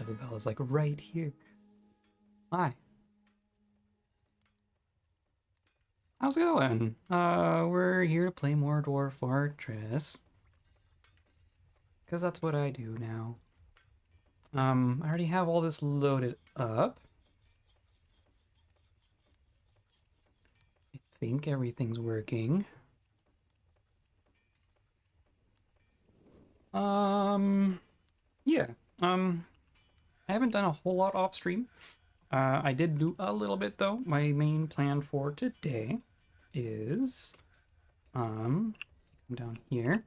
Jezebel is like right here. Hi. How's it going? Uh, we're here to play more Dwarf Fortress. Because that's what I do now. Um, I already have all this loaded up. I think everything's working. Um, yeah. Um, I haven't done a whole lot off stream. Uh, I did do a little bit though. My main plan for today is, um, come down here.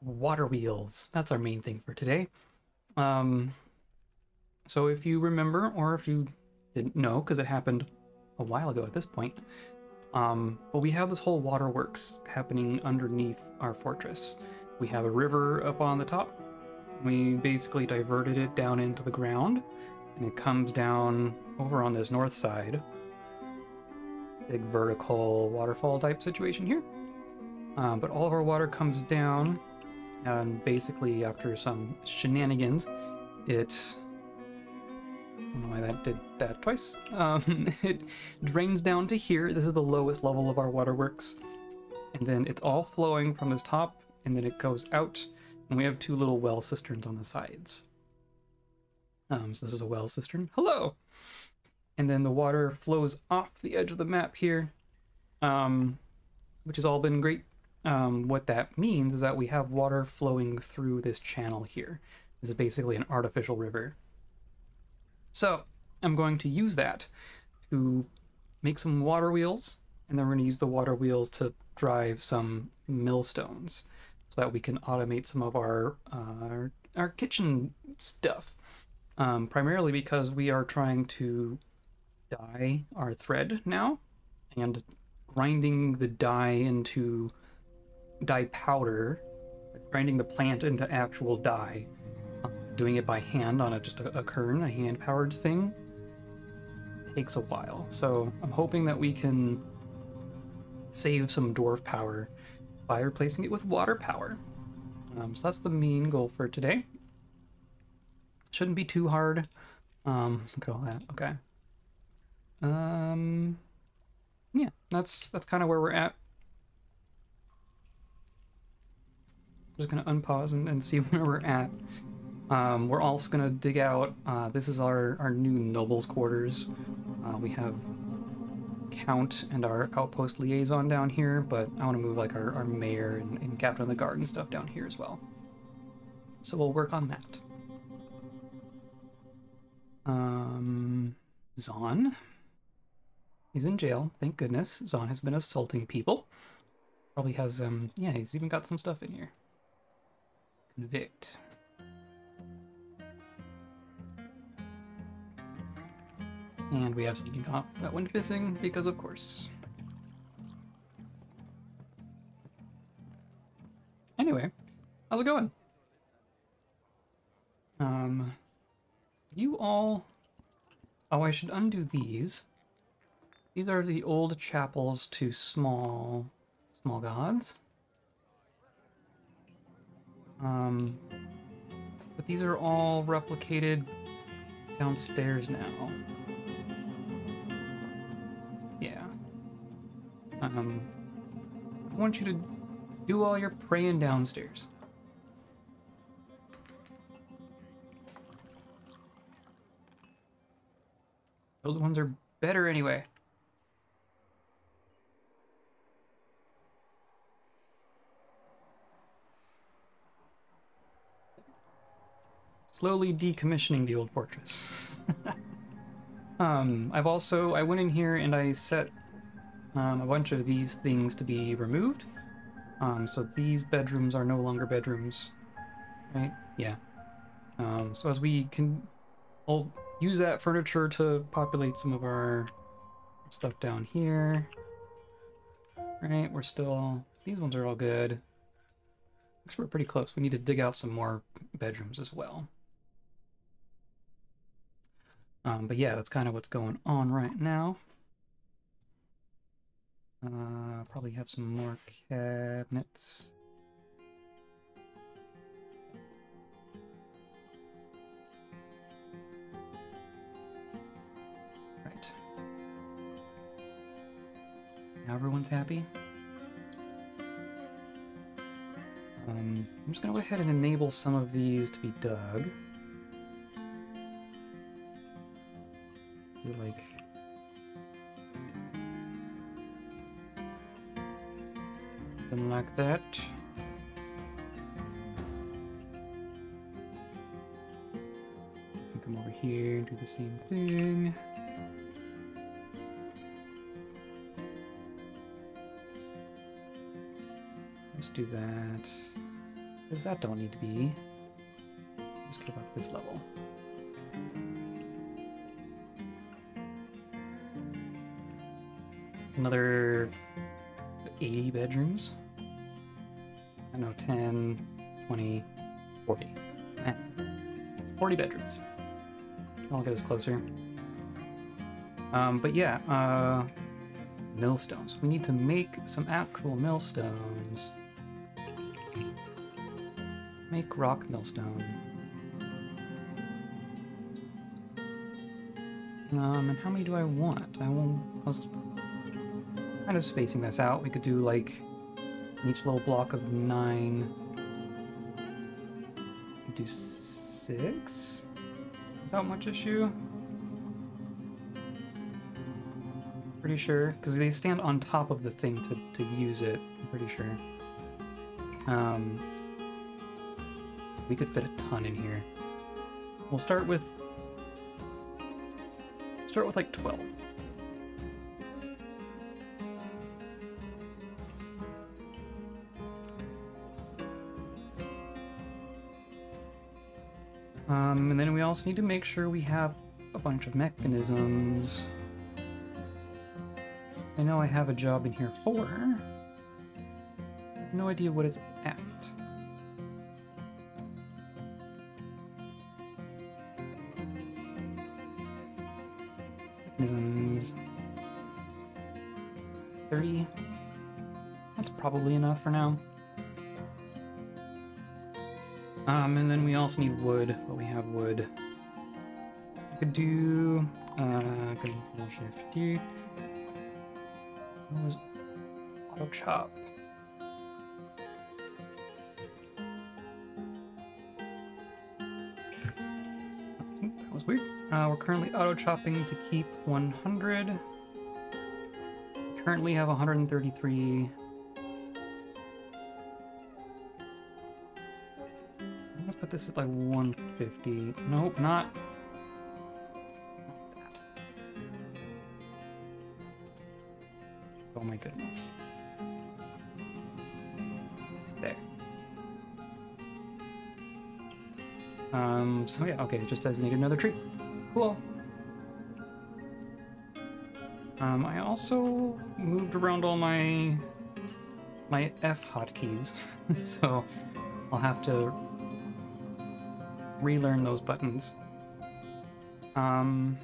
Water wheels. That's our main thing for today. Um, so if you remember, or if you didn't know, because it happened a while ago at this point, um, but we have this whole waterworks happening underneath our fortress. We have a river up on the top. We basically diverted it down into the ground, and it comes down over on this north side. Big vertical waterfall type situation here. Um, but all of our water comes down, and basically after some shenanigans, it I don't know why that did that twice. Um, it drains down to here. This is the lowest level of our waterworks. And then it's all flowing from this top, and then it goes out, and we have two little well cisterns on the sides. Um, so this is a well cistern. Hello! And then the water flows off the edge of the map here, um, which has all been great. Um, what that means is that we have water flowing through this channel here. This is basically an artificial river. So I'm going to use that to make some water wheels, and then we're going to use the water wheels to drive some millstones so that we can automate some of our uh, our, kitchen stuff. Um, primarily because we are trying to dye our thread now, and grinding the dye into dye powder, grinding the plant into actual dye doing it by hand on a just a, a kern, a hand-powered thing, takes a while. So I'm hoping that we can save some dwarf power by replacing it with water power. Um, so that's the main goal for today. Shouldn't be too hard. Um, look at all that. Okay. Um, yeah, that's that's kind of where we're at. I'm just gonna unpause and, and see where we're at. Um, we're also gonna dig out, uh, this is our, our new nobles quarters. Uh, we have Count and our outpost liaison down here, but I want to move like our, our mayor and, and captain of the guard and stuff down here as well. So we'll work on that. Um, Zon. He's in jail, thank goodness. Zon has been assaulting people. Probably has, um, yeah, he's even got some stuff in here. Convict. And we have something that went missing because of course. Anyway, how's it going? Um, you all... Oh, I should undo these. These are the old chapels to small, small gods. Um, but these are all replicated downstairs now. Um, I want you to do all your praying downstairs. Those ones are better anyway. Slowly decommissioning the old fortress. um, I've also, I went in here and I set um, a bunch of these things to be removed. Um, so these bedrooms are no longer bedrooms, right? Yeah. Um, so as we can, we'll use that furniture to populate some of our stuff down here. Right, we're still, these ones are all good. Looks we're pretty close. We need to dig out some more bedrooms as well. Um, but yeah, that's kind of what's going on right now. Uh, probably have some more cabinets. Right. Now everyone's happy. Um, I'm just going to go ahead and enable some of these to be dug. You like something like that. Come over here and do the same thing. Let's do that. Because that don't need to be. Just get about this level. It's another 80 bedrooms. I know 10, 20, 40. Eh. 40 bedrooms. I'll get us closer. Um, but yeah, uh, millstones. We need to make some actual millstones. Make rock millstone. Um, and how many do I want? I will. I was kind of spacing this out. We could do like each little block of nine. Do six without much issue. Pretty sure, because they stand on top of the thing to, to use it. I'm pretty sure. Um, we could fit a ton in here. We'll start with start with like 12. Um, and then we also need to make sure we have a bunch of mechanisms. I know I have a job in here for. No idea what it's at. Mechanisms. 30. That's probably enough for now. Um, and then we also need wood, but we have wood. I could do, uh, control shift D. What was auto chop? That was weird. Uh, we're currently auto chopping to keep 100. Currently have 133. This at like 150. Nope, not. Oh my goodness. There. Um, so yeah, okay, just designated another tree. Cool. Um, I also moved around all my my F hotkeys, so I'll have to relearn those buttons. Um,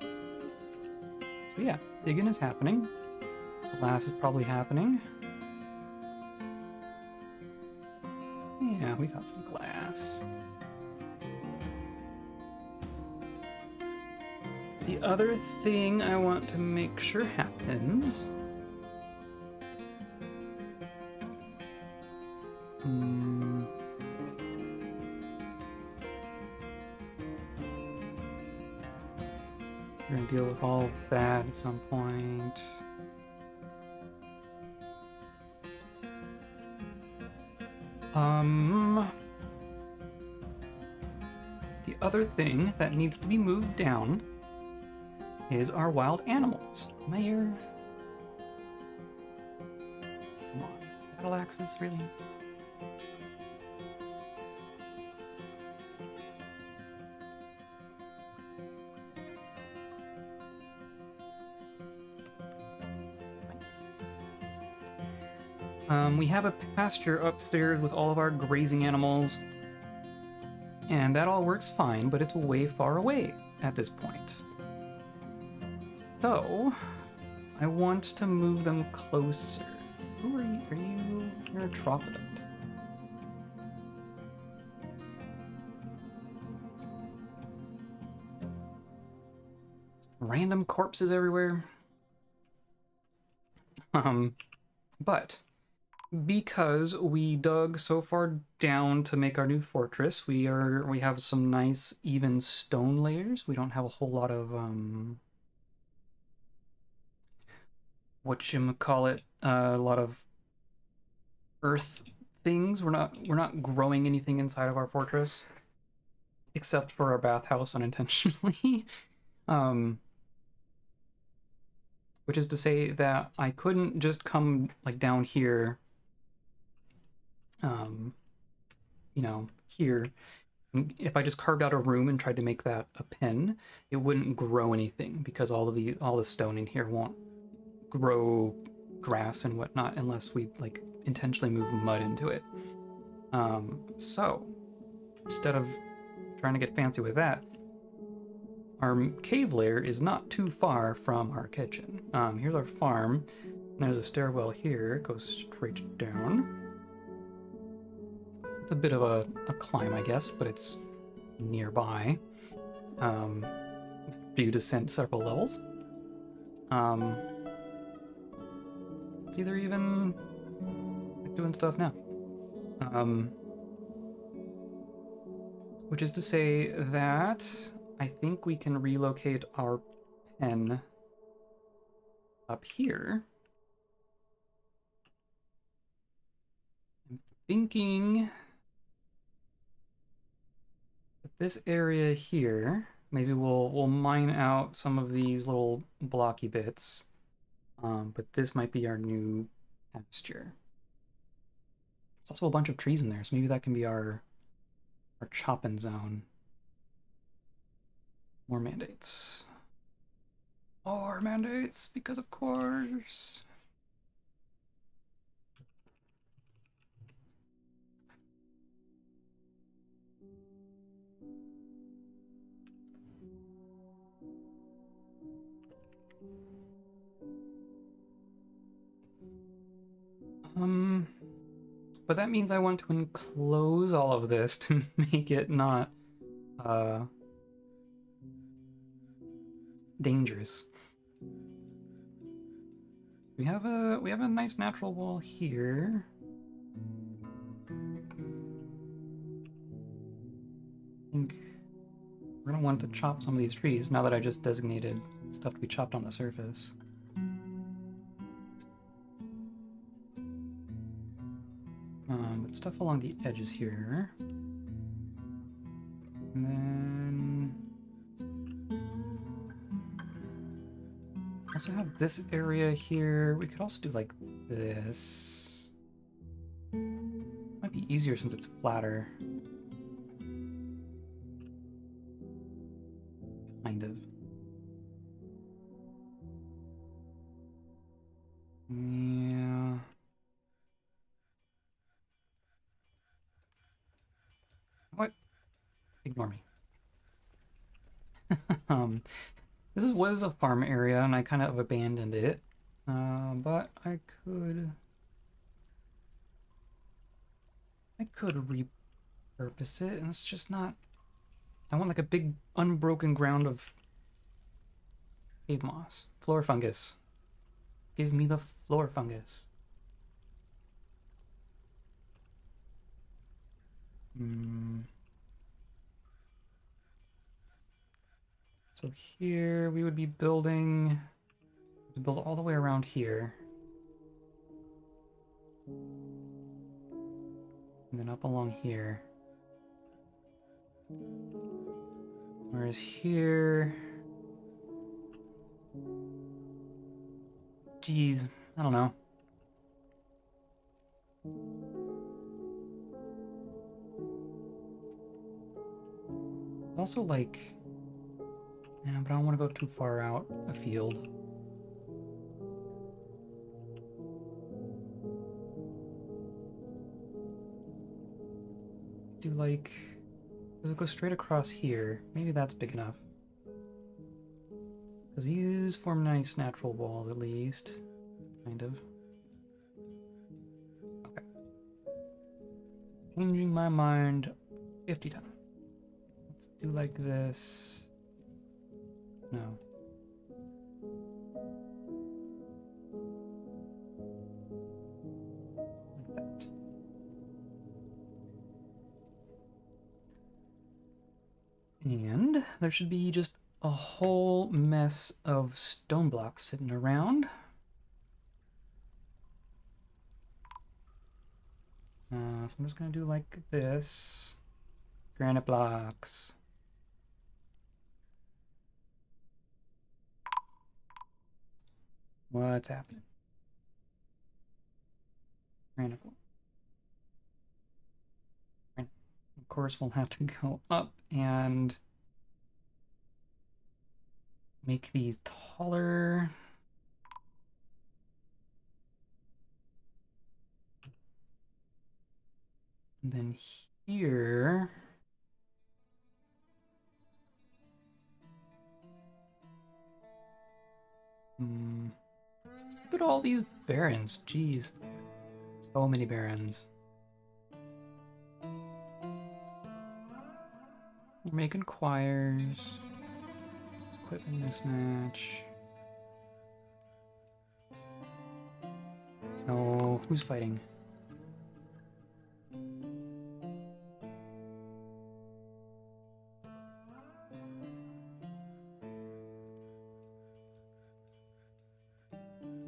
so yeah, digging is happening. Glass is probably happening. Yeah, we got some glass. The other thing I want to make sure happens. At some point. Um. The other thing that needs to be moved down is our wild animals. Mayor. Come on. Battle axes, really? Um, we have a pasture upstairs with all of our grazing animals. And that all works fine, but it's way far away at this point. So, I want to move them closer. Who are you? Are you? You're a troglodyte. Random corpses everywhere. Um, but because we dug so far down to make our new fortress, we are we have some nice even stone layers. We don't have a whole lot of um what you call it, uh, a lot of earth things. We're not we're not growing anything inside of our fortress except for our bathhouse unintentionally. um which is to say that I couldn't just come like down here um, you know, here, if I just carved out a room and tried to make that a pen, it wouldn't grow anything because all of the all the stone in here won't grow grass and whatnot unless we like intentionally move mud into it. Um, so instead of trying to get fancy with that, our cave layer is not too far from our kitchen. Um, here's our farm. There's a stairwell here, it goes straight down. It's a bit of a, a climb, I guess, but it's nearby. Um, you descend several levels. Um, it's either even doing stuff now. Um, which is to say that I think we can relocate our pen up here. I'm thinking this area here, maybe we'll we'll mine out some of these little blocky bits. Um, but this might be our new pasture. There's also a bunch of trees in there, so maybe that can be our our chopping zone. More mandates. More mandates, because of course. But that means I want to enclose all of this to make it not, uh, dangerous. We have a we have a nice natural wall here. I think we're gonna want to chop some of these trees now that I just designated stuff to be chopped on the surface. Stuff along the edges here. And then... Also have this area here. We could also do like this. Might be easier since it's flatter. Was a farm area, and I kind of abandoned it. Uh, but I could... I could repurpose it, and it's just not... I want like a big unbroken ground of cave moss. Floor fungus. Give me the floor fungus. Hmm... So here we would be building, build all the way around here. And then up along here. Whereas here... Geez, I don't know. Also, like, yeah, but I don't want to go too far out afield. Do like... Does it go straight across here? Maybe that's big enough. Because these form nice natural walls, at least. Kind of. Okay. Changing my mind 50 times. Let's do like this. No. Like that. And there should be just a whole mess of stone blocks sitting around. Uh, so I'm just going to do like this. Granite blocks. What's happening? Granite. Of course, we'll have to go up and make these taller. And then here... Hmm. Look at all these barons, Jeez. So many barons. We're making choirs. Equipment mismatch. No, who's fighting?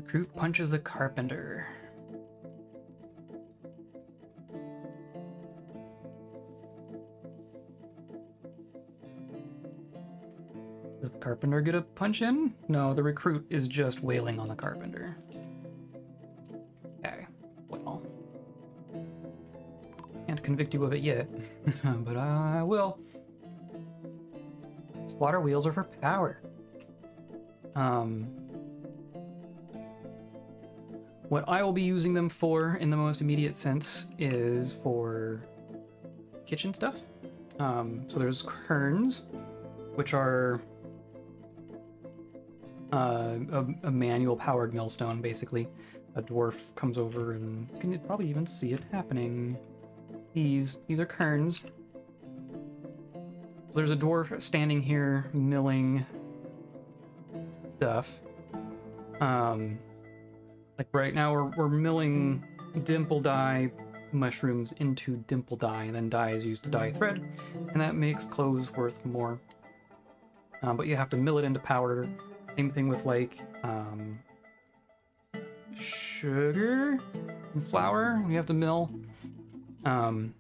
Recruit punches the carpenter. Does the carpenter get a punch in? No, the recruit is just wailing on the carpenter. Okay, well. Can't convict you of it yet, but I will. Water wheels are for power. Um, what I will be using them for in the most immediate sense is for kitchen stuff. Um, so there's kerns, which are uh, a, a, manual powered millstone, basically. A dwarf comes over and you can probably even see it happening. These these are kerns. So there's a dwarf standing here milling stuff. Um, like right now, we're, we're milling dimple dye mushrooms into dimple dye, and then dye is used to dye thread, and that makes clothes worth more. Um, but you have to mill it into powder. Same thing with like um, sugar and flour. We have to mill. Um,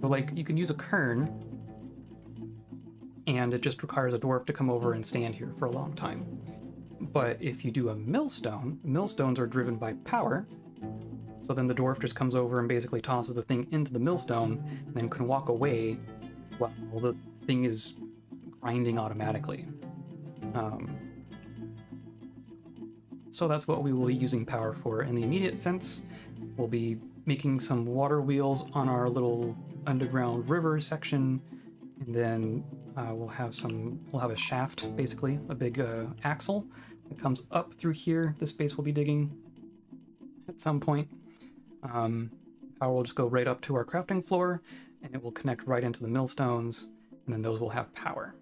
so like you can use a kern, and it just requires a dwarf to come over and stand here for a long time. But if you do a millstone, millstones are driven by power. So then the dwarf just comes over and basically tosses the thing into the millstone and then can walk away while the thing is grinding automatically. Um, so that's what we will be using power for in the immediate sense. We'll be making some water wheels on our little underground river section, and then uh, we'll have some, we'll have a shaft, basically, a big uh, axle it comes up through here. This space will be digging at some point. Um, power will just go right up to our crafting floor, and it will connect right into the millstones, and then those will have power.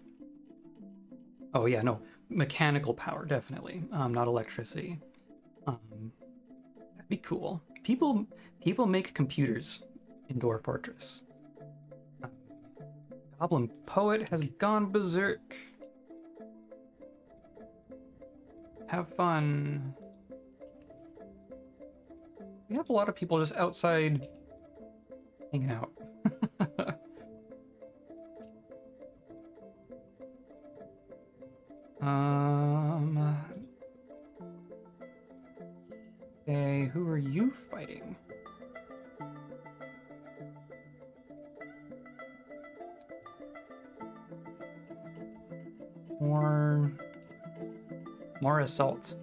Oh yeah, no, mechanical power, definitely, um, not electricity. Um, that'd be cool. People, people make computers in Dwarf Fortress. Goblin Poet has gone berserk. Have fun. We have a lot of people just outside hanging out. um. Okay, who are you fighting? Or more assaults.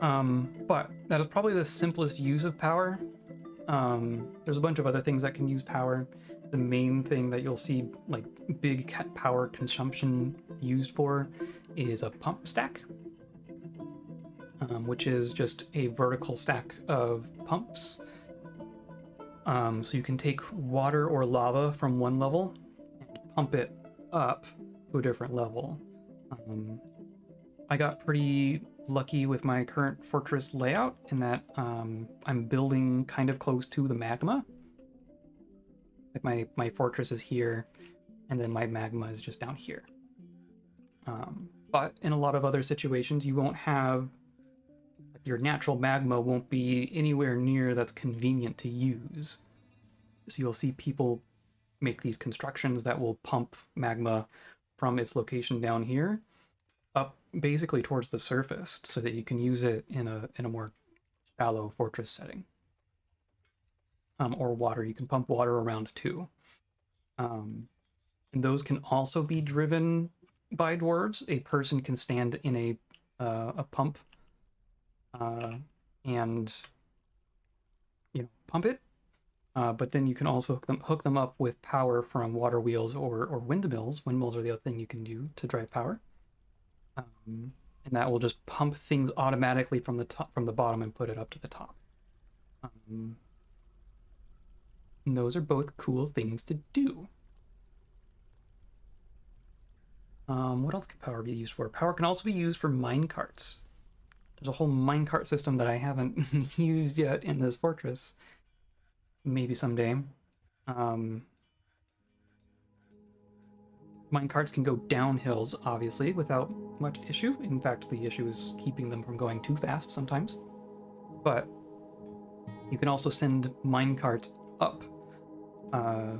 Um, but that is probably the simplest use of power. Um, there's a bunch of other things that can use power. The main thing that you'll see like big power consumption used for is a pump stack, um, which is just a vertical stack of pumps. Um, so you can take water or lava from one level and pump it up to a different level. Um, I got pretty lucky with my current fortress layout in that um, I'm building kind of close to the magma. Like my, my fortress is here, and then my magma is just down here. Um, but in a lot of other situations, you won't have your natural magma won't be anywhere near that's convenient to use. So you'll see people make these constructions that will pump magma from its location down here up basically towards the surface so that you can use it in a in a more shallow fortress setting. Um, or water, you can pump water around too. Um, and those can also be driven by dwarves. A person can stand in a uh, a pump uh, and you know pump it. Uh, but then you can also hook them hook them up with power from water wheels or or windmills. Windmills are the other thing you can do to drive power, um, and that will just pump things automatically from the top from the bottom and put it up to the top. Um, and those are both cool things to do. Um, what else can power be used for? Power can also be used for mine carts. There's a whole minecart system that I haven't used yet in this fortress. Maybe someday. Um, minecarts can go down hills, obviously, without much issue. In fact, the issue is keeping them from going too fast sometimes. But you can also send mine carts up, uh,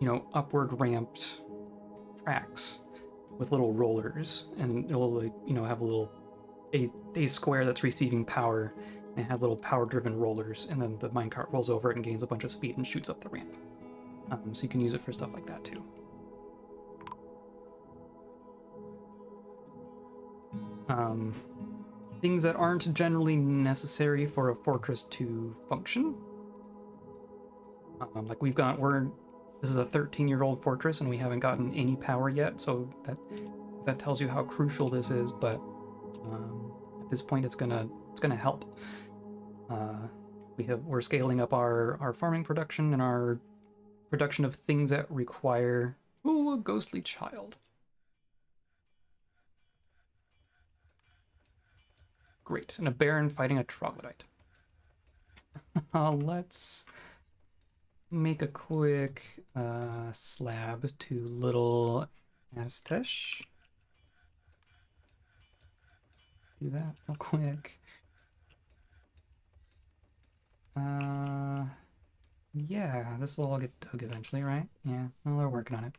you know, upward ramped tracks with little rollers, and it'll, you know, have a little a, a square that's receiving power it has little power driven rollers and then the minecart rolls over it and gains a bunch of speed and shoots up the ramp. Um, so you can use it for stuff like that too. Um, things that aren't generally necessary for a fortress to function. Um, like we've got, we're, this is a 13 year old fortress and we haven't gotten any power yet, so that that tells you how crucial this is, but um, at this point, it's gonna it's gonna help. Uh, we have we're scaling up our our farming production and our production of things that require ooh a ghostly child. Great, and a baron fighting a troglodyte. uh, let's make a quick uh, slab to little Astesh do that real quick. Uh, yeah, this will all get dug eventually, right? Yeah, well, they're working on it.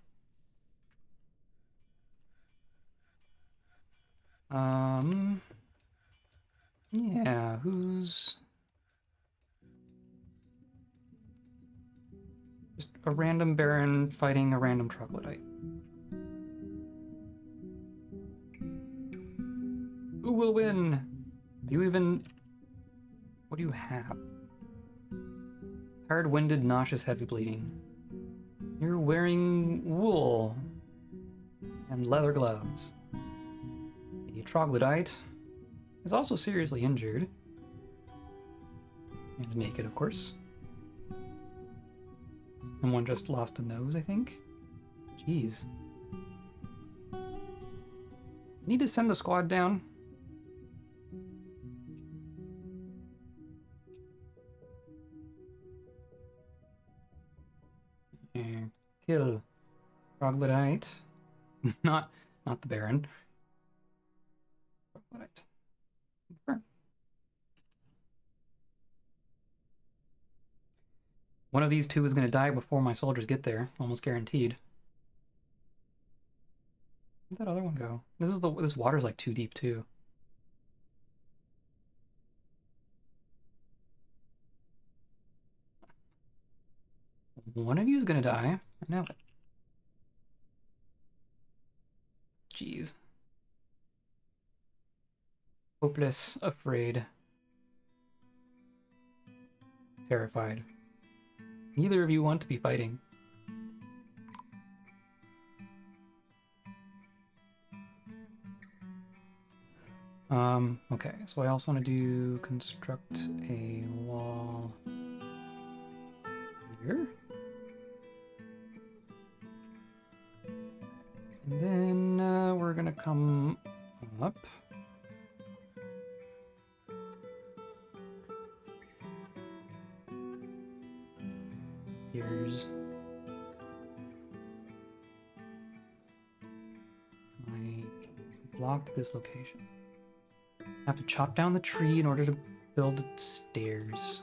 Um, yeah, who's... Just a random baron fighting a random troglodyte. Who will win? Do you even... What do you have? Tired-winded, nauseous, heavy bleeding. You're wearing wool and leather gloves. The troglodyte is also seriously injured. And naked, of course. Someone just lost a nose, I think. Jeez. Need to send the squad down. Kill troglodyte. not not the Baron. Troglodyte. Confirm. One of these two is going to die before my soldiers get there, almost guaranteed. Where'd that other one go? This is the this water's like too deep too. One of you is gonna die. I know it. Jeez. Hopeless, afraid, terrified. Neither of you want to be fighting. Um, okay, so I also want to do construct a wall here. And then uh, we're gonna come up. Here's like blocked this location. I have to chop down the tree in order to build stairs.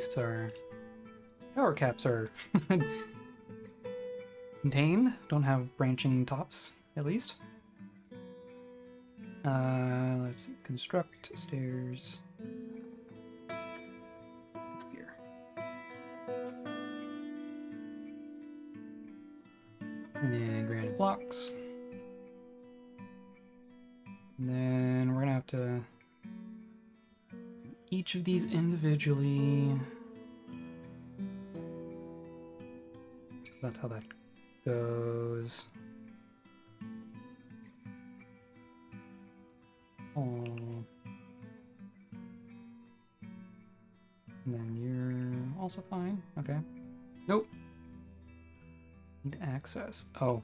Least are tower caps are contained. Don't have branching tops, at least. Uh, let's see. Construct stairs. Each of these individually. That's how that goes. Oh. And then you're also fine. Okay. Nope. Need access. Oh,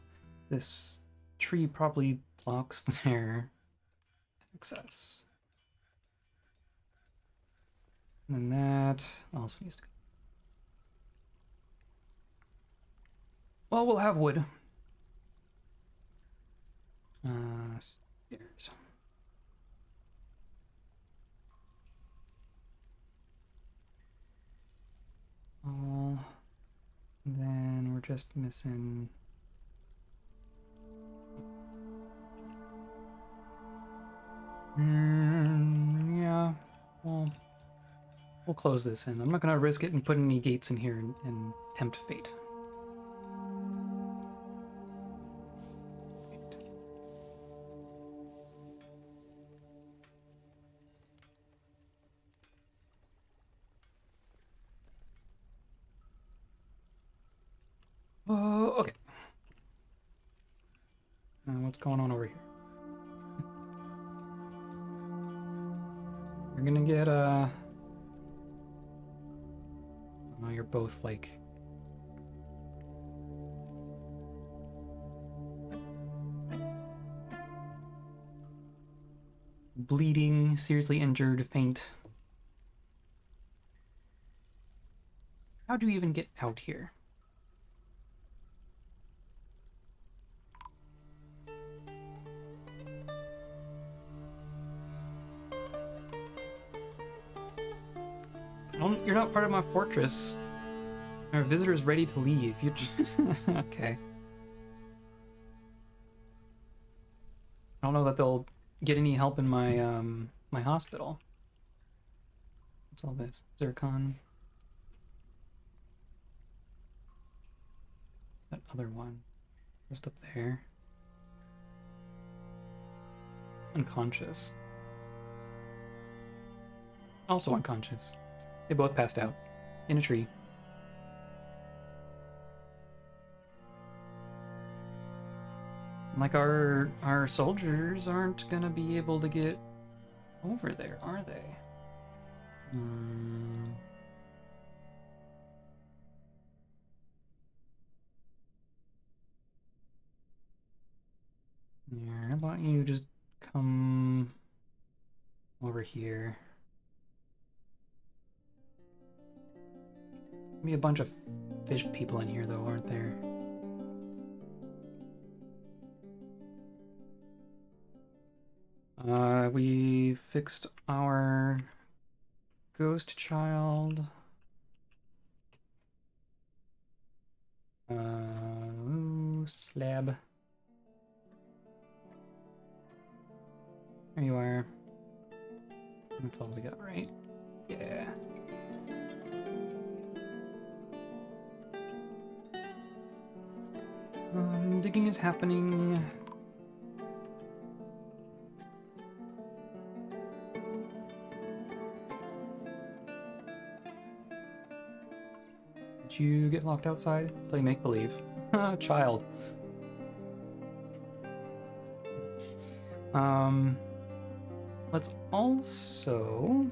this tree probably blocks their access. And then that also needs to go. Well, we'll have wood. Uh, stairs. Oh, then we're just missing. Mm, yeah, well, we'll close this in. I'm not gonna risk it and put any gates in here and, and tempt fate. Oh, okay. What's going on over here? We're gonna get uh you're both like bleeding, seriously injured, faint. How do you even get out here? You're not part of my fortress. Our visitor's ready to leave. You just... okay. I don't know that they'll get any help in my, um, my hospital. What's all this? Zircon. That other one. Just up there. Unconscious. Also unconscious. They both passed out in a tree. Like our our soldiers aren't gonna be able to get over there, are they? Hmm. Yeah, how about you just come over here? Be a bunch of fish people in here, though, aren't there? Uh, we fixed our ghost child. Uh, ooh, slab. There you are. That's all we got, right? Yeah. Um, digging is happening. You get locked outside? Play make believe. Child. Um, let's also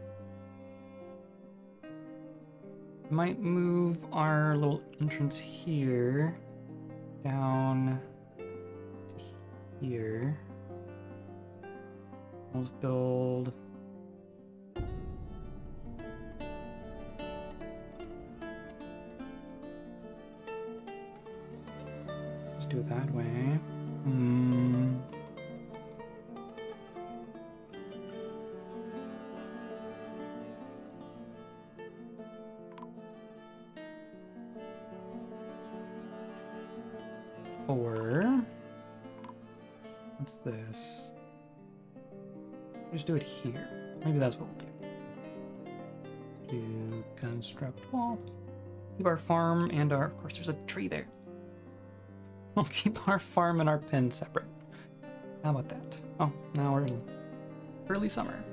might move our little entrance here down here. Let's build. Let's do it that way. Hmm. Or what's this? Just do it here. Maybe that's what we'll do. Do construct wall. Keep our farm and our. Of course, there's a tree there. We'll keep our farm and our pen separate. How about that? Oh, now we're in early summer.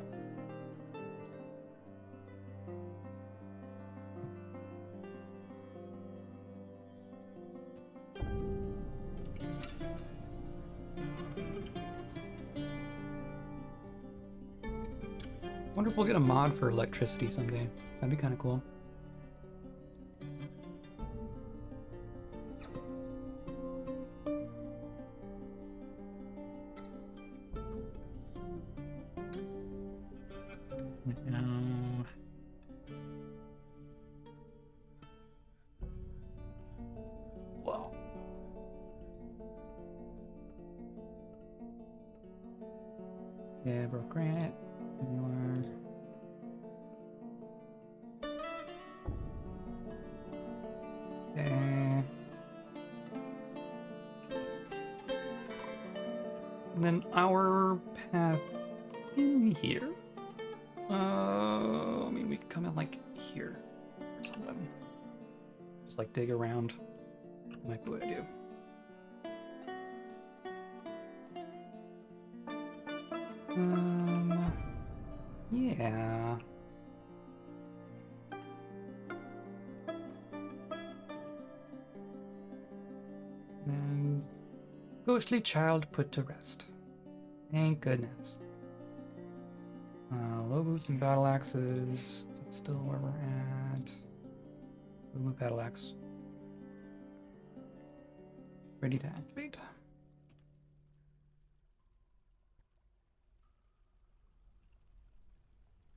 Wonder if we'll get a mod for electricity someday. That'd be kind of cool. Ghostly child put to rest. Thank goodness. Uh, low boots and battle axes. Is that still where we're at? Low battle axe. Ready to activate.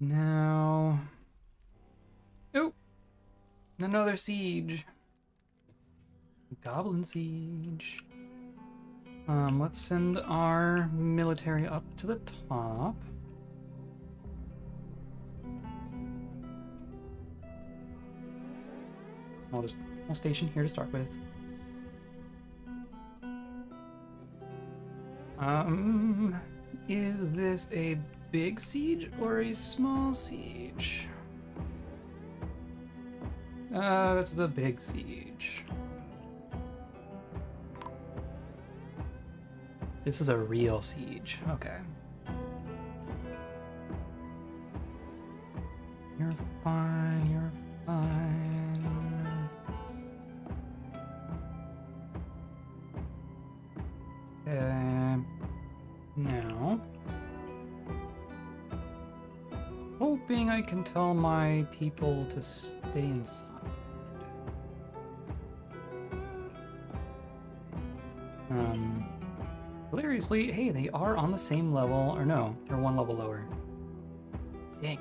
Now. Oh! Another siege. Goblin siege. Um, let's send our military up to the top. I'll just I'll station here to start with. Um, is this a big siege or a small siege? Uh, this is a big siege. This is a real siege. Okay. You're fine, you're fine. Okay. Now. Hoping I can tell my people to stay inside. Hilariously, hey, they are on the same level, or no, they're one level lower. Dang.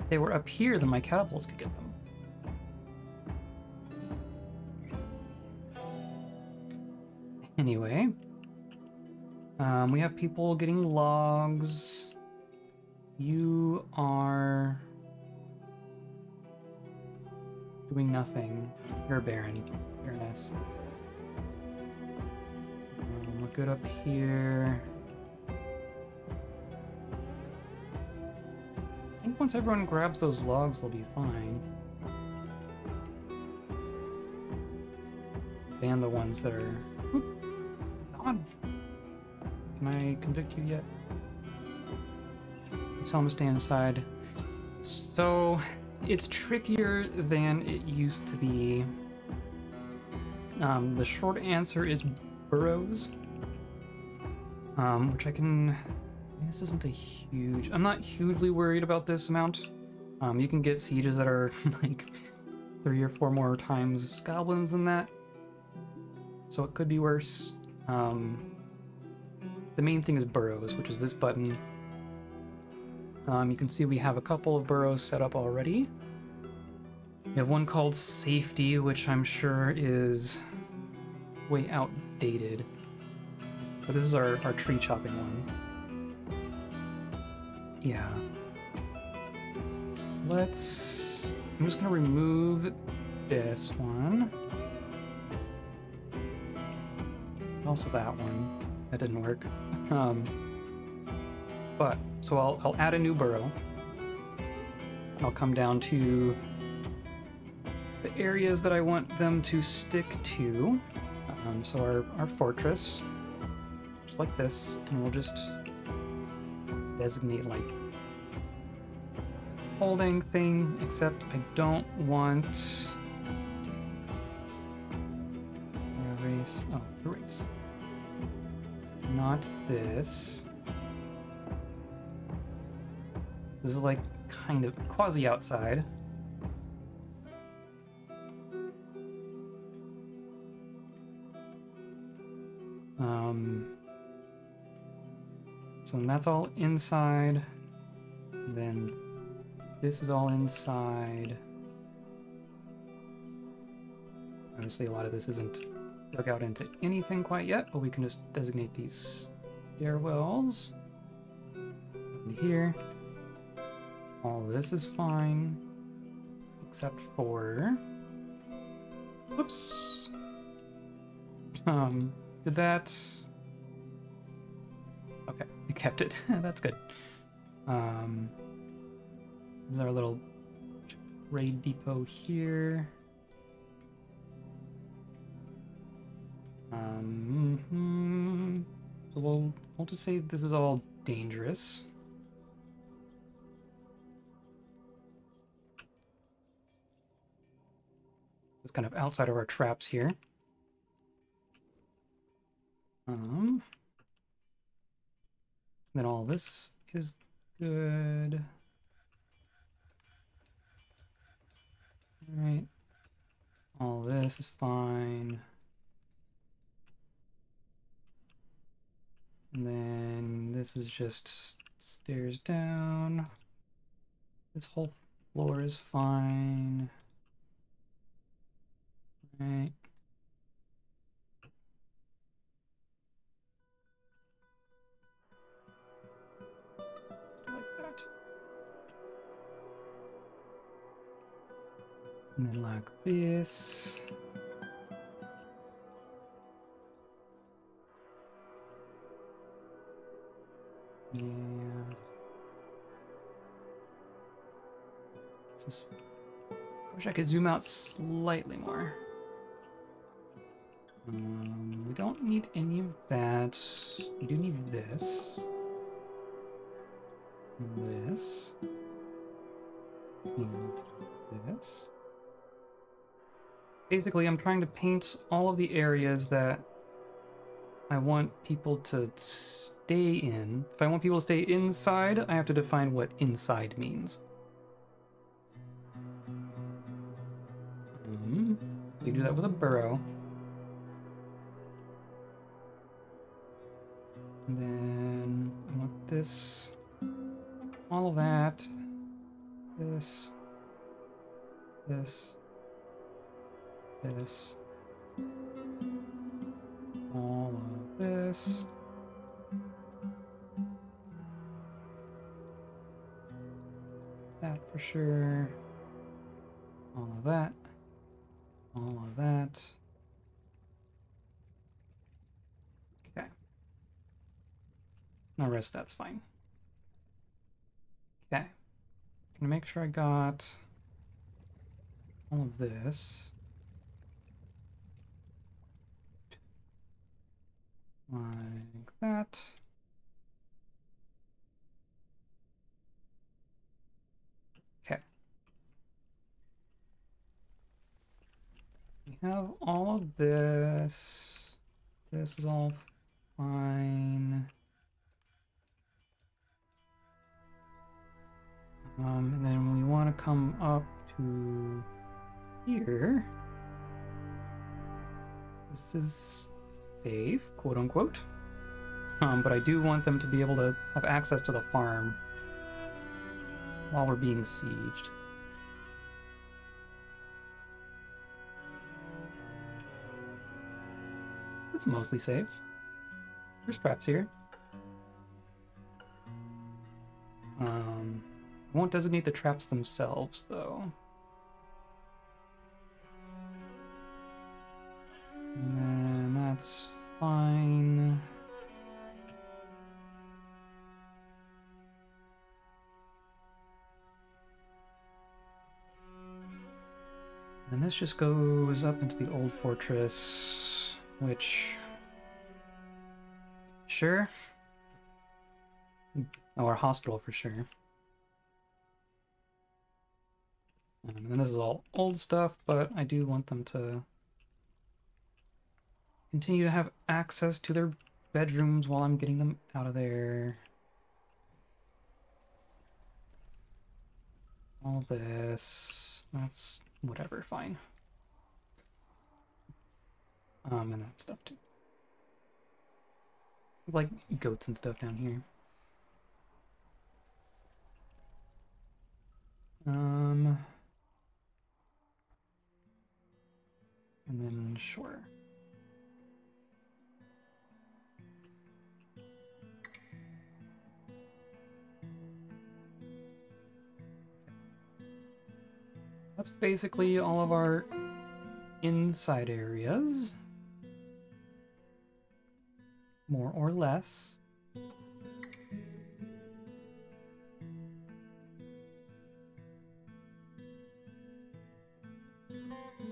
If they were up here, then my catapults could get them. Anyway, um, we have people getting logs. You are doing nothing. You're a baron. Baroness. Good up here. I think once everyone grabs those logs, they'll be fine. Ban the ones that are. God. Can I convict you yet? Tell him to stay inside. So, it's trickier than it used to be. Um, the short answer is burrows, um, which I can. I mean, this isn't a huge. I'm not hugely worried about this amount. Um, you can get sieges that are like three or four more times goblins than that, so it could be worse. Um, the main thing is burrows, which is this button. Um, you can see we have a couple of burrows set up already. We have one called safety, which I'm sure is way outdated. But this is our, our tree chopping one. Yeah. Let's... I'm just gonna remove this one. Also that one. That didn't work. Um, but, so I'll, I'll add a new burrow. I'll come down to the areas that I want them to stick to. Um, so our, our fortress, just like this, and we'll just designate like holding thing, except I don't want erase, oh, erase. Not this. This is like kind of quasi outside. Um, so that's all inside. Then this is all inside. Obviously, a lot of this isn't dug out into anything quite yet, but we can just designate these stairwells. In here. All this is fine, except for... Whoops. Um, did that... Kept it. That's good. Um, this is our little trade depot here. Um, mhm. so we'll, we'll just say this is all dangerous. It's kind of outside of our traps here. Um, then all this is good. All right. All this is fine. And then this is just stairs down. This whole floor is fine. Right. And then like this. Yeah. Just wish I could zoom out slightly more. Um, we don't need any of that. We do need this. This. And this. Basically, I'm trying to paint all of the areas that I want people to stay in. If I want people to stay inside, I have to define what inside means. Mm, you do that with a burrow. And then I want this, all of that, this, this, this, all of this. That for sure. All of that. All of that. Okay. The rest that's fine. Okay. Gonna make sure I got all of this. Like that. Okay. We have all of this. This is all fine. Um, and then we want to come up to here. This is safe, quote unquote. Um, but I do want them to be able to have access to the farm while we're being sieged. It's mostly safe. There's traps here. Um, I won't designate the traps themselves, though. And that's fine. And this just goes up into the old fortress, which... Sure. Our hospital for sure. Um, and this is all old stuff, but I do want them to continue to have access to their bedrooms while I'm getting them out of there. All this, that's whatever, fine. Um, and that stuff too. Like goats and stuff down here. Um, and then sure. That's basically all of our inside areas. More or less.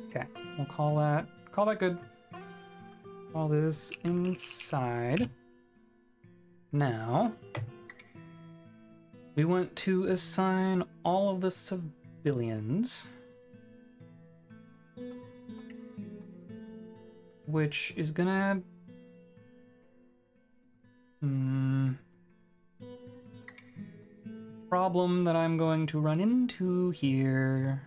Okay, we'll call that call that good. All this inside. Now we want to assign all of the civilians which is gonna hmm, problem that I'm going to run into here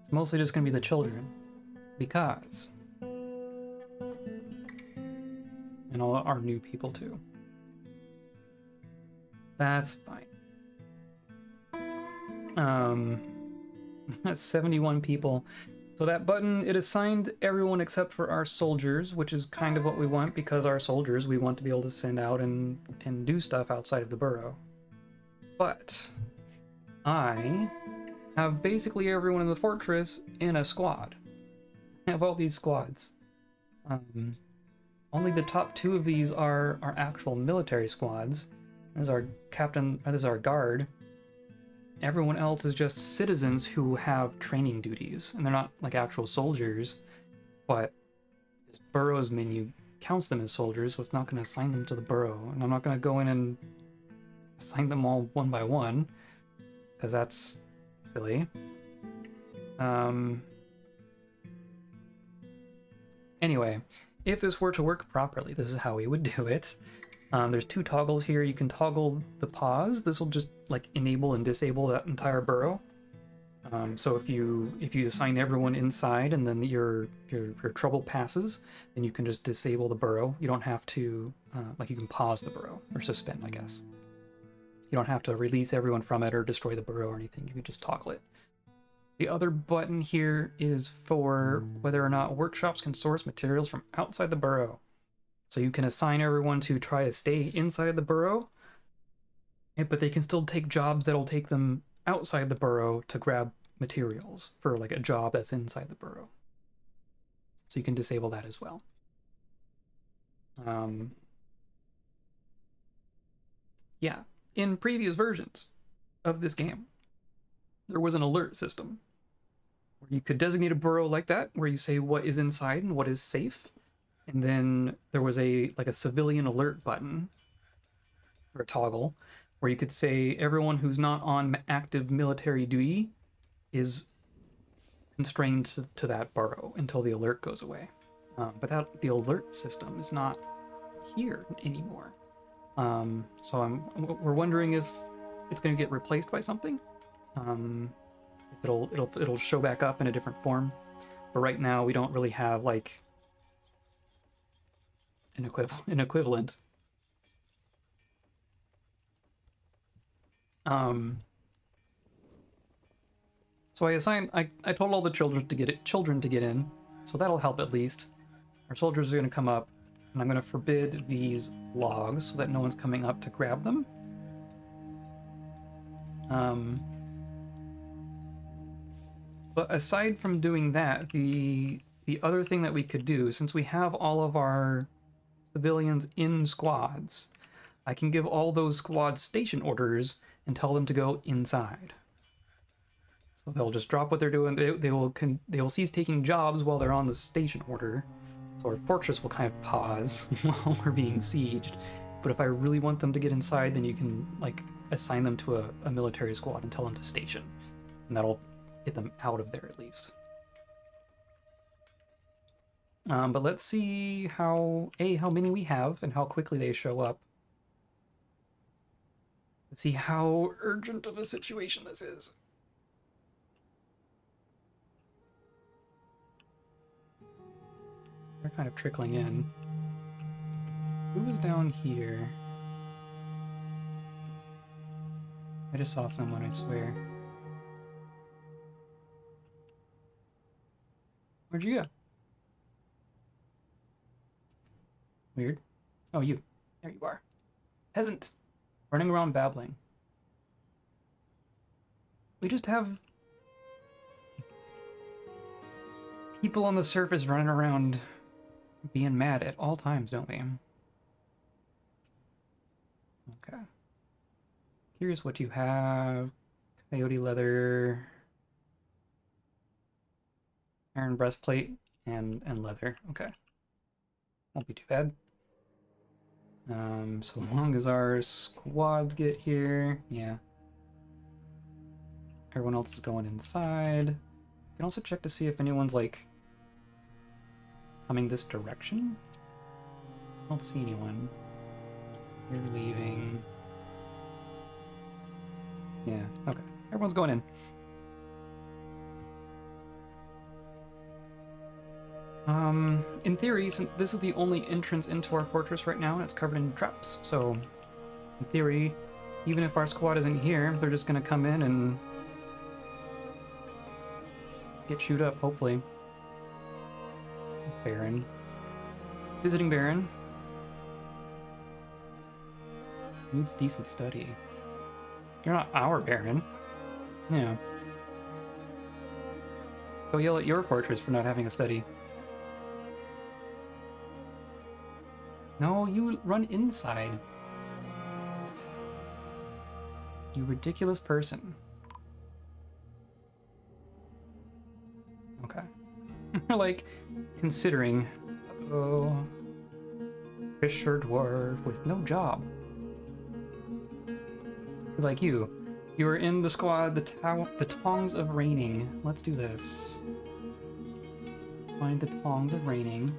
It's mostly just to be the children. Because. And all our new people, too. That's fine. Um, that's 71 people. So that button, it assigned everyone except for our soldiers, which is kind of what we want because our soldiers, we want to be able to send out and, and do stuff outside of the burrow. But I have basically everyone in the fortress in a squad. I have all these squads. Um, only the top two of these are, are actual military squads. This is our captain, this is our guard. Everyone else is just citizens who have training duties, and they're not like actual soldiers, but this burrows menu counts them as soldiers, so it's not going to assign them to the burrow. And I'm not going to go in and assign them all one by one, because that's silly. Um, anyway, if this were to work properly, this is how we would do it. Um, there's two toggles here. You can toggle the pause. This will just like enable and disable that entire burrow. Um, so if you if you assign everyone inside and then your, your your trouble passes, then you can just disable the burrow. You don't have to uh, like you can pause the burrow or suspend, I guess. You don't have to release everyone from it or destroy the burrow or anything. You can just toggle it. The other button here is for whether or not workshops can source materials from outside the burrow. So you can assign everyone to try to stay inside the burrow, but they can still take jobs that'll take them outside the burrow to grab materials for like a job that's inside the burrow. So you can disable that as well. Um, yeah, in previous versions of this game, there was an alert system where you could designate a burrow like that, where you say what is inside and what is safe. And then there was a like a civilian alert button or a toggle where you could say everyone who's not on active military duty is constrained to, to that burrow until the alert goes away. Um, but that the alert system is not here anymore. Um, so I'm we're wondering if it's going to get replaced by something. Um, it'll it'll it'll show back up in a different form. but right now we don't really have like an equiv an equivalent. Um. So I assigned I, I told all the children to get it children to get in, so that'll help at least. Our soldiers are gonna come up, and I'm gonna forbid these logs so that no one's coming up to grab them. Um, but aside from doing that, the the other thing that we could do, since we have all of our civilians in squads, I can give all those squads station orders and tell them to go inside. So they'll just drop what they're doing. They, they will they will cease taking jobs while they're on the station order. So our fortress will kind of pause while we're being sieged. But if I really want them to get inside, then you can like assign them to a, a military squad and tell them to station. And that'll get them out of there at least. Um, but let's see how a how many we have and how quickly they show up. Let's see how urgent of a situation this is. They're kind of trickling in. Who was down here? I just saw someone, I swear. Where'd you go? Weird. Oh, you. There you are. Peasant. Running around babbling. We just have people on the surface running around being mad at all times, don't we? Okay. Here's what you have. Coyote leather. Iron breastplate and, and leather. Okay. Won't be too bad. Um, so long as our squads get here, yeah. Everyone else is going inside. You can also check to see if anyone's like coming this direction. I don't see anyone. You're leaving. Yeah, okay. Everyone's going in. Um, in theory, since this is the only entrance into our fortress right now, and it's covered in traps, so in theory, even if our squad isn't here, they're just gonna come in and get shoot up, hopefully. Baron. Visiting Baron. Needs decent study. You're not our Baron. Yeah. Go yell at your fortress for not having a study. No, you run inside. You ridiculous person. Okay. like, considering... Oh... Fisher dwarf with no job. So like you. You are in the squad, the, the Tongs of Raining. Let's do this. Find the Tongs of Raining.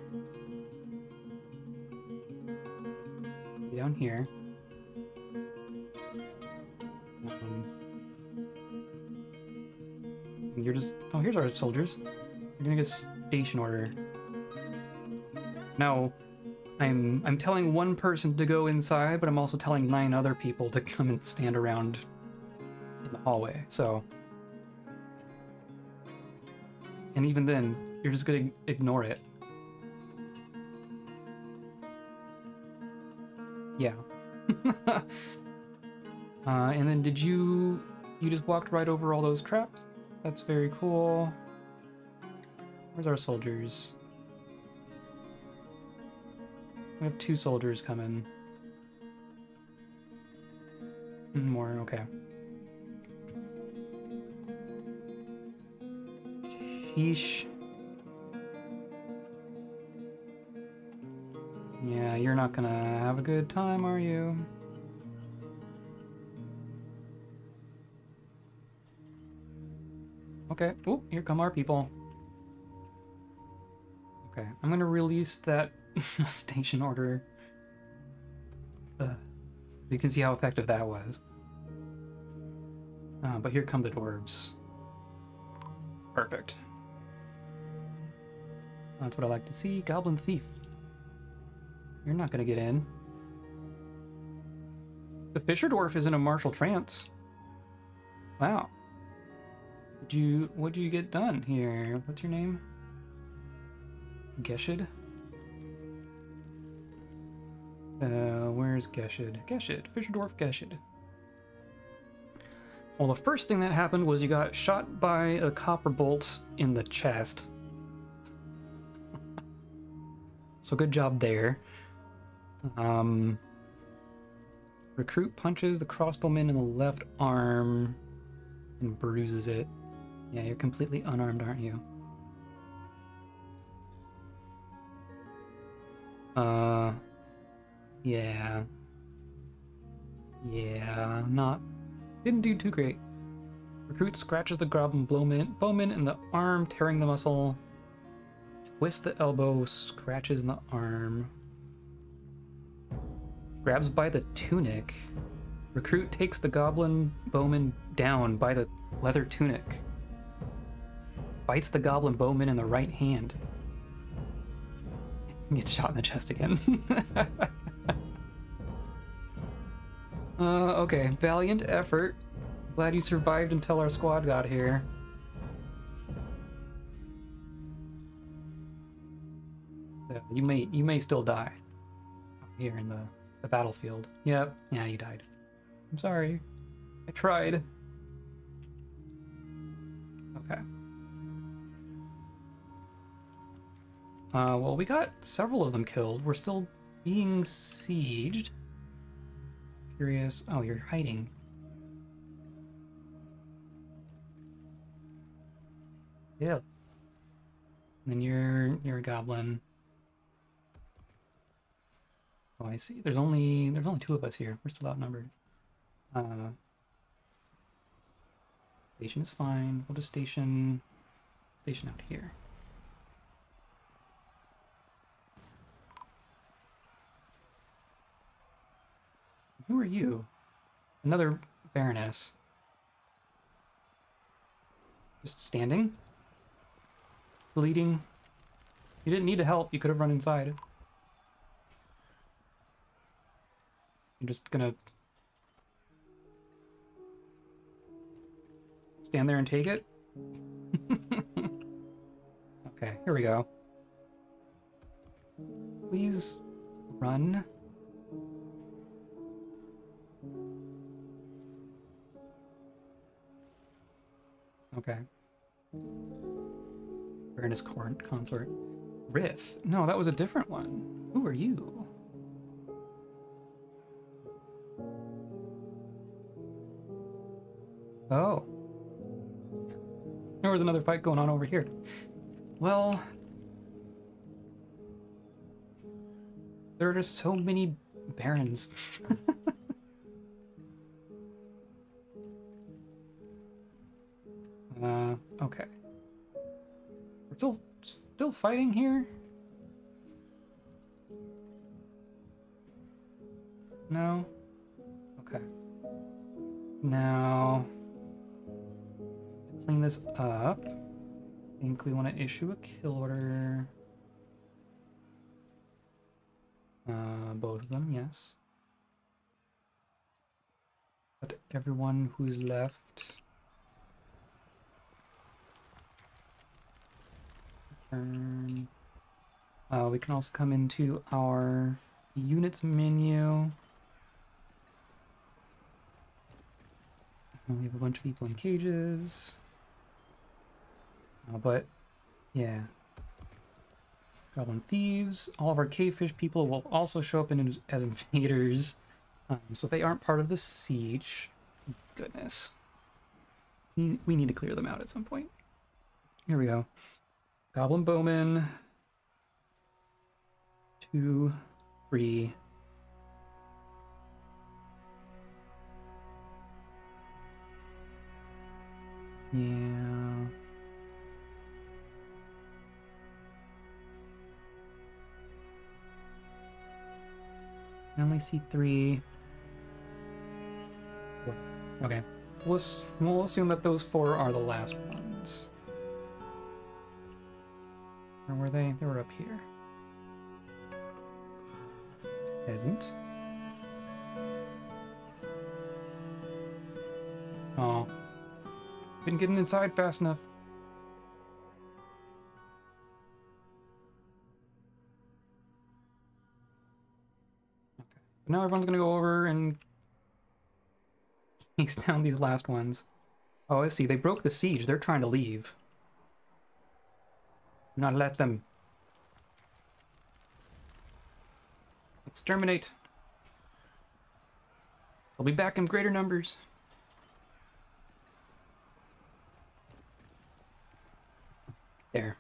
Down here. Um, you're just... Oh, here's our soldiers. You're gonna get station order. Now, I'm I'm telling one person to go inside, but I'm also telling nine other people to come and stand around in the hallway. So, and even then, you're just gonna ignore it. Yeah. uh, and then did you... You just walked right over all those traps? That's very cool. Where's our soldiers? We have two soldiers coming. More, okay. Sheesh. Yeah, you're not gonna have a good time, are you? Okay. Oh, here come our people. Okay, I'm gonna release that station order. Uh, you can see how effective that was. Uh, but here come the dwarves. Perfect. That's what I like to see. Goblin Thief. You're not gonna get in. The Fisher Dwarf is in a martial trance. Wow. Did you what do you get done here? What's your name? Geshid? Uh, where's Geshid? Geshid, Fisher Dwarf Geshid. Well, the first thing that happened was you got shot by a copper bolt in the chest. so good job there. Um, recruit punches the crossbowman in the left arm and bruises it. Yeah, you're completely unarmed, aren't you? Uh, yeah. Yeah, not didn't do too great. Recruit scratches the goblin bowman, bowman in the arm, tearing the muscle. Twist the elbow, scratches in the arm. Grabs by the tunic. Recruit takes the goblin bowman down by the leather tunic. Bites the goblin bowman in the right hand. Gets shot in the chest again. Uh, okay. Valiant effort. Glad you survived until our squad got here. Yeah, you may you may still die here in the, the battlefield. Yep. Yeah, you died. I'm sorry. I tried. Okay. Uh, well, we got several of them killed. We're still being sieged. Curious. Oh, you're hiding. Yeah. then you're you're a goblin. Oh, I see. There's only there's only two of us here. We're still outnumbered. Uh, station is fine. We'll just station station out here. Who are you? Another Baroness. Just standing? Bleeding? You didn't need to help, you could have run inside. I'm just gonna... Stand there and take it? okay, here we go. Please run. Okay. Baroness consort. Rith. No, that was a different one. Who are you? Oh. There was another fight going on over here. Well... There are just so many barons. Uh, okay. We're still still fighting here? No? Okay. Now, this up, I think we want to issue a kill order. Uh, both of them, yes. But everyone who's left turn. Uh, we can also come into our units menu. And we have a bunch of people in cages. Uh, but, yeah. Goblin Thieves. All of our Cavefish people will also show up in, as invaders. Um, so they aren't part of the siege. Goodness. We, need to clear them out at some point. Here we go. Goblin Bowman. Two, three. Yeah. I only see three. Okay. We'll, we'll assume that those four are the last ones. Or were they? They were up here. Isn't. Oh. Been getting inside fast enough. But now everyone's gonna go over and chase down these last ones. Oh, I see. They broke the siege. They're trying to leave. Not let them. Exterminate. They'll be back in greater numbers. There.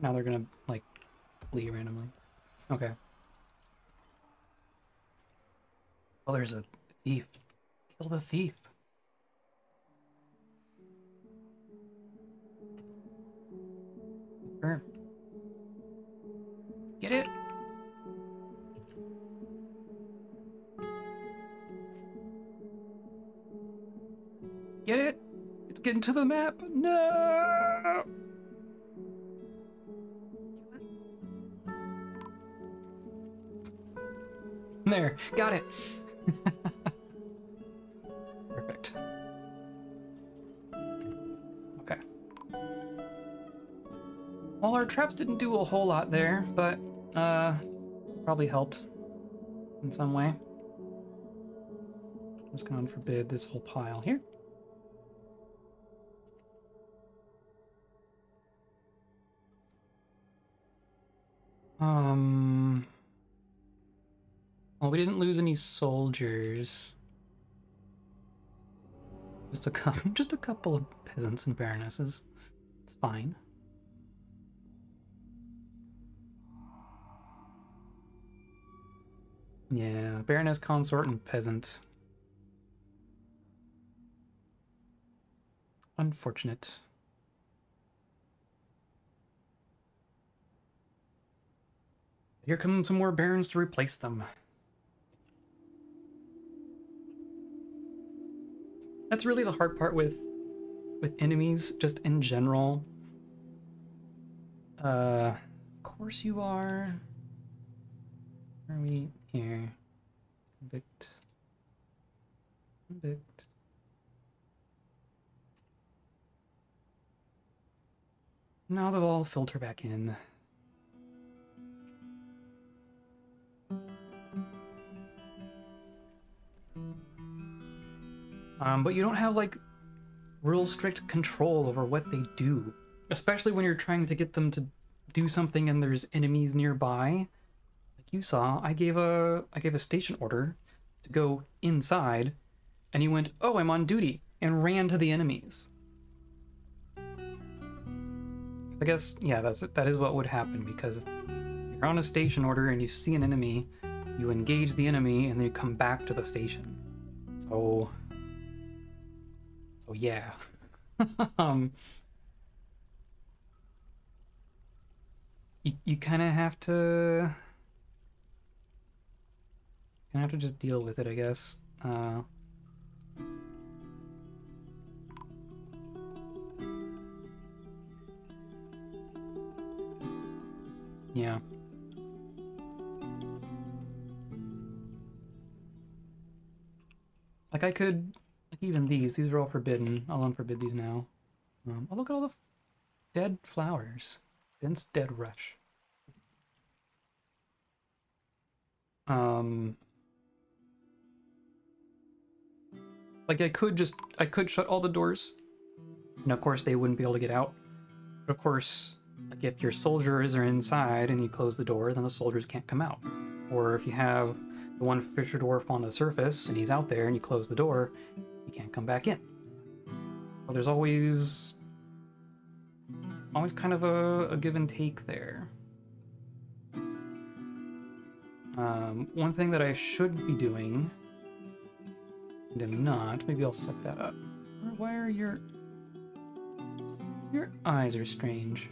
Now they're gonna, like, flee randomly. Okay. Oh, there's a thief. Kill the thief. Get it? Get it? It's getting to the map. No! There, got it. Perfect. Okay. Well, our traps didn't do a whole lot there, but uh, probably helped in some way. I'm just going to forbid this whole pile here. We didn't lose any soldiers. Just a couple, just a couple of peasants and baronesses. It's fine. Yeah, baroness, consort, and peasant. Unfortunate. Here come some more barons to replace them. That's really the hard part with with enemies, just in general. Uh, of course you are. Are we here? Convict. Convict. Now they'll all filter back in. Um, but you don't have like real strict control over what they do, especially when you're trying to get them to do something and there's enemies nearby. Like you saw, I gave a I gave a station order to go inside, and he went, "Oh, I'm on duty," and ran to the enemies. I guess yeah, that's that is what would happen because if you're on a station order and you see an enemy, you engage the enemy and then you come back to the station. So so yeah. um, you you kind of have to of have to just deal with it, I guess. Uh, yeah. Like I could even these, these are all forbidden. I'll unforbid these now. Um, oh, look at all the dead flowers. Dense dead rush. Um, like I could just, I could shut all the doors. And of course they wouldn't be able to get out. But of course, like if your soldiers are inside and you close the door, then the soldiers can't come out. Or if you have the one Fisher Dwarf on the surface and he's out there and you close the door, he can't come back in. So there's always always kind of a, a give and take there. Um, one thing that I should be doing, and am not, maybe I'll set that up. Why are your... Your eyes are strange.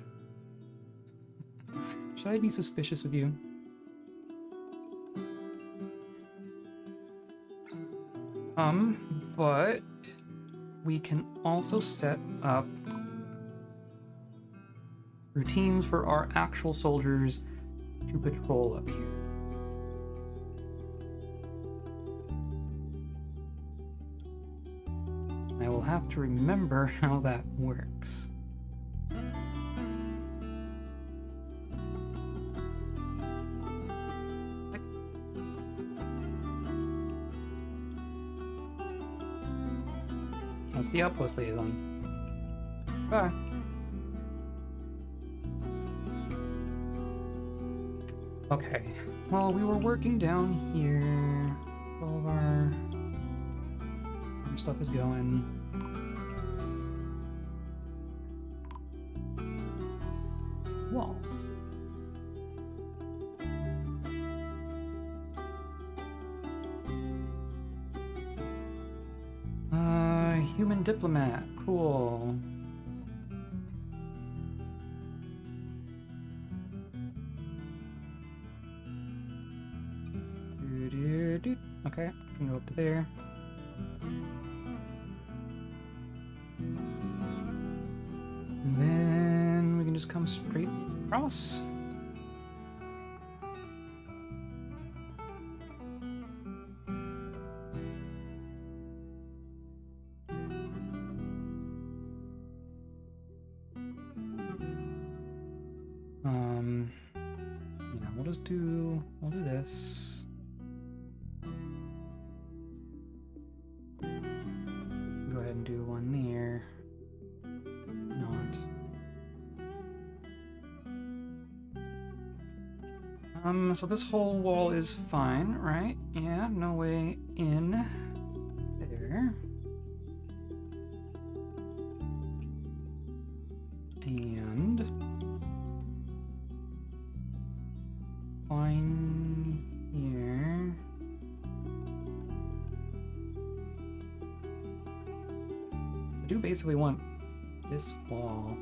Should I be suspicious of you? Um, but we can also set up routines for our actual soldiers to patrol up here. I will have to remember how that works. The outpost liaison. Bye. Ah. Okay. Well, we were working down here. All of our, our stuff is going. Wall. Diplomat. Cool. Okay, can go up to there. And then we can just come straight across. So this whole wall is fine, right? Yeah, no way in there. And fine here. I do basically want this wall.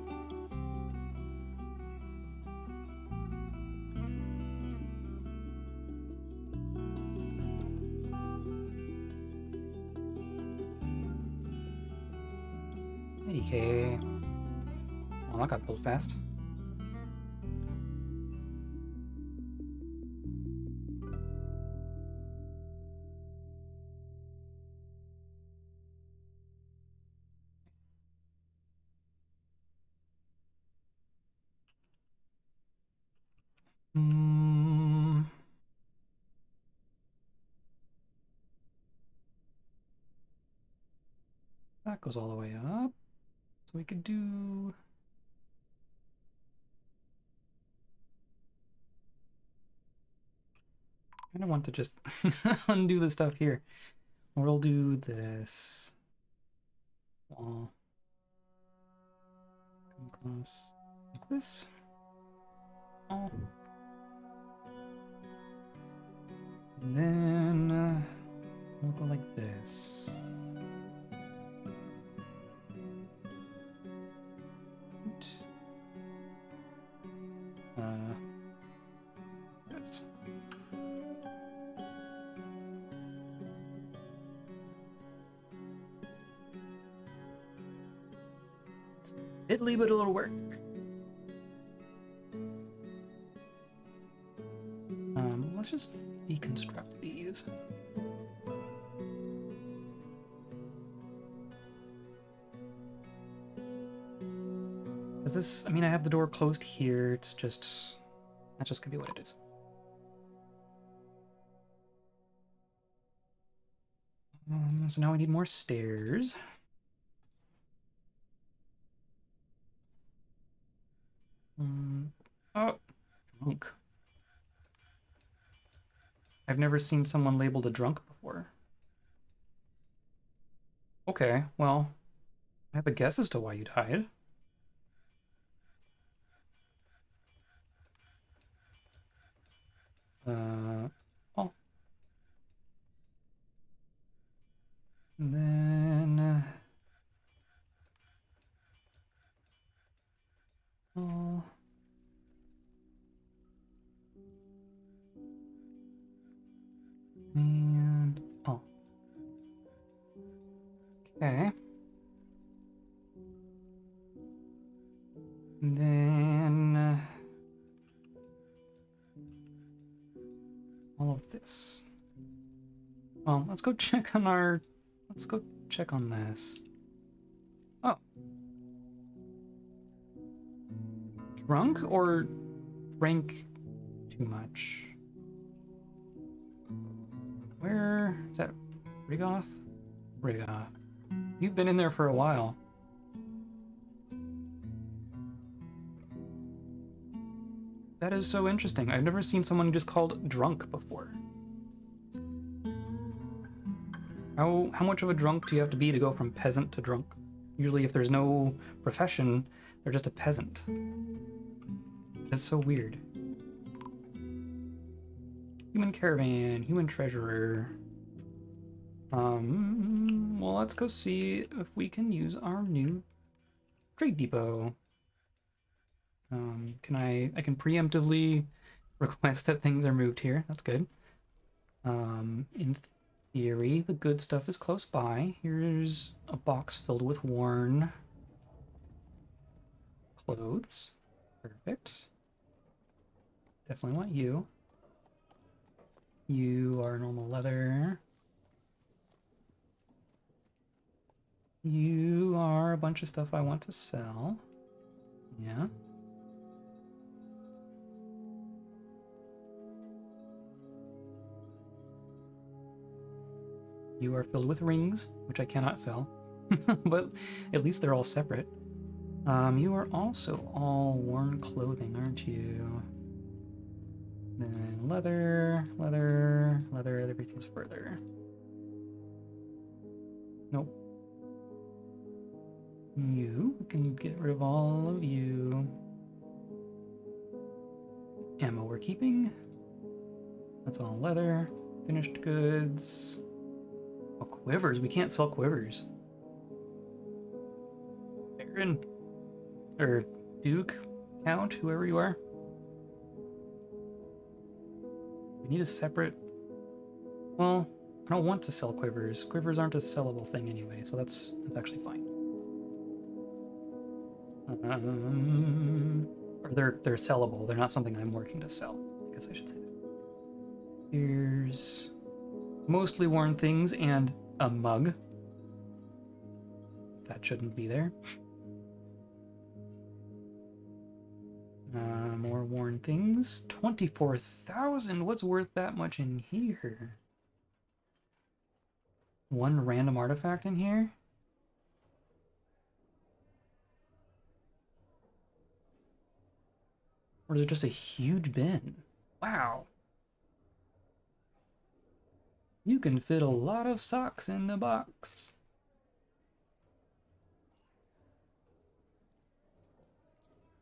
That got built fast. To just undo the stuff here. We'll do this. Wall. Come close like this. Oh. And then uh, we'll go like this. Italy, but it'll work. Um, let's just deconstruct these. Is this, I mean, I have the door closed here. It's just, that's just gonna be what it is. Um, so now we need more stairs. Um, oh, drunk. I've never seen someone labeled a drunk before. Okay, well, I have a guess as to why you died. Uh, oh. And then... Okay. And then uh, all of this. Well, let's go check on our. Let's go check on this. Oh. Drunk or drank too much? Where is that? Rigoth? Rigoth. You've been in there for a while. That is so interesting. I've never seen someone just called drunk before. How how much of a drunk do you have to be to go from peasant to drunk? Usually if there's no profession, they're just a peasant. It's so weird. Human caravan, human treasurer. Um, well, let's go see if we can use our new trade depot. Um, can I, I can preemptively request that things are moved here. That's good. Um, in theory, the good stuff is close by. Here's a box filled with worn clothes. Perfect. Definitely want you. You are normal leather. You are a bunch of stuff I want to sell. Yeah. You are filled with rings, which I cannot sell. but at least they're all separate. Um, you are also all worn clothing, aren't you? Then leather, leather, leather, everything's further. Nope. You, we can get rid of all of you. Ammo we're keeping. That's all leather. Finished goods. Oh, quivers. We can't sell quivers. Baron. Or Duke, Count, whoever you are. We need a separate... Well, I don't want to sell quivers. Quivers aren't a sellable thing anyway, so that's that's actually fine. Um, or they're they're sellable. They're not something I'm working to sell. I guess I should say that. Here's mostly worn things and a mug. That shouldn't be there. Uh, more worn things. 24,000? What's worth that much in here? One random artifact in here? Or is it just a huge bin? Wow. You can fit a lot of socks in the box.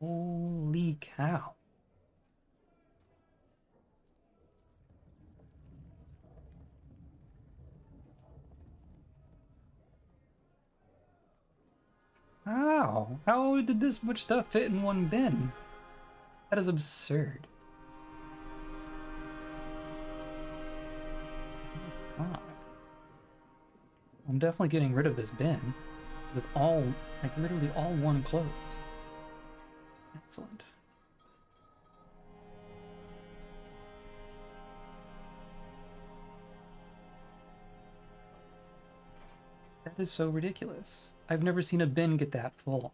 Holy cow. How? How did this much stuff fit in one bin? That is absurd. I'm definitely getting rid of this bin. It's all, like literally all worn clothes. Excellent. That is so ridiculous. I've never seen a bin get that full.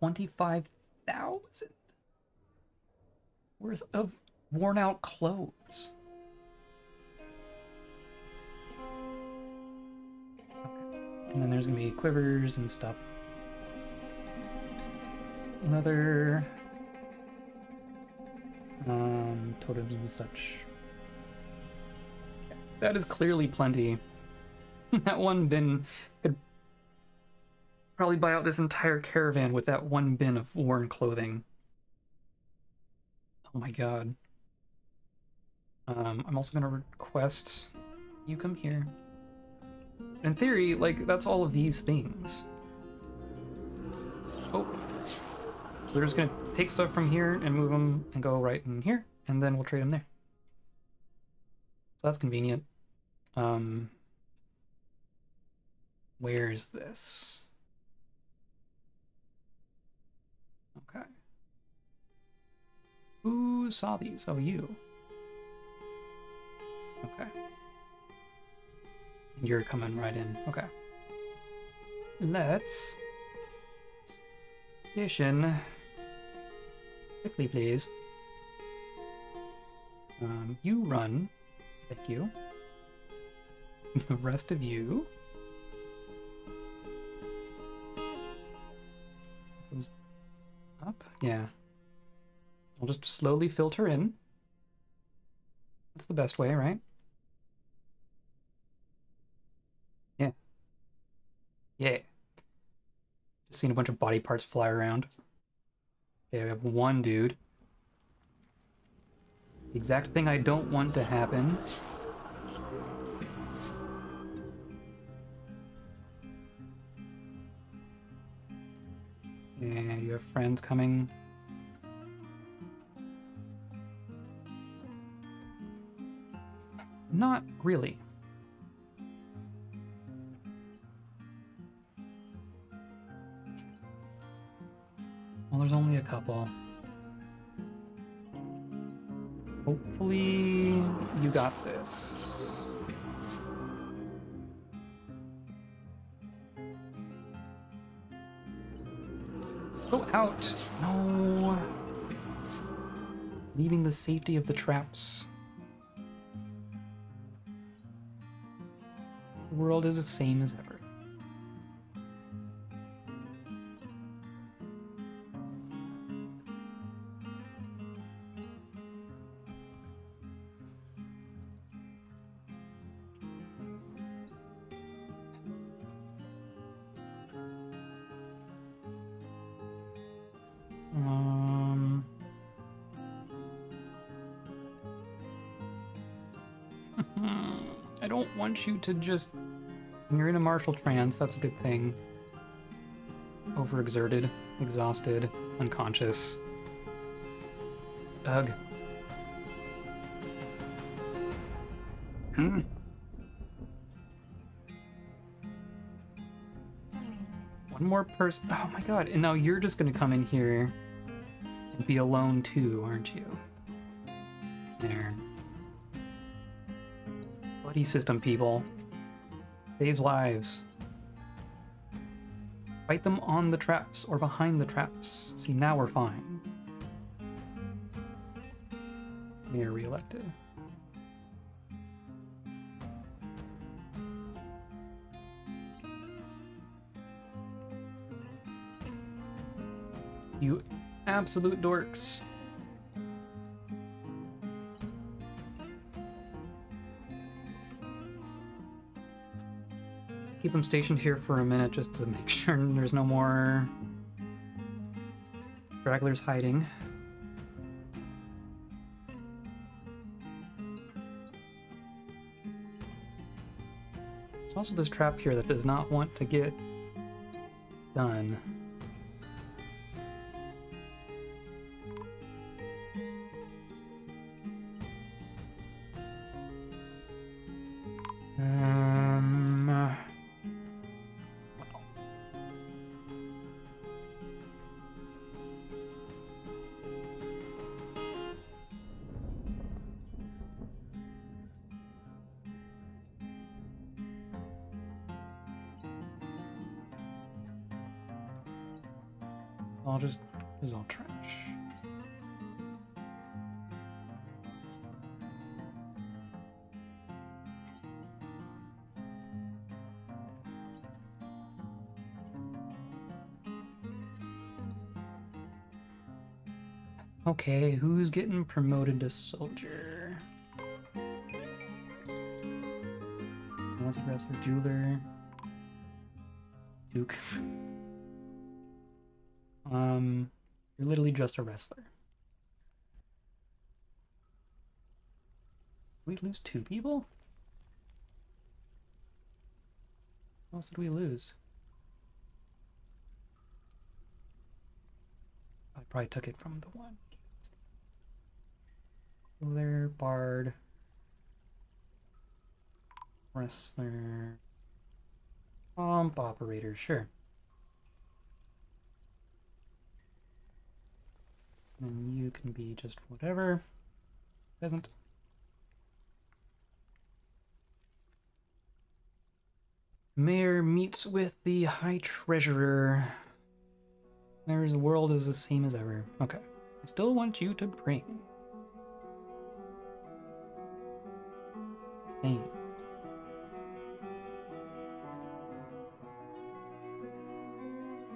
Twenty-five thousand worth of worn out clothes. And then there's gonna be quivers and stuff. Leather. um, totems and such. That is clearly plenty. that one bin could probably buy out this entire caravan with that one bin of worn clothing. Oh my god. Um, I'm also gonna request you come here. In theory, like, that's all of these things. Oh. So they're just gonna take stuff from here and move them and go right in here, and then we'll trade them there. So that's convenient. Um, where's this? Who saw these? Oh, you. Okay. You're coming right in. Okay. Let's station quickly, please. Um, you run. Thank you. The rest of you. Up? Yeah. I'll just slowly filter in. That's the best way, right? Yeah. Yeah. Just seen a bunch of body parts fly around. Okay, we have one dude. The exact thing I don't want to happen. Yeah, you have friends coming. Not really. Well, there's only a couple. Hopefully, you got this. Go out! No! Leaving the safety of the traps. World is the same as ever. Um. I don't want you to just. You're in a martial trance, that's a good thing. Overexerted, exhausted, unconscious. Ugh. Hmm. One more person. Oh my god, and now you're just gonna come in here and be alone too, aren't you? There. Buddy system, people. Saves lives. Fight them on the traps or behind the traps. See, now we're fine. Mayor reelected. You absolute dorks. Keep them stationed here for a minute just to make sure there's no more stragglers hiding. There's also this trap here that does not want to get done. Okay, who's getting promoted to soldier? What's wrestler, jeweler, Duke. Um, you're literally just a wrestler. we lose two people? What else did we lose? I probably took it from the one. Healer, bard, wrestler, pump operator, sure. And you can be just whatever. Peasant. Mayor meets with the High Treasurer. There's world is the same as ever. Okay. I still want you to bring. Same.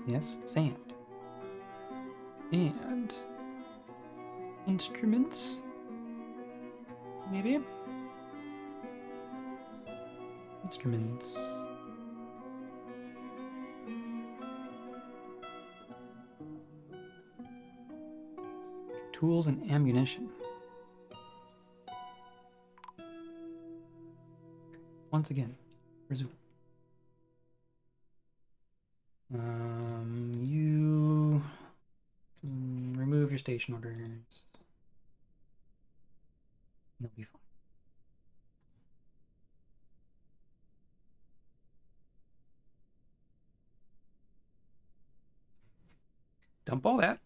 Yes, sand. And instruments. Maybe? Instruments. Tools and ammunition. Once again, resume. Um, you remove your station orders. You'll be fine. Dump all that.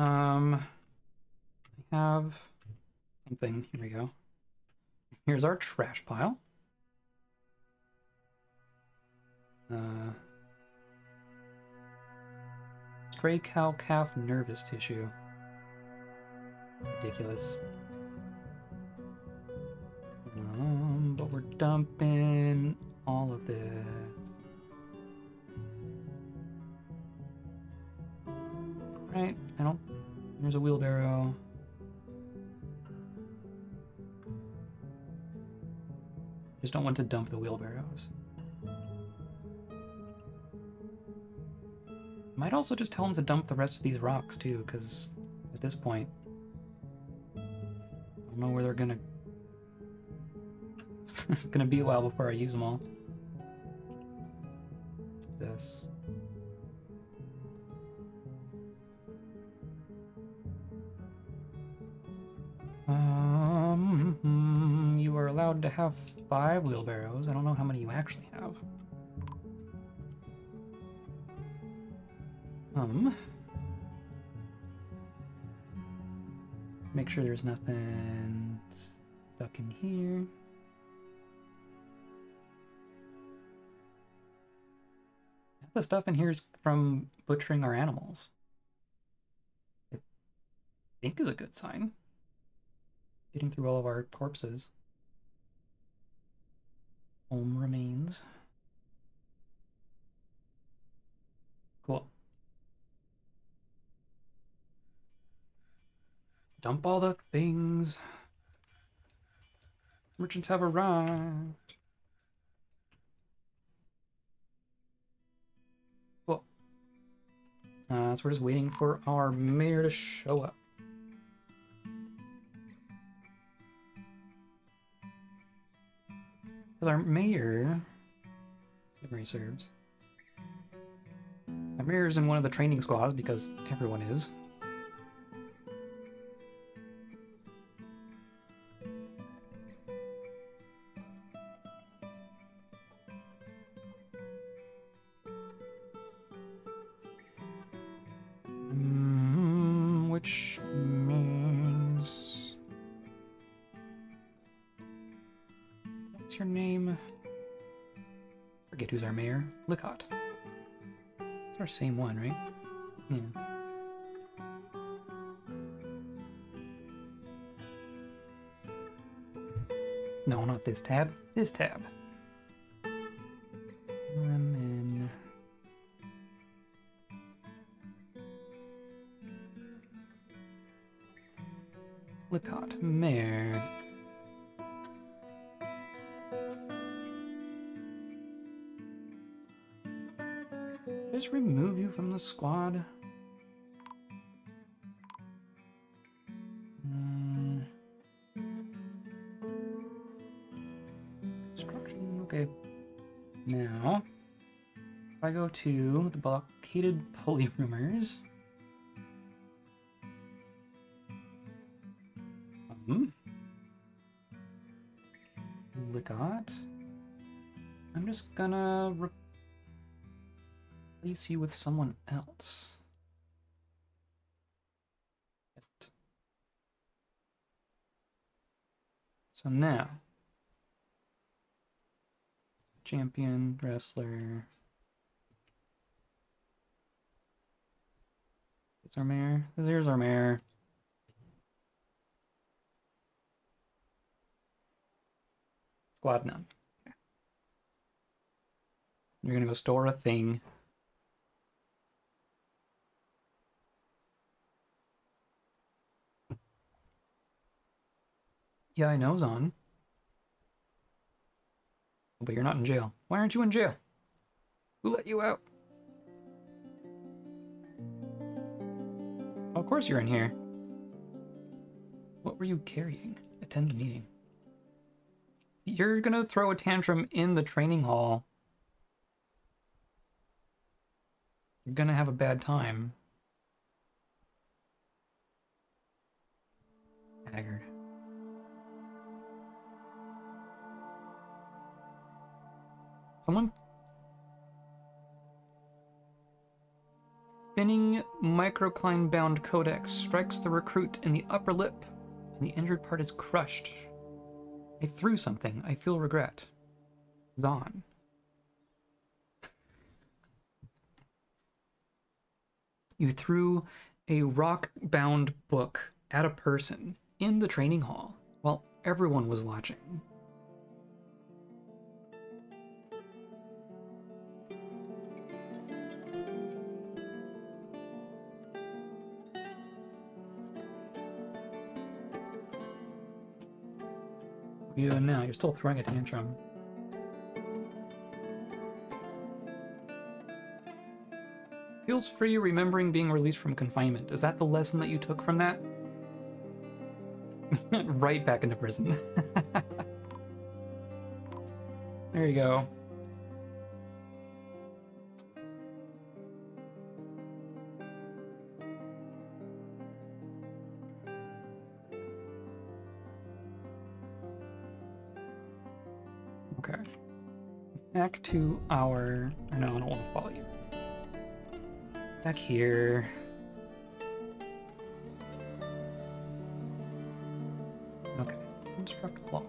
Um, I have something. Here we go. Here's our trash pile. Uh, stray cow calf nervous tissue. Ridiculous. Um, but we're dumping all of this. Right, I don't. There's a wheelbarrow. Just don't want to dump the wheelbarrows. Might also just tell him to dump the rest of these rocks too, because at this point, I don't know where they're gonna. it's gonna be a while before I use them all. This. Um, hmm, hmm, hmm. you are allowed to have five wheelbarrows. I don't know how many you actually have. Um, make sure there's nothing stuck in here. Half the stuff in here is from butchering our animals. I think is a good sign. Getting through all of our corpses. Home remains. Cool. Dump all the things. Merchants have arrived. Cool. Uh, so we're just waiting for our mayor to show up. Because our mayor, memory serves, our mayor is in one of the training squads because everyone is. Which means what's your name? Forget who's our mayor. Licott. It's our same one, right? Yeah. No, not this tab. This tab. with the blockaded pulley rumors. Um, Ligot. I'm just gonna replace you with someone else. So now, champion, wrestler, It's our mayor. Here's our mayor. Squad none. Okay. You're gonna go store a thing. Yeah, I know, on. But you're not in jail. Why aren't you in jail? Who let you out? Of course you're in here. What were you carrying? Attend a meeting. You're gonna throw a tantrum in the training hall. You're gonna have a bad time. Haggard. Someone spinning microcline bound codex strikes the recruit in the upper lip, and the injured part is crushed. I threw something. I feel regret. Zon. You threw a rock bound book at a person in the training hall while everyone was watching. Are you doing now? You're still throwing a tantrum. Feels free remembering being released from confinement. Is that the lesson that you took from that? right back into prison. there you go. Back to our... No, I don't want to follow you. Back here. Okay. Construct wall.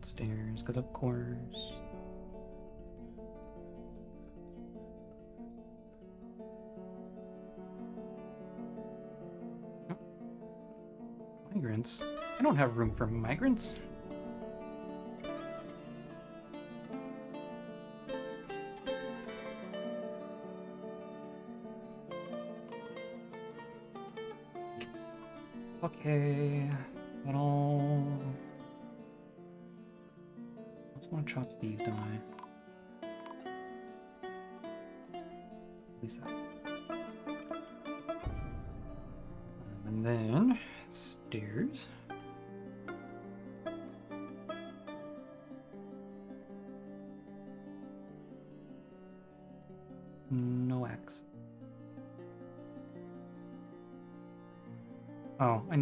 Couple more without stairs, because of course. Migrants? I don't have room for migrants.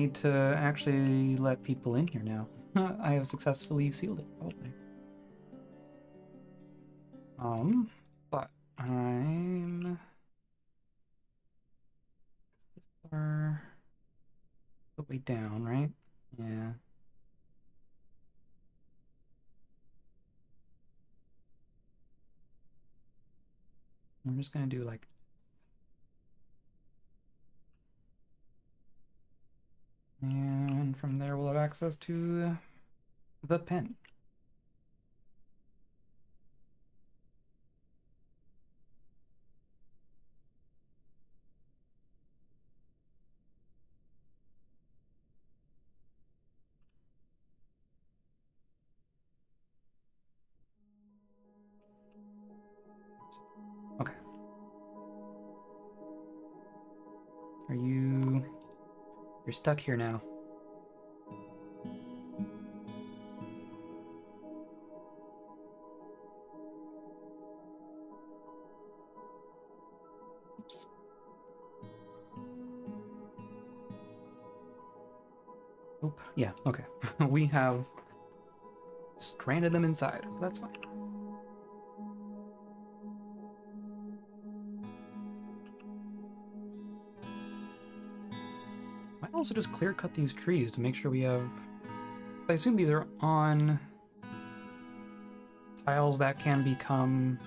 Need to actually let people in here now. I have successfully sealed it, probably. Um, but I'm... This are the way down, right? Yeah. I'm just gonna do like And from there, we'll have access to the pen. Stuck here now. Oops. Oop. Yeah, okay. we have stranded them inside. That's fine. Also just clear cut these trees to make sure we have. I assume these are on tiles that can become.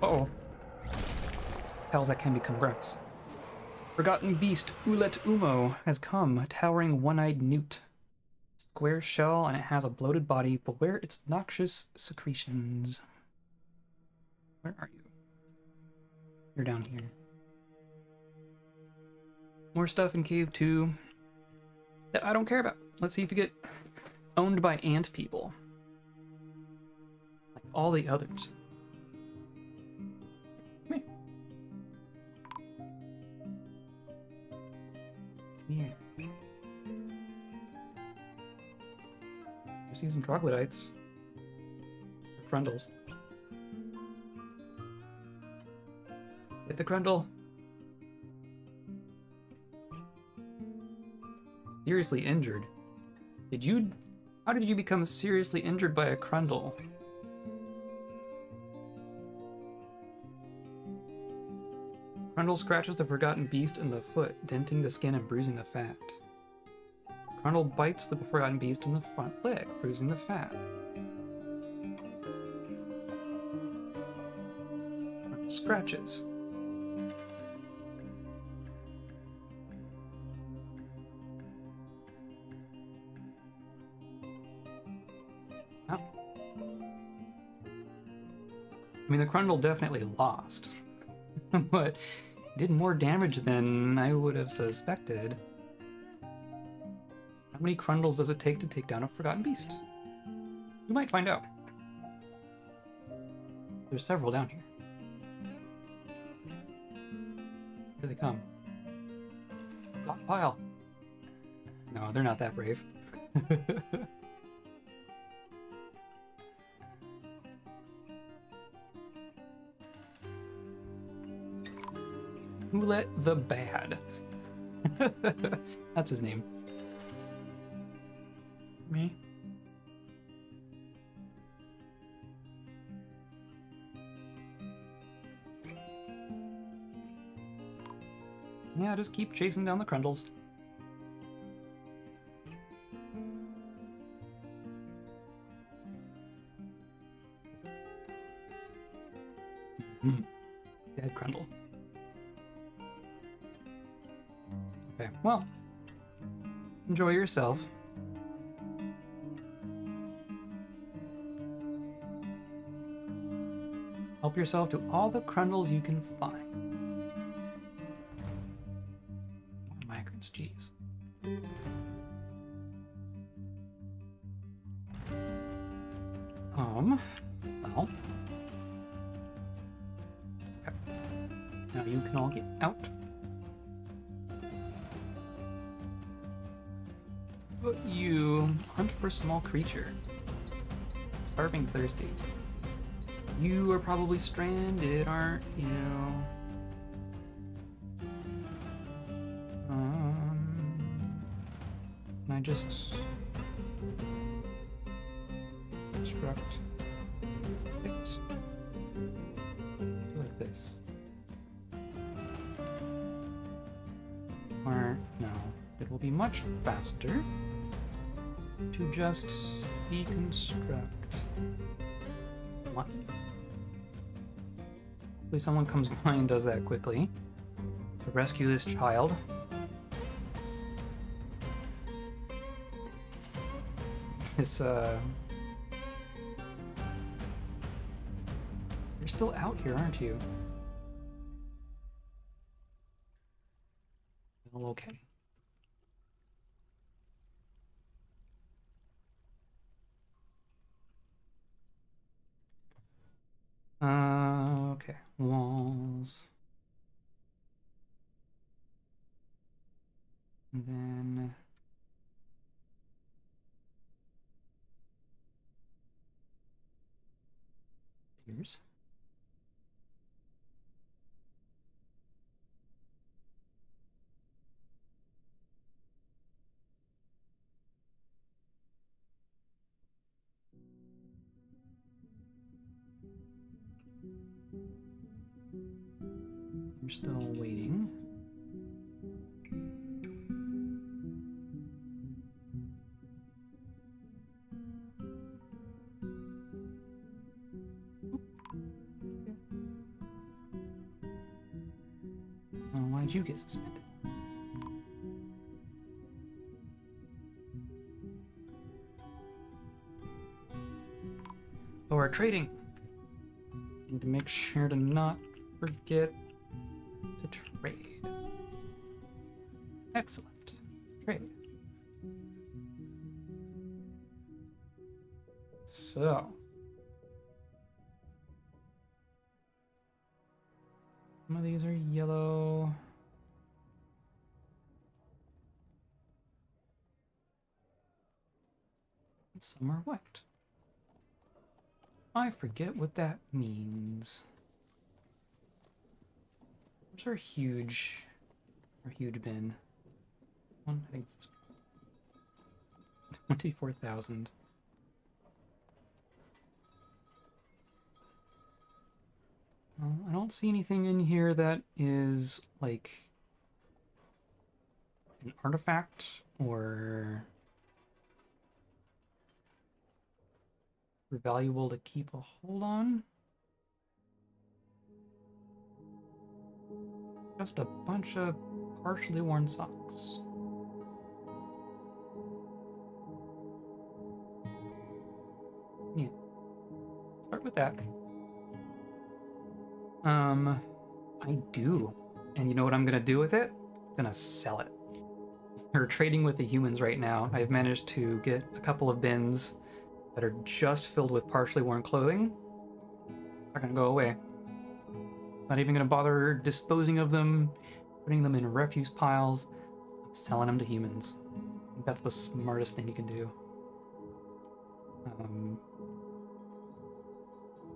Uh oh. Tiles that can become grass. Forgotten beast Ulet Umo has come, towering one-eyed newt. Square shell and it has a bloated body. Beware its noxious secretions. Where are you? You're down here. More stuff in Cave 2 that I don't care about. Let's see if you get owned by ant people. Like all the others. Come here. Yeah. I see some troglodytes. Crundles. Get the Crundle. Seriously injured. Did you... How did you become seriously injured by a Crundle? Crundle scratches the Forgotten Beast in the foot, denting the skin and bruising the fat. Crundle bites the Forgotten Beast in the front leg, bruising the fat. Scratches. I mean, the Crundle definitely lost, but did more damage than I would have suspected. How many Crundles does it take to take down a Forgotten Beast? You might find out. There's several down here. Here they come. Block pile. No, they're not that brave. Who let the bad? That's his name. Me? Yeah, just keep chasing down the Crundles. Enjoy yourself. Help yourself to all the Crundles you can find. Creature. Starving thirsty. You are probably stranded, aren't you? trapped. What? Hopefully someone comes by and does that quickly. To rescue this child. This, uh... You're still out here, aren't you? Well, okay. Uh, okay. Walls. And then... Here's. I'm still waiting. Why'd you get suspended? Oh, we're trading. Make sure to not forget forget what that means. What's our huge, our huge bin? One, I think it's 24,000. Well, I don't see anything in here that is like an artifact or valuable to keep a hold on. Just a bunch of partially worn socks. Yeah. Start with that. Um, I do. And you know what I'm gonna do with it? I'm gonna sell it. We're trading with the humans right now. I've managed to get a couple of bins that are just filled with partially worn clothing. They're gonna go away. Not even gonna bother disposing of them, putting them in refuse piles, selling them to humans. That's the smartest thing you can do. Um,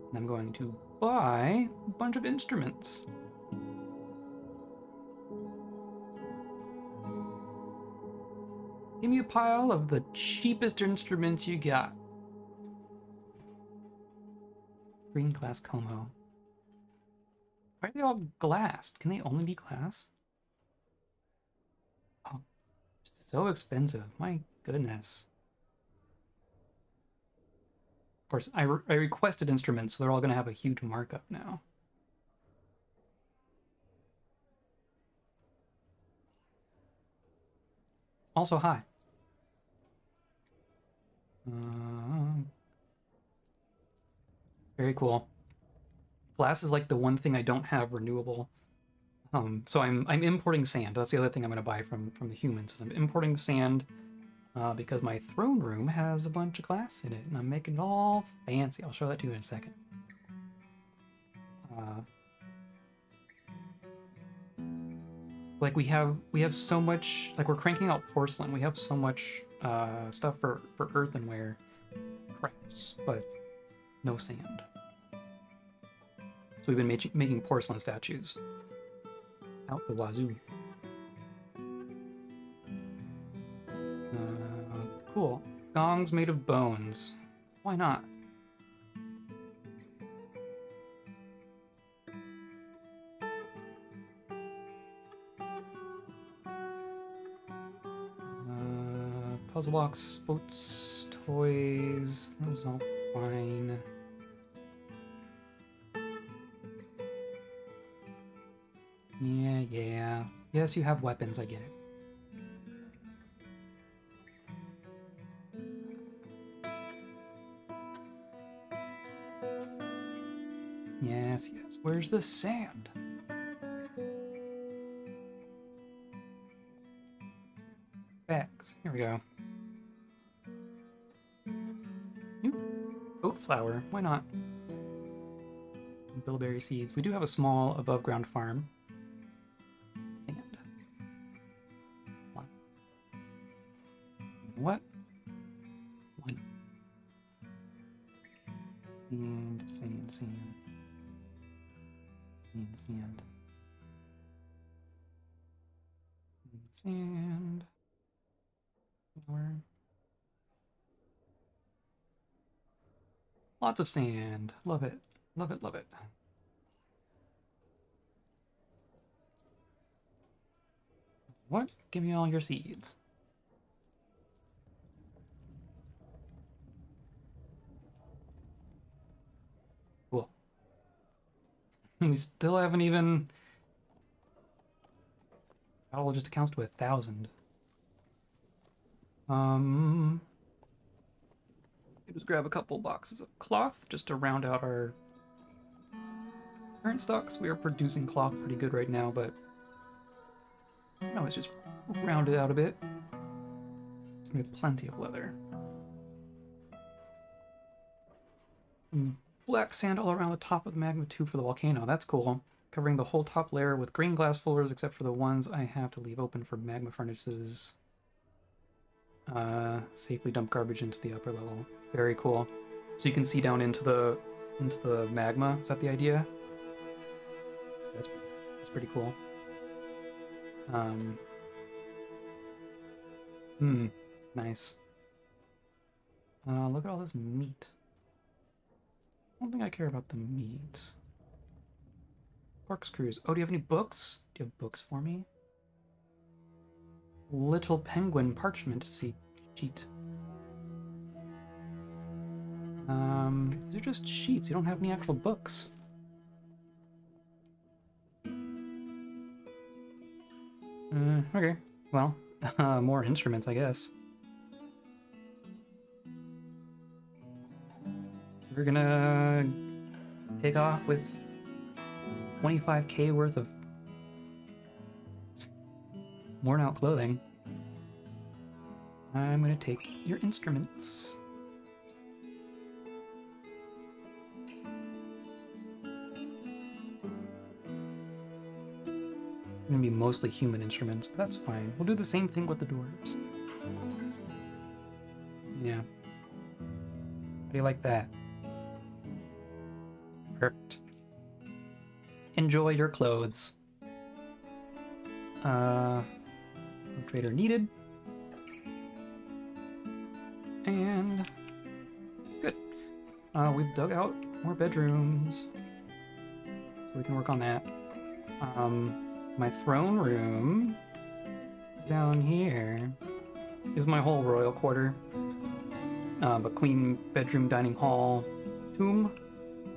and I'm going to buy a bunch of instruments. Give me a pile of the cheapest instruments you got. Green glass como. Why are they all glassed? Can they only be glass? Oh, so expensive. My goodness. Of course, I, re I requested instruments, so they're all going to have a huge markup now. Also, hi. Uh, very cool. Glass is like the one thing I don't have renewable. Um, so I'm I'm importing sand. That's the other thing I'm going to buy from from the humans. Is I'm importing sand uh, because my throne room has a bunch of glass in it, and I'm making it all fancy. I'll show that to you in a second. Uh, like we have we have so much like we're cranking out porcelain. We have so much uh, stuff for for earthenware but no sand. So we've been ma making porcelain statues out the wazoo. Uh, cool. Gongs made of bones. Why not? Uh, puzzle box, boats, toys. Was all Fine. Yeah, yeah. Yes, you have weapons, I get it. Yes, yes. Where's the sand? Bags. Here we go. Flour. Why not? Bilberry seeds. We do have a small above ground farm. Of sand. Love it. Love it, love it. What? Give me all your seeds. Cool. we still haven't even... That all just accounts to a thousand. Um... Just grab a couple boxes of cloth just to round out our current stocks. We are producing cloth pretty good right now, but no, it's just round it out a bit. We have plenty of leather. Black sand all around the top of the magma tube for the volcano. That's cool. Covering the whole top layer with green glass floors, except for the ones I have to leave open for magma furnaces. Uh, safely dump garbage into the upper level. Very cool. So you can see down into the into the magma. Is that the idea? That's that's pretty cool. Um. Hmm. Nice. Uh, look at all this meat. I don't think I care about the meat. Corkscrews. Oh, do you have any books? Do you have books for me? Little penguin parchment sheet. Um, these are just sheets. You don't have any actual books. Uh, okay. Well, uh, more instruments, I guess. We're gonna take off with 25k worth of worn out clothing. I'm gonna take your instruments. Gonna be mostly human instruments, but that's fine. We'll do the same thing with the dwarves. Yeah. How do you like that? Perfect. Enjoy your clothes. Uh, no trader needed. And good. Uh, we've dug out more bedrooms, so we can work on that. Um, my throne room down here is my whole royal quarter. Uh, but queen bedroom, dining hall, tomb.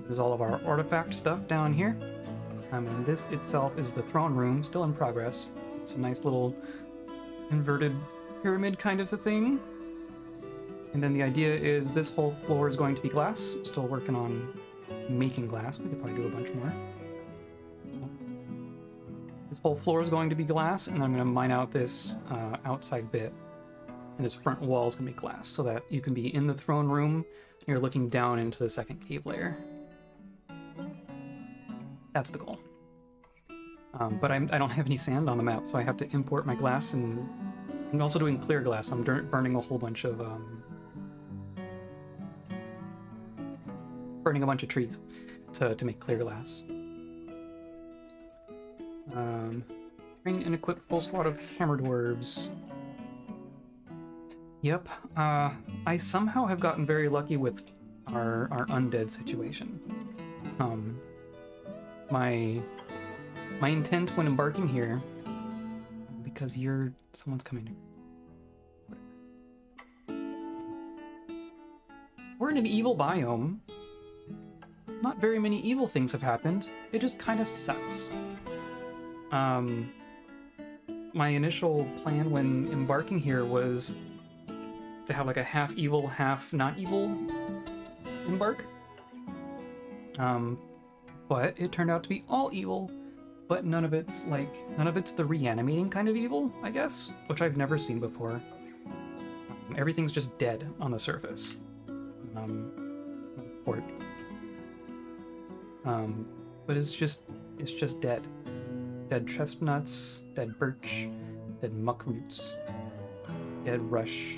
is all of our artifact stuff down here. Um, and this itself is the throne room, still in progress. It's a nice little inverted pyramid kind of a thing. And then the idea is this whole floor is going to be glass. Still working on making glass. We could probably do a bunch more. Whole floor is going to be glass, and I'm going to mine out this uh, outside bit. And this front wall is going to be glass, so that you can be in the throne room, and you're looking down into the second cave layer. That's the goal. Um, but I'm, I do not have any sand on the map, so I have to import my glass, and I'm also doing clear glass. So I'm burning a whole bunch of um, burning a bunch of trees to, to make clear glass. Um, train and equip full squad of hammer dwarves. Yep. Uh, I somehow have gotten very lucky with our our undead situation. Um, my my intent when embarking here, because you're someone's coming. We're in an evil biome. Not very many evil things have happened. It just kind of sucks. Um, my initial plan when embarking here was to have like a half evil, half not evil embark. Um, but it turned out to be all evil, but none of it's like none of it's the reanimating kind of evil, I guess, which I've never seen before. Um, everything's just dead on the surface. Um, port. Um, but it's just it's just dead. Dead chestnuts, dead birch, dead muck roots, dead rush.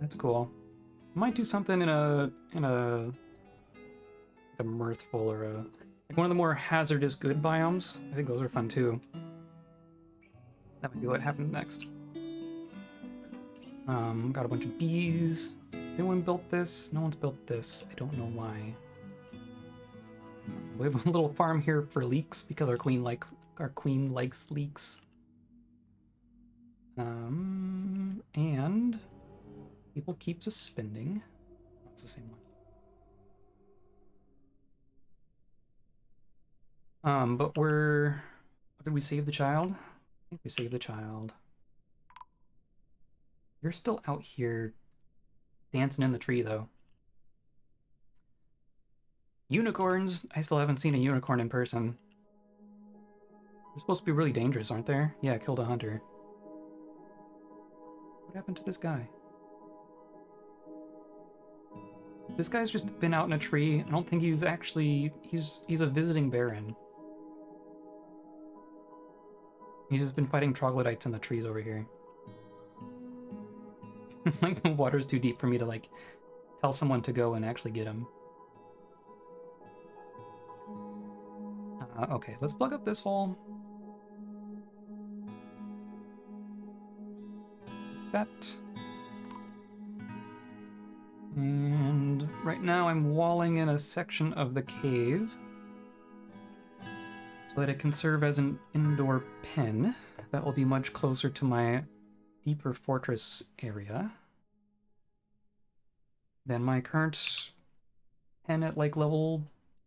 That's cool. Might do something in a in a a mirthful or a like one of the more hazardous good biomes. I think those are fun too. That might be what happens next. Um, got a bunch of bees. Has anyone built this? No one's built this. I don't know why. We have a little farm here for leeks because our queen like our queen likes leeks. Um, and people keep suspending. It's the same one. Um, but we're. Did we save the child? I think we saved the child. You're still out here dancing in the tree, though. Unicorns! I still haven't seen a unicorn in person. They're supposed to be really dangerous, aren't they? Yeah, I killed a hunter. What happened to this guy? This guy's just been out in a tree. I don't think he's actually... He's, he's a visiting baron. He's just been fighting troglodytes in the trees over here. like the water's too deep for me to like tell someone to go and actually get him. Uh, okay, let's plug up this hole. That. And right now I'm walling in a section of the cave so that it can serve as an indoor pen. That will be much closer to my deeper fortress area than my current pen at like level,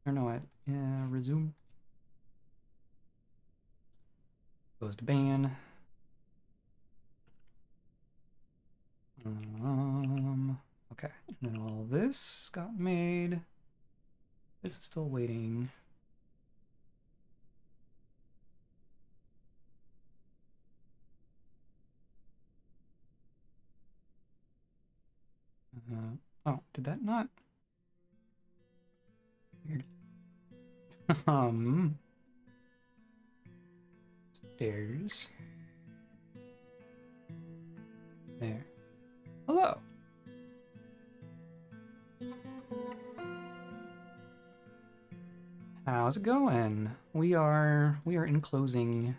I don't know, at, yeah, resume. Goes to ban. Um, okay, and then all this got made. This is still waiting. Uh, oh, did that not? Weird. um. Stairs. There. Hello. How's it going? We are we are enclosing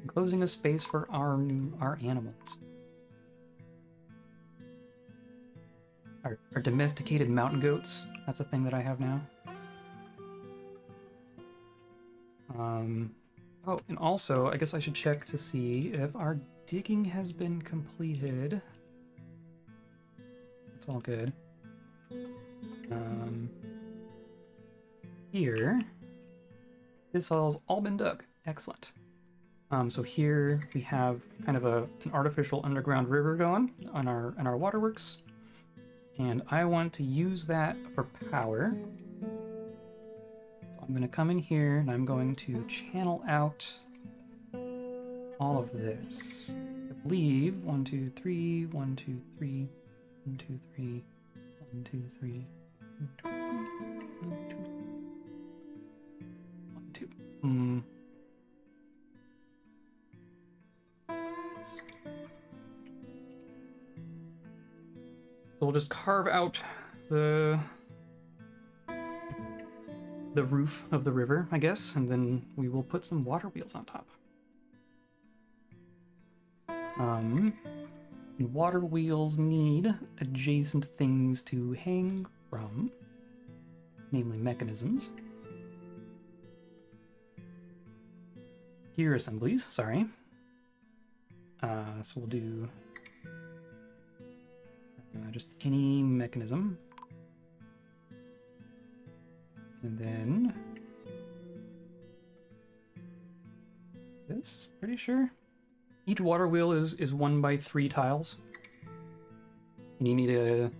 enclosing a space for our new our animals. Our, our domesticated mountain goats. That's a thing that I have now. Um, oh, and also, I guess I should check to see if our digging has been completed. That's all good. Um, here, this all's all been dug. Excellent. Um, so here we have kind of a, an artificial underground river going on our on our waterworks. And I want to use that for power. I'm going to come in here and I'm going to channel out all of this. I believe one, two, three, one, two, three, one, two, three, one, two, three, one, two, three, one, two, one, two. Hmm. So we'll just carve out the the roof of the river, I guess, and then we will put some water wheels on top. Um, water wheels need adjacent things to hang from, namely mechanisms. Gear assemblies, sorry. Uh, so we'll do uh, just any mechanism. And then this, pretty sure. Each water wheel is, is one by three tiles. And you need a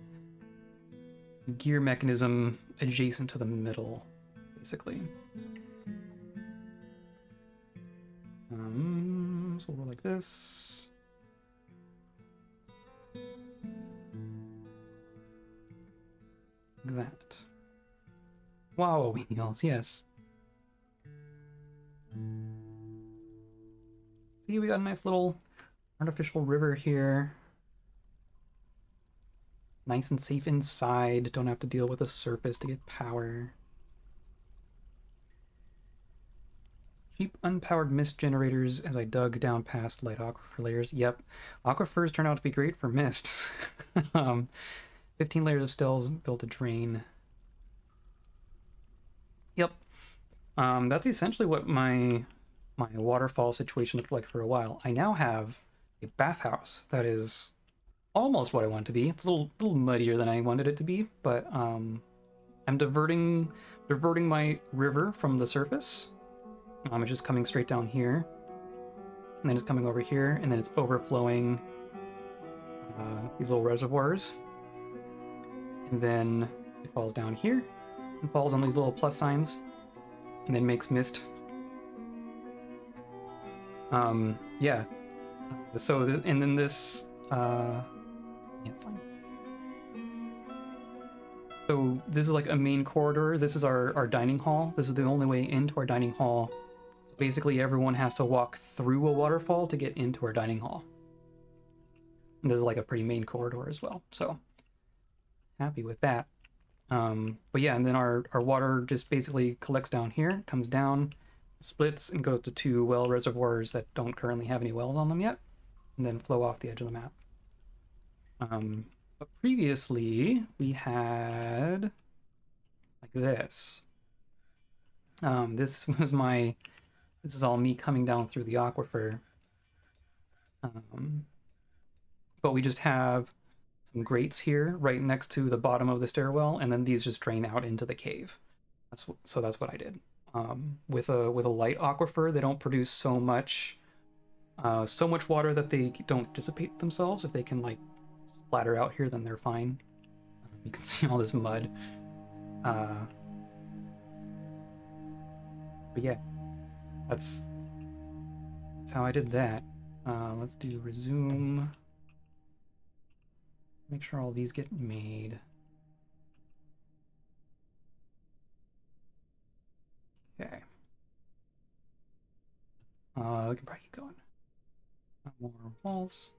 gear mechanism adjacent to the middle, basically. Um, so we'll go like this. Like that. Wow, wheels, yes. See, we got a nice little artificial river here. Nice and safe inside. Don't have to deal with the surface to get power. Cheap unpowered mist generators as I dug down past light aquifer layers. Yep, aquifers turn out to be great for mists. um, 15 layers of stills built a drain. Yep. Um, that's essentially what my my waterfall situation looked like for a while. I now have a bathhouse that is almost what I want it to be. It's a little little muddier than I wanted it to be, but um, I'm diverting diverting my river from the surface. Um, it's just coming straight down here, and then it's coming over here, and then it's overflowing uh, these little reservoirs, and then it falls down here and falls on these little plus signs, and then makes mist. Um, yeah. So, th- and then this, uh. So this is like a main corridor. This is our, our dining hall. This is the only way into our dining hall. Basically, everyone has to walk through a waterfall to get into our dining hall. And this is like a pretty main corridor as well. So happy with that. Um, but yeah, and then our, our water just basically collects down here, comes down, splits, and goes to two well reservoirs that don't currently have any wells on them yet, and then flow off the edge of the map. Um, but previously, we had like this. Um, this was my, this is all me coming down through the aquifer. Um, but we just have some grates here right next to the bottom of the stairwell, and then these just drain out into the cave. That's so that's what I did. Um, with a with a light aquifer, they don't produce so much uh, so much water that they don't dissipate themselves. If they can like splatter out here, then they're fine. You can see all this mud. Uh, but yeah, that's that's how I did that. Uh, let's do resume. Make sure all these get made. Okay. Uh, we can probably keep going. More walls.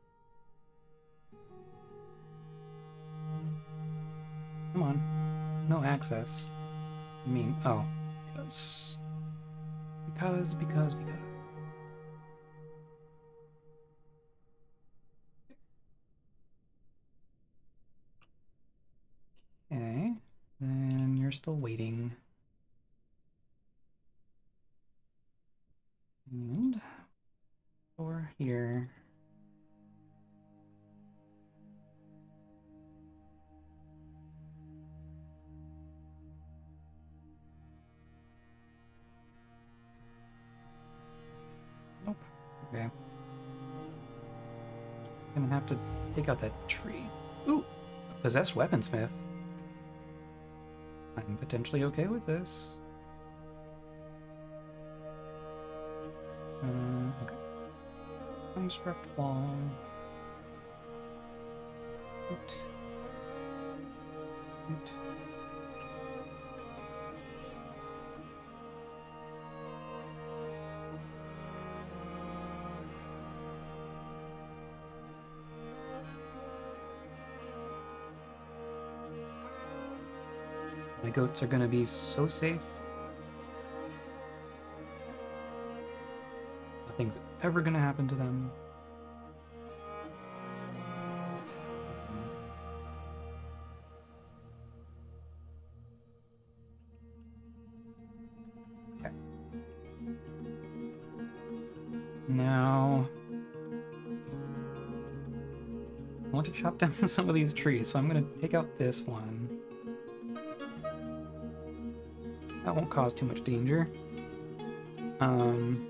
Come on. No access. I mean, oh, because. Because, because, because. Then you're still waiting. And over here. Nope. Okay. Gonna have to take out that tree. Ooh, possessed weaponsmith. I'm potentially okay with this. Um, okay. Construct wall. My goats are gonna be so safe. Nothing's ever gonna happen to them. Okay. Now, I want to chop down some of these trees, so I'm gonna take out this one. Won't cause too much danger. Um.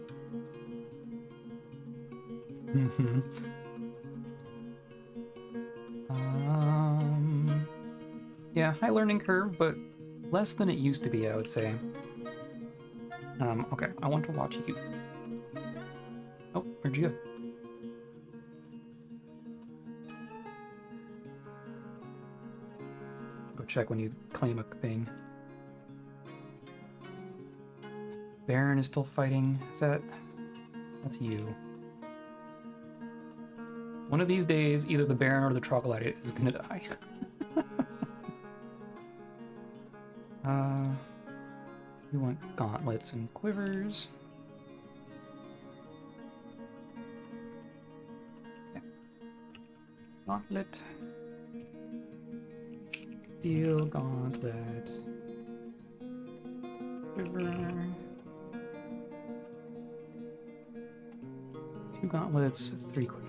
um. Yeah, yeah, high learning curve, but less than it used to be, I would say. Um, okay, I want to watch you. Oh, where'd you go? Go check when you claim a thing. Baron is still fighting. Is that... That's you. One of these days, either the Baron or the Troglodyte is gonna die. uh, we want gauntlets and quivers. Gauntlet. Steel gauntlet. Quiver. Gauntlets, three quivers.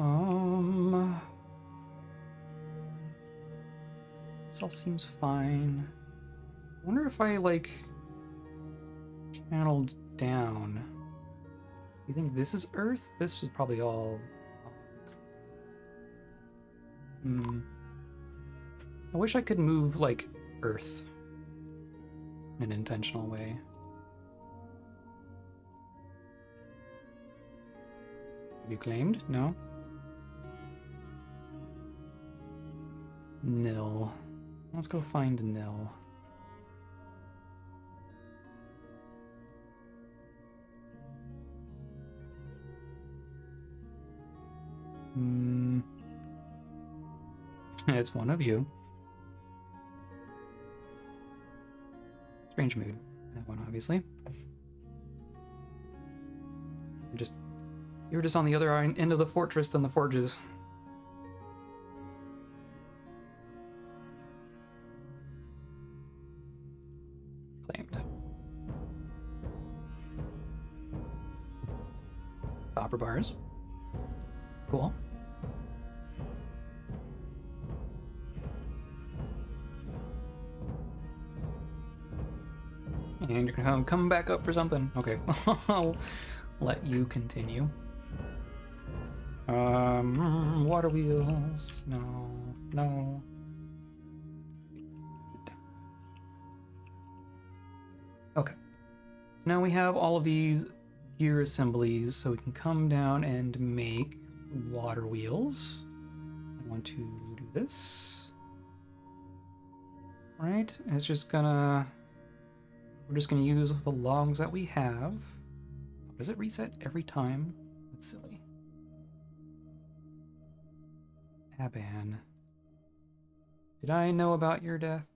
Um, this all seems fine. I like channeled down. You think this is Earth? This is probably all. Hmm. I wish I could move like Earth in an intentional way. Have you claimed? No. Nil. Let's go find Nil. It's one of you. Strange mood. That one, obviously. You're just you're just on the other end of the fortress than the forges. Come back up for something. Okay, I'll let you continue. Um, water wheels. No, no. Okay. So now we have all of these gear assemblies, so we can come down and make water wheels. I want to do this. Right, and it's just gonna... We're just gonna use the logs that we have. Does it reset every time? That's silly. Aban. Did I know about your death?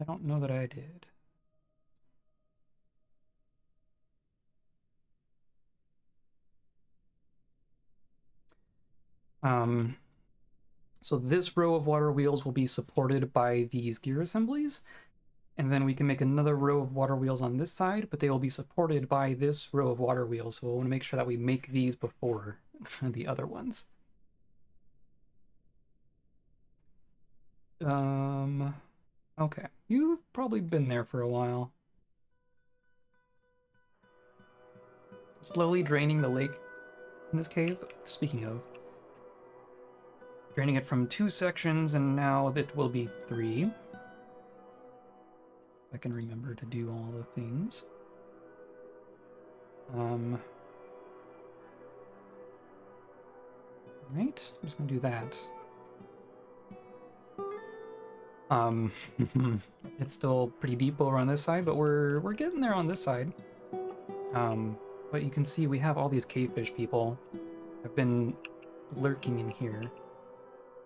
I don't know that I did. Um, so this row of water wheels will be supported by these gear assemblies. And then we can make another row of water wheels on this side, but they will be supported by this row of water wheels. So we'll want to make sure that we make these before the other ones. Um, okay. You've probably been there for a while. Slowly draining the lake in this cave. Speaking of, draining it from two sections, and now it will be three. I can remember to do all the things. Um. Right, I'm just gonna do that. Um, it's still pretty deep over on this side, but we're we're getting there on this side. Um, but you can see we have all these cavefish people have been lurking in here.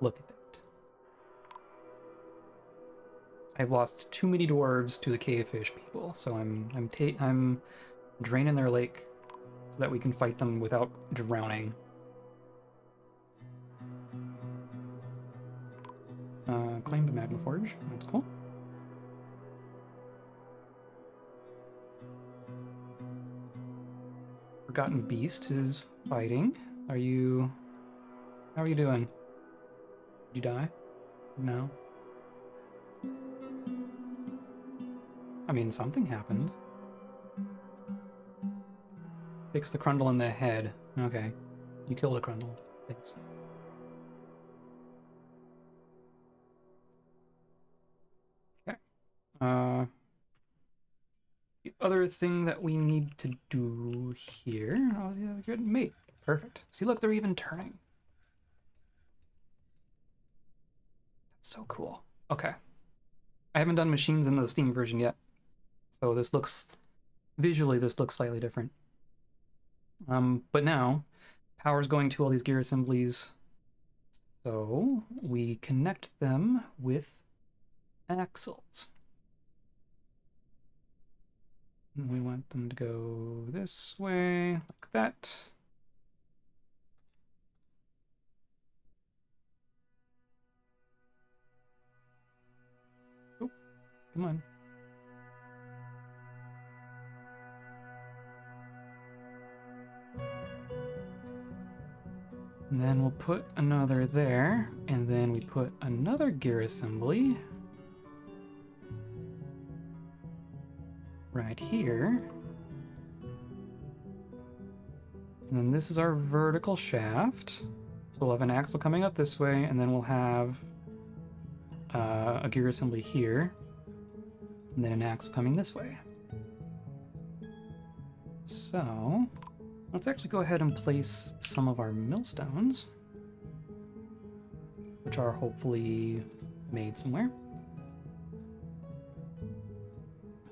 Look at that. I've lost too many dwarves to the cavefish people, so I'm I'm ta I'm draining their lake so that we can fight them without drowning. Uh, claim to Magma Forge. That's cool. Forgotten Beast is fighting. Are you... How are you doing? Did you die? No? I mean, something happened. Fix the Crundle in their head. Okay. You killed the Crundle. Thanks. Okay. Uh, the other thing that we need to do here... Oh, yeah, good mate. Perfect. See, look, they're even turning. That's so cool. Okay. I haven't done machines in the Steam version yet. So this looks... Visually, this looks slightly different. Um, but now, power's going to all these gear assemblies. So we connect them with axles. We want them to go this way, like that. Come on. And then we'll put another there, and then we put another gear assembly right here. And then this is our vertical shaft. So we'll have an axle coming up this way, and then we'll have uh, a gear assembly here, and then an axle coming this way. So Let's actually go ahead and place some of our millstones, which are hopefully made somewhere.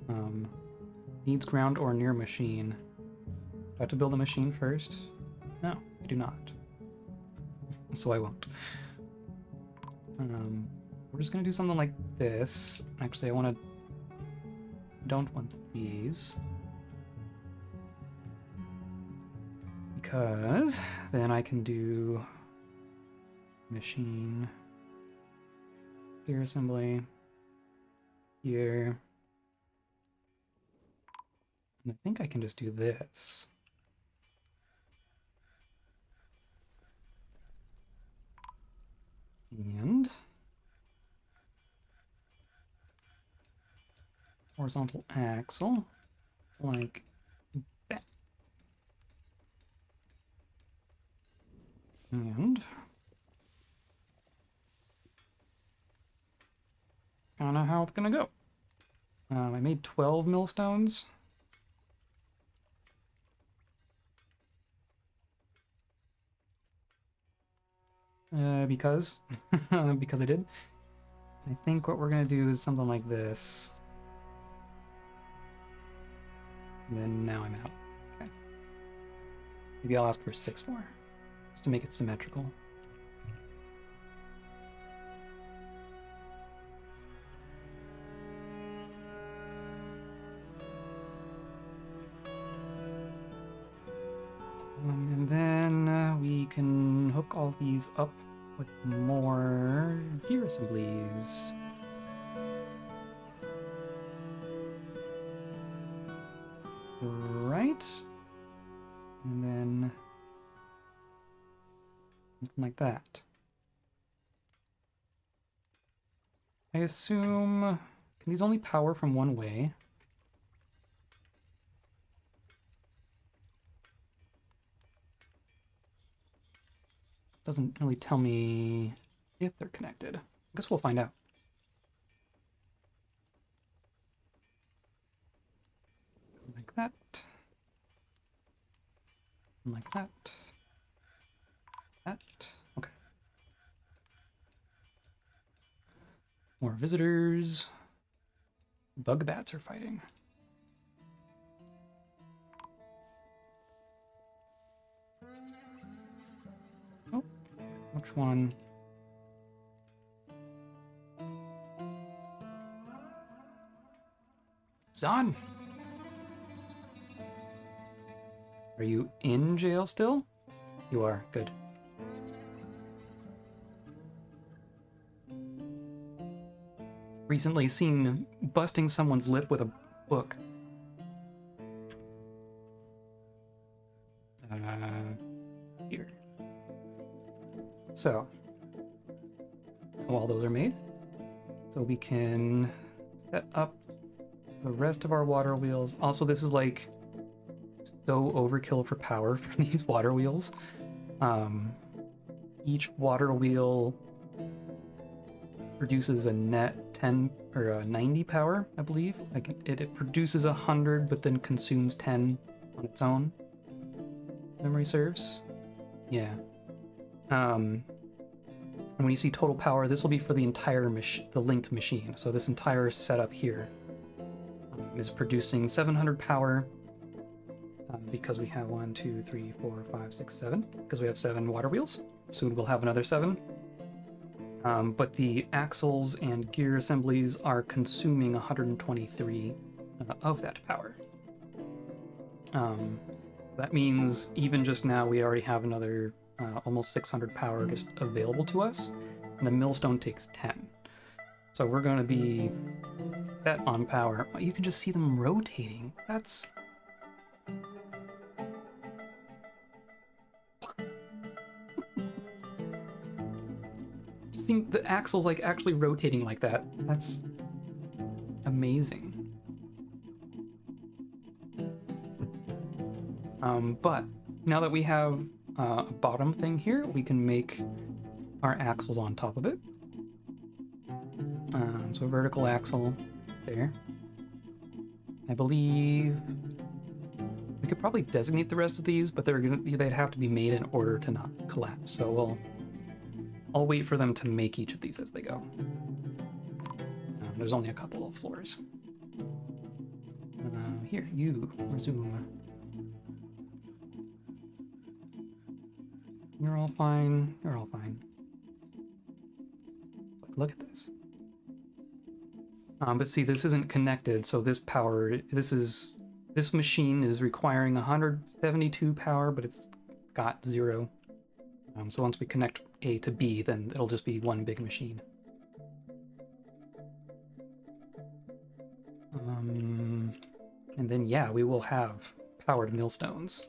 Um, needs ground or near machine. Do I have to build a machine first? No, I do not. So I won't. Um, we're just gonna do something like this. Actually, I want to. Don't want these. Because then I can do machine gear assembly here. And I think I can just do this. And horizontal axle like And kind of how it's gonna go. Um, I made 12 millstones. Uh, because, because I did. I think what we're gonna do is something like this. And then now I'm out. Okay. Maybe I'll ask for six more just to make it symmetrical. Um, and then uh, we can hook all these up with more gear assemblies. Right. And then Something like that. I assume... Can these only power from one way? Doesn't really tell me if they're connected. I guess we'll find out. Like that. Like that that. Okay. More visitors. Bug bats are fighting. Oh, which one? Zahn! Are you in jail still? You are. Good. Recently seen busting someone's lip with a book. Uh, here. So, while those are made, so we can set up the rest of our water wheels. Also, this is like so overkill for power for these water wheels. Um, each water wheel produces a net 10 or a 90 power, I believe. Like it, it produces 100 but then consumes 10 on its own. Memory serves. Yeah. Um, and when you see total power, this will be for the entire mach- the linked machine. So this entire setup here um, producing 700 power um, because we have one, two, three, four, five, six, seven. Because we have seven water wheels. Soon we'll have another seven. Um, but the axles and gear assemblies are consuming 123 uh, of that power. Um, that means even just now we already have another uh, almost 600 power just available to us, and the millstone takes 10. So we're going to be set on power. You can just see them rotating. That's seeing the axles like actually rotating like that. That's amazing. Um, but now that we have uh, a bottom thing here, we can make our axles on top of it. Um, so vertical axle there. I believe we could probably designate the rest of these, but they're gonna they'd have to be made in order to not collapse. So we'll I'll wait for them to make each of these as they go. Um, there's only a couple of floors. Uh, here, you resume. You're all fine. You're all fine. Look, at this. Um, but see, this isn't connected, so this power, this is, this machine is requiring 172 power, but it's got zero. Um, so once we connect A to B, then it'll just be one big machine. Um, and then, yeah, we will have powered millstones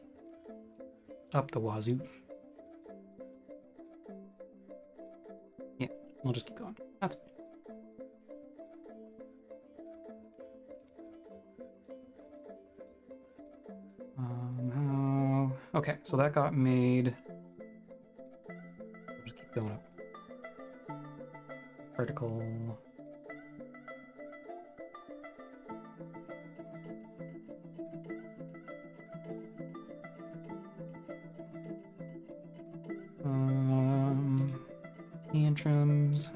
up the wazoo. Yeah, we'll just keep going. That's um. Okay, so that got made. Vertical. Um, tantrums.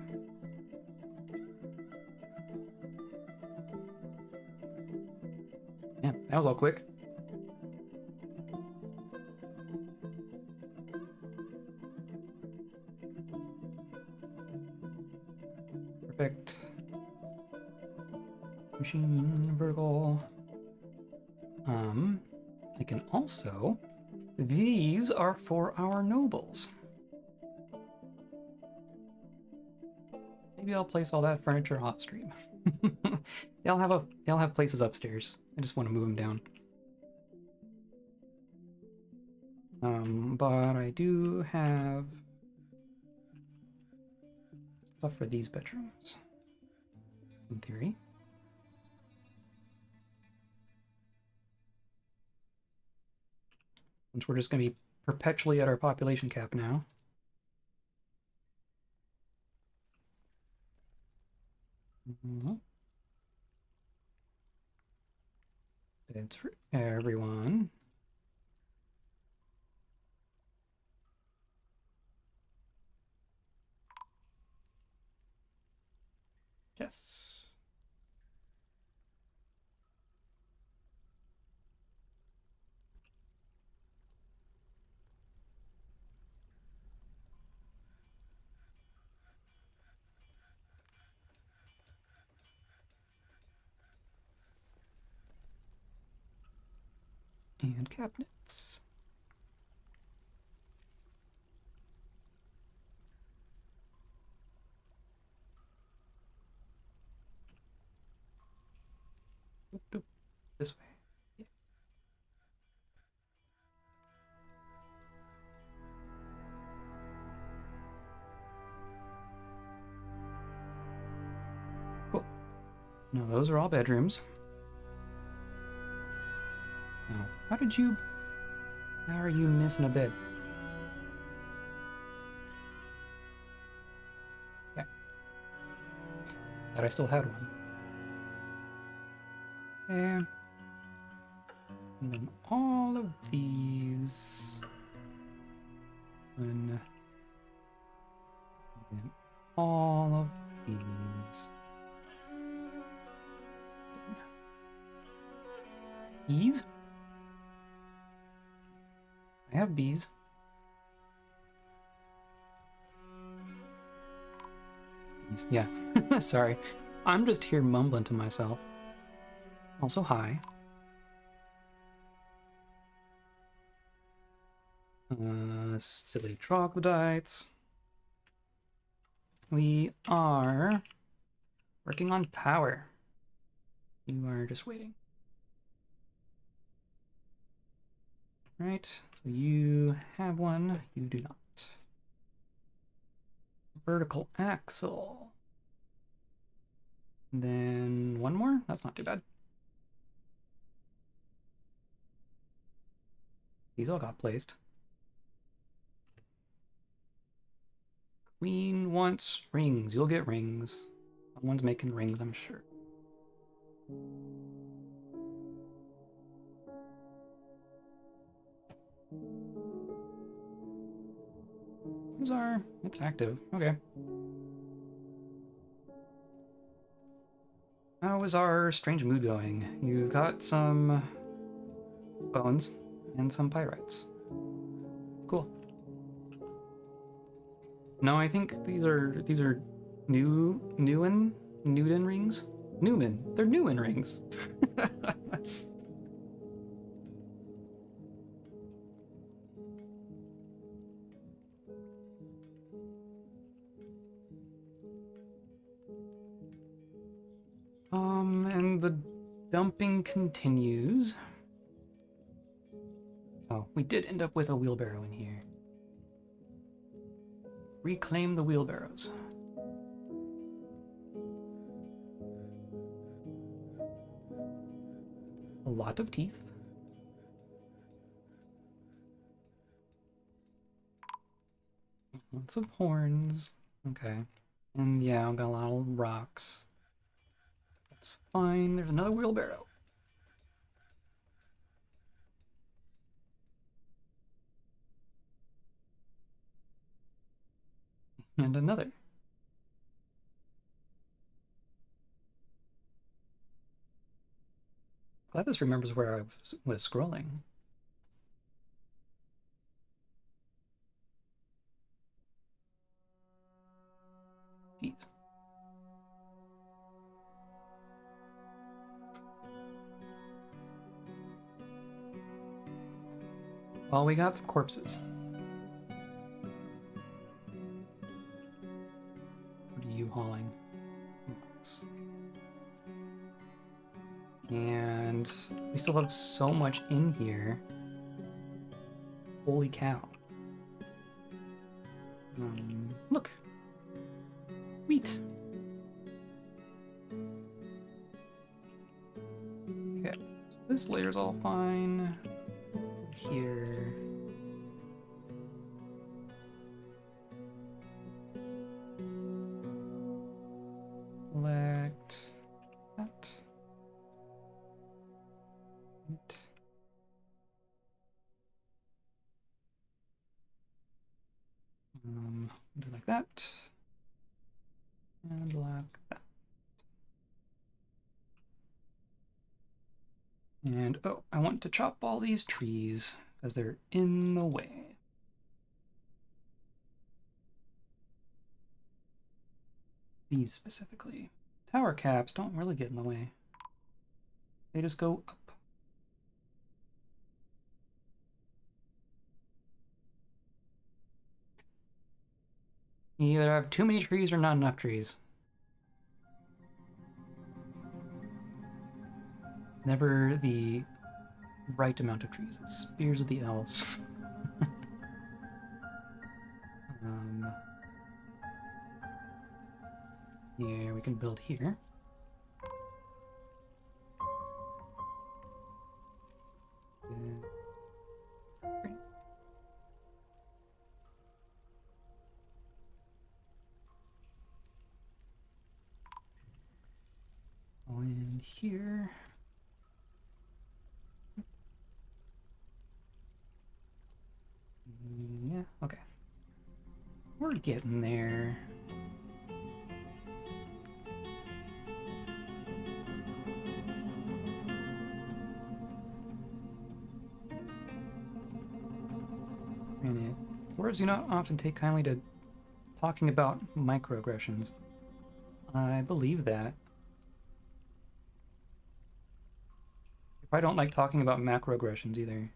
Yeah, that was all quick. Machine vertical. Um, I can also. These are for our nobles. Maybe I'll place all that furniture off stream. they'll have a they'll have places upstairs. I just want to move them down. Um, but I do have stuff for these bedrooms. In theory. Since we're just going to be perpetually at our population cap now. Mm-hmm. It's for everyone. Yes. and cabinets. This way. Yeah. Cool. Now those are all bedrooms. How did you... How are you missing a bit? Yeah. Thought I still had one. Yeah. And then all of these... And... then all of these... Bees? I have bees. Bees, Yeah, sorry. I'm just here mumbling to myself. Also, hi. Uh, silly troglodytes. We are working on power. You are just waiting. Right, so you have one, you do not. Vertical axle. Then one more, that's not too bad. These all got placed. Queen wants rings. You'll get rings. Someone's making rings, I'm sure. Our... It's active. Okay. How is our strange mood going? You've got some bones and some pyrites. Cool. No, I think these are these are new Newen Newton rings. Newman. They're Newen rings. dumping continues. Oh, we did end up with a wheelbarrow in here. Reclaim the wheelbarrows. A lot of teeth. Lots of horns. Okay. And yeah, I've got a lot of rocks. Fine. There's another wheelbarrow. and another. Glad this remembers where I was, was scrolling. Jeez. Well, we got some corpses. What are you hauling? And we still have so much in here. Holy cow. Um, look. Wheat. Okay, so this layer's all fine. These trees because they're in the way. These specifically. Tower caps don't really get in the way. They just go up. You either have too many trees or not enough trees. Never the right amount of trees. Spears of the Elves. um, here, we can build here. Do not often take kindly to talking about microaggressions. I believe that. I don't like talking about macroaggressions either.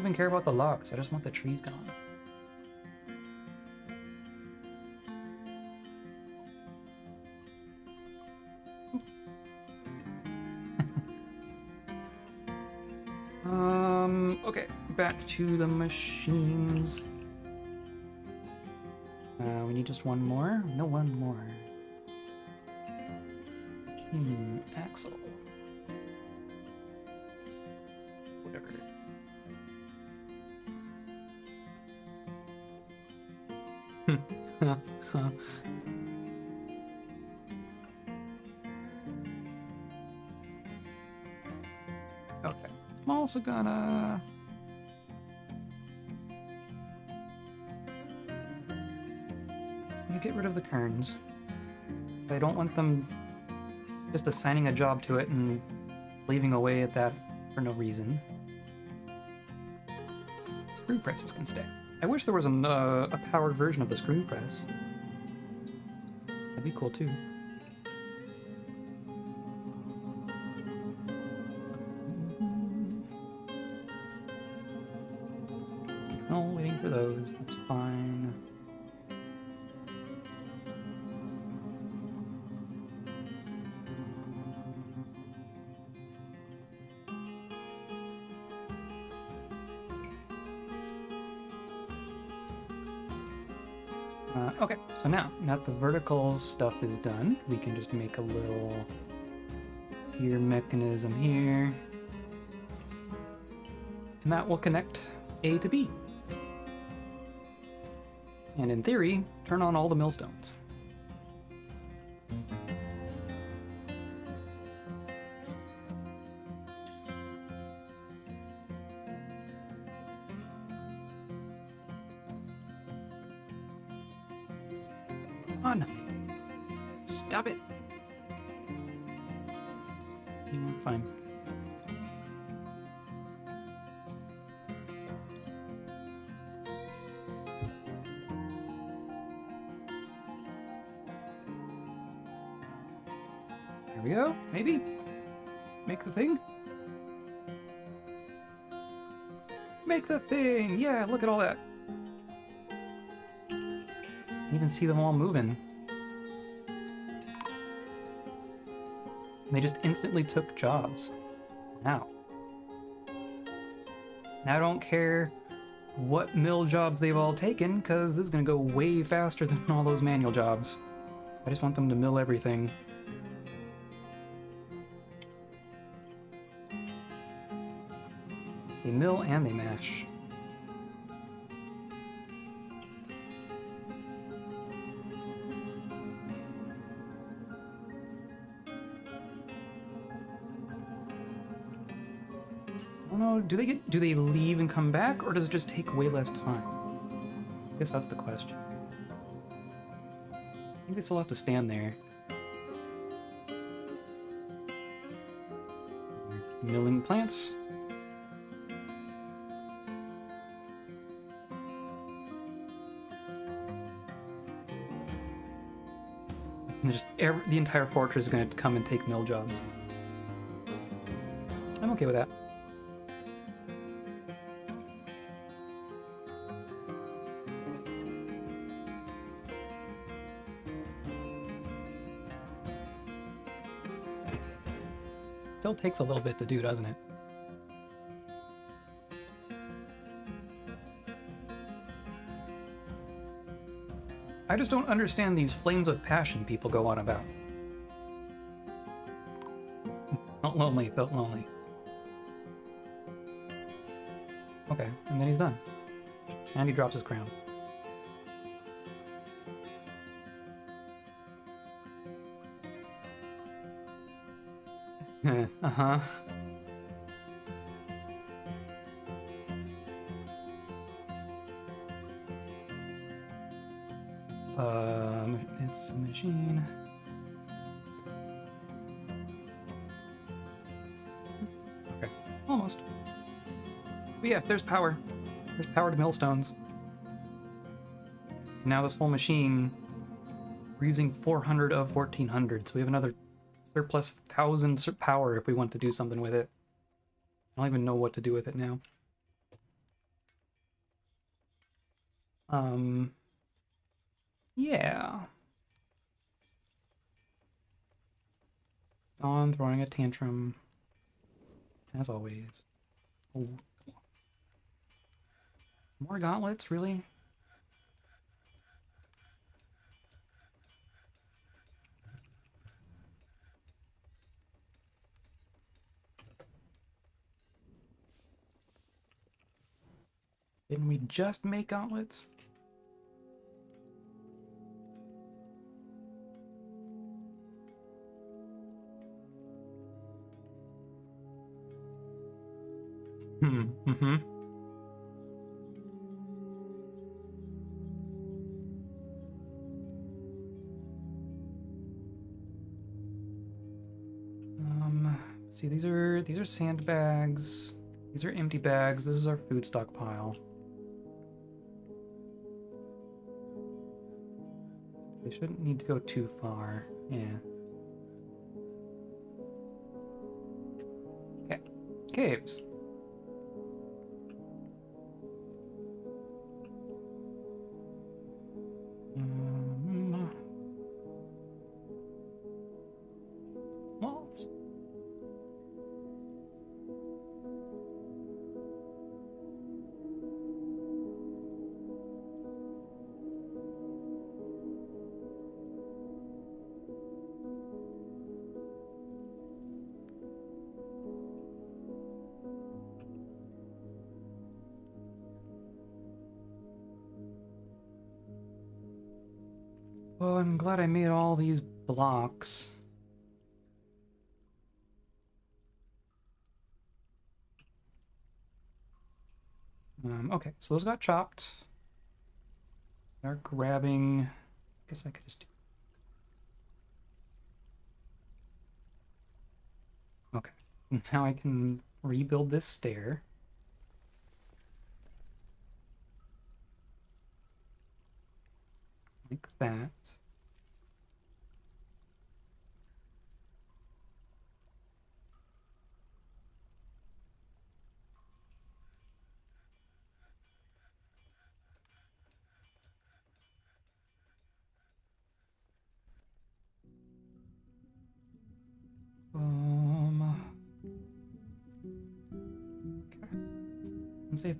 Don't even care about the locks. I just want the trees gone. um, okay, back to the machines. Uh, we need just one more? No, one more. Hmm, Axle. Also gonna... Get rid of the querns. So I don't want them just assigning a job to it and leaving away at that for no reason. Screw presses can stay. I wish there was an, uh, a powered version of the screw press. That'd be cool too. The vertical stuff is done, we can just make a little gear mechanism here. And that will connect A to B. And in theory, turn on all the millstones. On. Stop it. Fine. Here we go. Maybe. Make the thing. Make the thing! Yeah, look at all that. Can see them all moving. They just instantly took jobs. Now. Now I don't care what mill jobs they've all taken, because this is going to go way faster than all those manual jobs. I just want them to mill everything. They mill and they mash. Do they get do they leave and come back or does it just take way less time? I guess that's the question. I think they still have to stand there. Milling plants. And just every, the entire fortress is going to come and take mill jobs. I'm okay with that. still takes a little bit to do, doesn't it? I just don't understand these flames of passion people go on about. Felt lonely, felt lonely. Okay, and then he's done. And he drops his crown. Uh-huh. Um, it's a machine. Okay, almost. But yeah, there's power. There's power to millstones. Now this full machine, we're using 400 of 1400, so we have another surplus thousand power if we want to do something with it. I don't even know what to do with it now. Um, yeah. It's on throwing a tantrum, as always. Oh. More gauntlets, really? Didn't we just make gauntlets? Hmm, mm-hmm. Um, see, these are these are sandbags. These are empty bags. This is our food stockpile. They shouldn't need to go too far. Yeah. Okay. Caves. Glad I made all these blocks. Um, okay, so those got chopped. They're grabbing... I guess I could just do... Okay, now I can rebuild this stair. like that.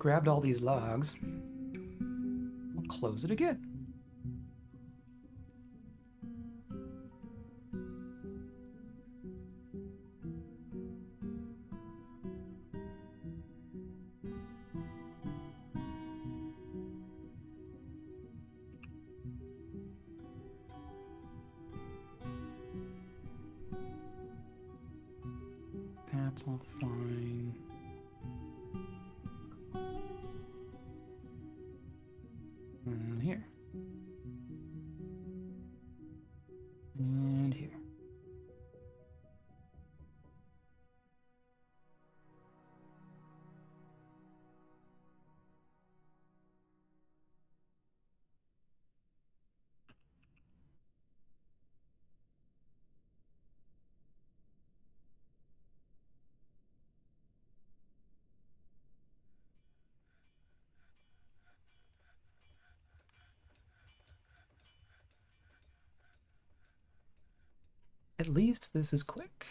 Grabbed all these logs, I'll close it again. That's all fine. At least this is quick.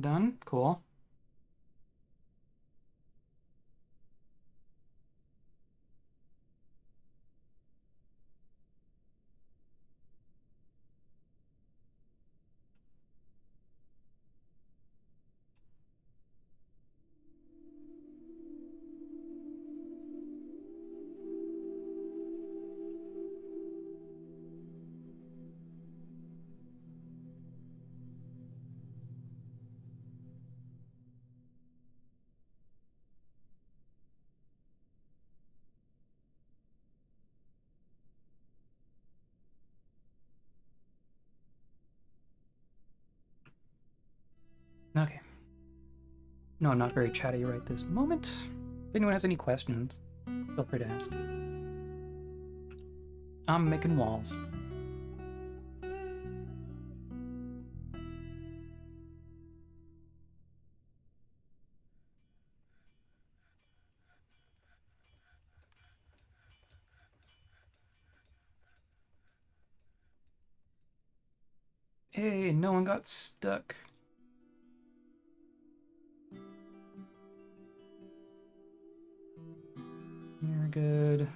Done. Cool. No, I'm not very chatty right this moment. If anyone has any questions, feel free to ask. I'm making walls. Hey, no one got stuck. Good.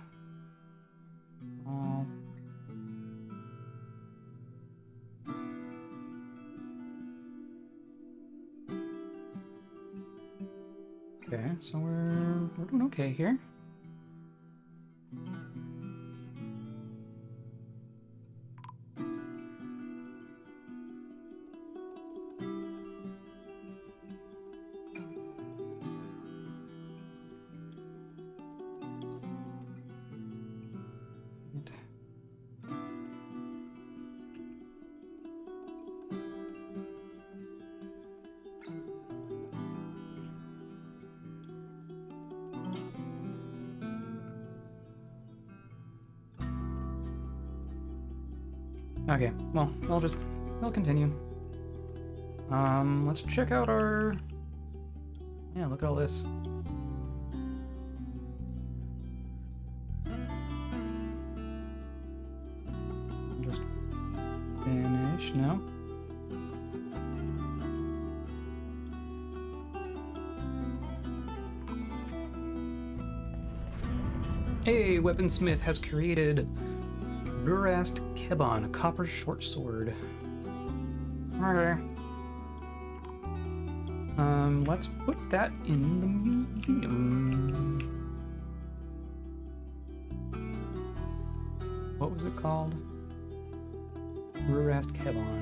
Oh. Okay, so we're we're doing okay here. I'll just I'll continue. Um, let's check out our. Yeah, look at all this. Just finish now. Hey, Weaponsmith has created Durast Kebon, a copper short sword. Okay. Um, let's put that in the museum. What was it called? Durast Kebon.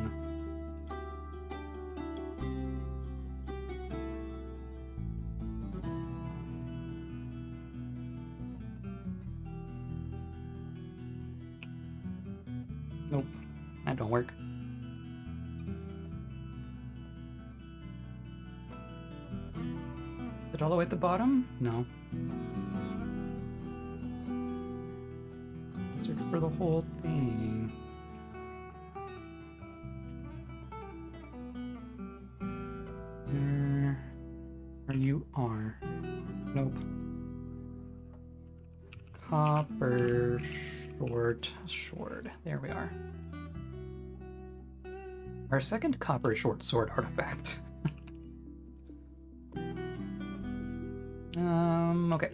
Our second copper short sword artifact. um, okay.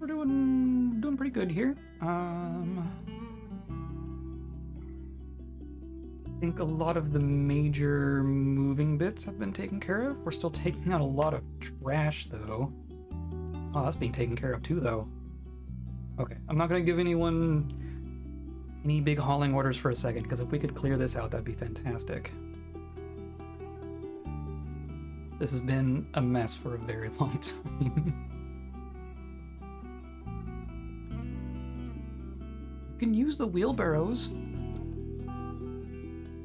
We're doing doing pretty good here. Um I think a lot of the major moving bits have been taken care of. We're still taking out a lot of trash though. Oh, that's being taken care of too, though. Okay, I'm not gonna give anyone any big hauling orders for a second, because if we could clear this out, that'd be fantastic. This has been a mess for a very long time. you can use the wheelbarrows.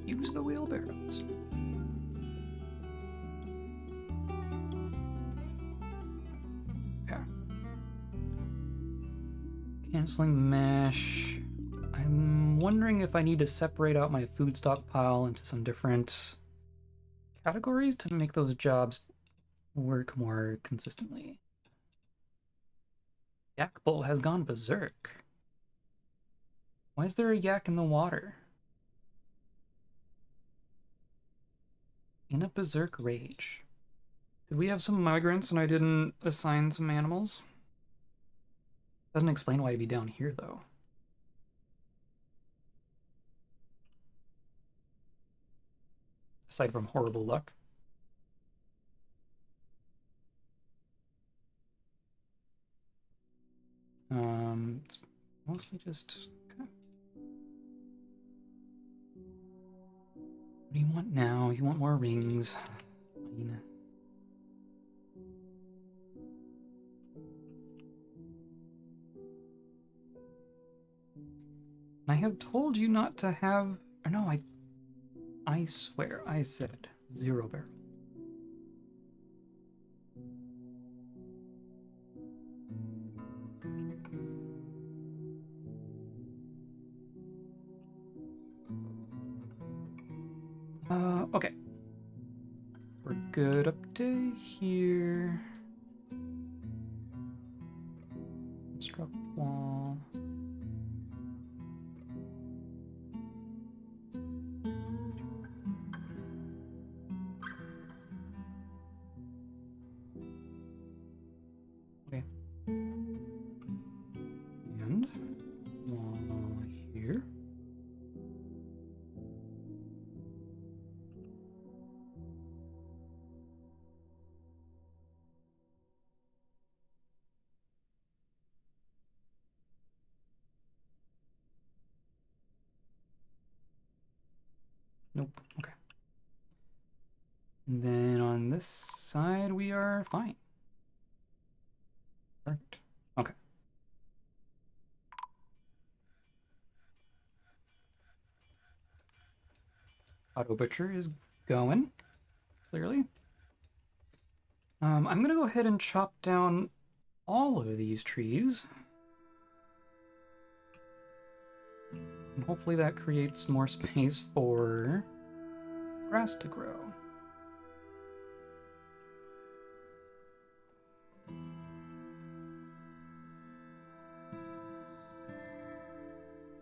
Use the wheelbarrows. Okay. Canceling mesh. Wondering if I need to separate out my food stockpile into some different categories to make those jobs work more consistently. Yak Bull has gone berserk. Why is there a yak in the water? In a berserk rage. Did we have some migrants and I didn't assign some animals? Doesn't explain why to be down here though. Aside from horrible luck. Um, it's mostly just. Okay. What do you want now? You want more rings? Fine. I have told you not to have. Or no, I I swear I said zero barrel. Uh, okay. We're good up to here. This side, we are fine. Perfect. Okay. Auto Butcher is going, clearly. Um, I'm going to go ahead and chop down all of these trees. And hopefully that creates more space for grass to grow.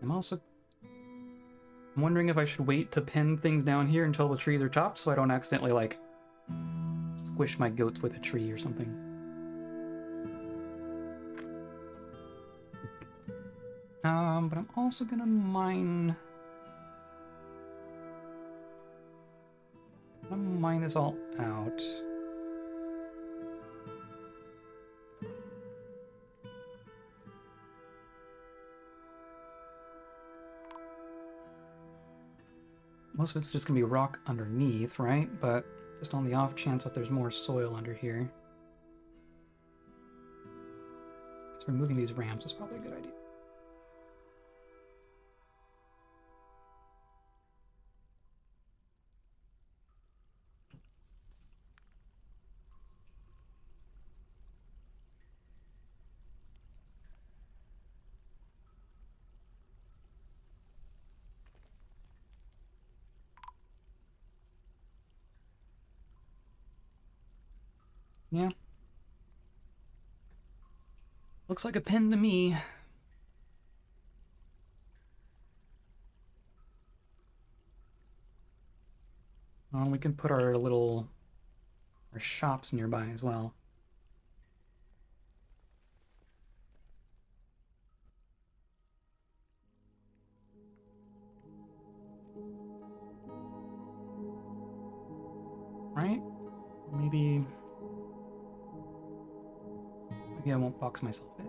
I'm also wondering if I should wait to pin things down here until the trees are chopped so I don't accidentally like squish my goats with a tree or something. Um, but I'm also gonna mine... I'm gonna mine this all out. Most of it's just gonna be rock underneath, right? But just on the off chance that there's more soil under here. So removing these ramps is probably a good idea. Yeah. Looks like a pin to me. Well, we can put our little our shops nearby as well. Right? Maybe Maybe I won't box myself in.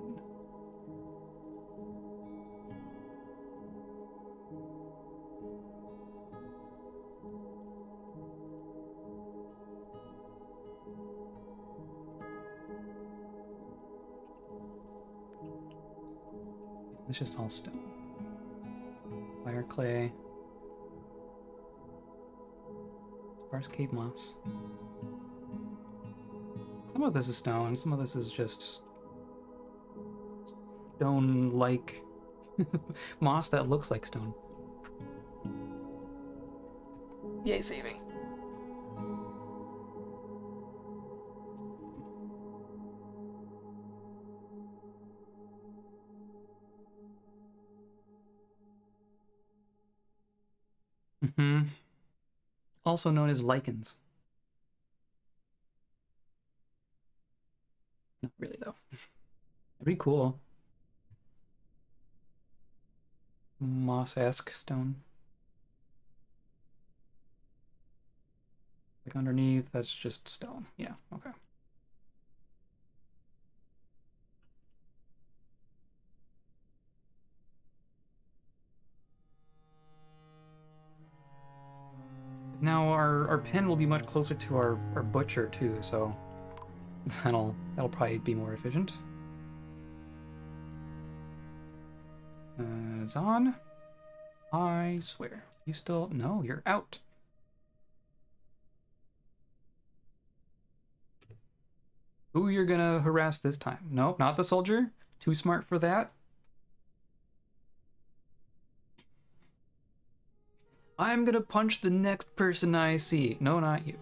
It's just all stone. Fire clay. Sparse cave moss. Some of this is stone, some of this is just stone like moss that looks like stone. Yay, saving. hmm Also known as lichens. Not really, though. That'd be cool. Moss-esque stone. Like underneath, that's just stone. Yeah, okay. Now our, our pen will be much closer to our, our butcher too, so that'll that'll probably be more efficient. Uh, I swear, you still no, you're out. Who you're gonna harass this time? Nope, not the soldier. Too smart for that. I'm gonna punch the next person I see. No, not you.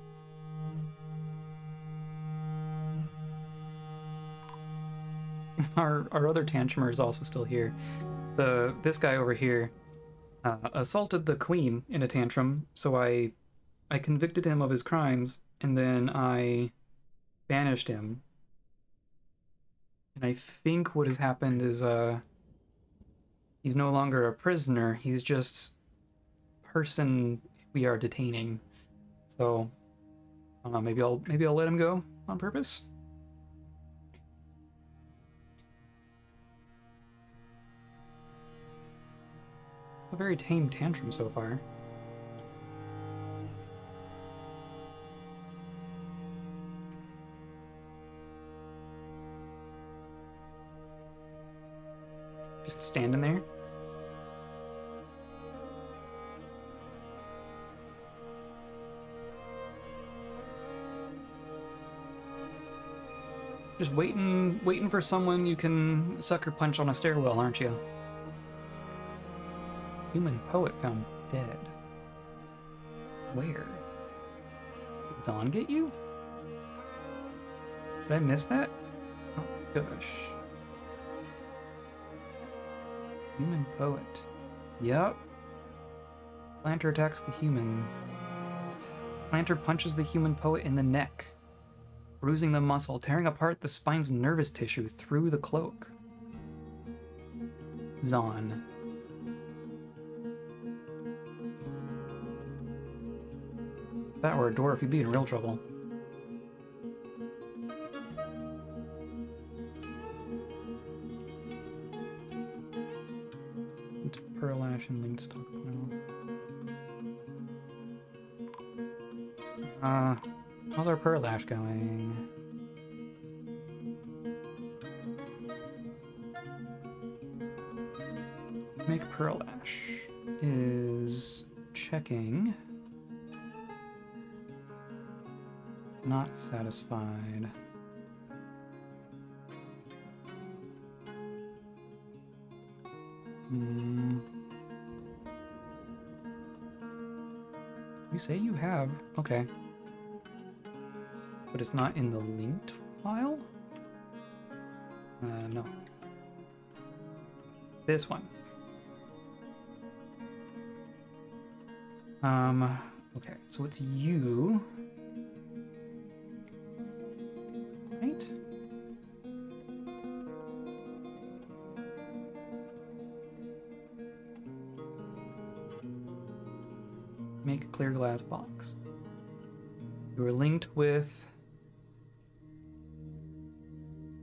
Our, our other tantrumer is also still here. The this guy over here uh, assaulted the queen in a tantrum, so I I convicted him of his crimes, and then I banished him. And I think what has happened is uh he's no longer a prisoner, he's just person we are detaining. So uh, maybe I'll maybe I'll let him go on purpose. A very tame tantrum so far. Just standing there. Just waiting, waiting for someone you can sucker punch on a stairwell, aren't you? Human poet found dead. Where? Did Zon get you? Did I miss that? Oh gosh. Human poet. Yep. Planter attacks the human. Planter punches the human poet in the neck, bruising the muscle, tearing apart the spine's nervous tissue through the cloak. Zon. If that were a dwarf, you'd be in real trouble. It's Pearl Ash and Linked Stockpile. Uh, how's our Pearl Ash going? Make Pearl Ash is checking. Not satisfied. Hmm. You say you have. Okay. But it's not in the linked file? Uh, no. This one. Um, okay, so it's you. Clear glass box. You are linked with.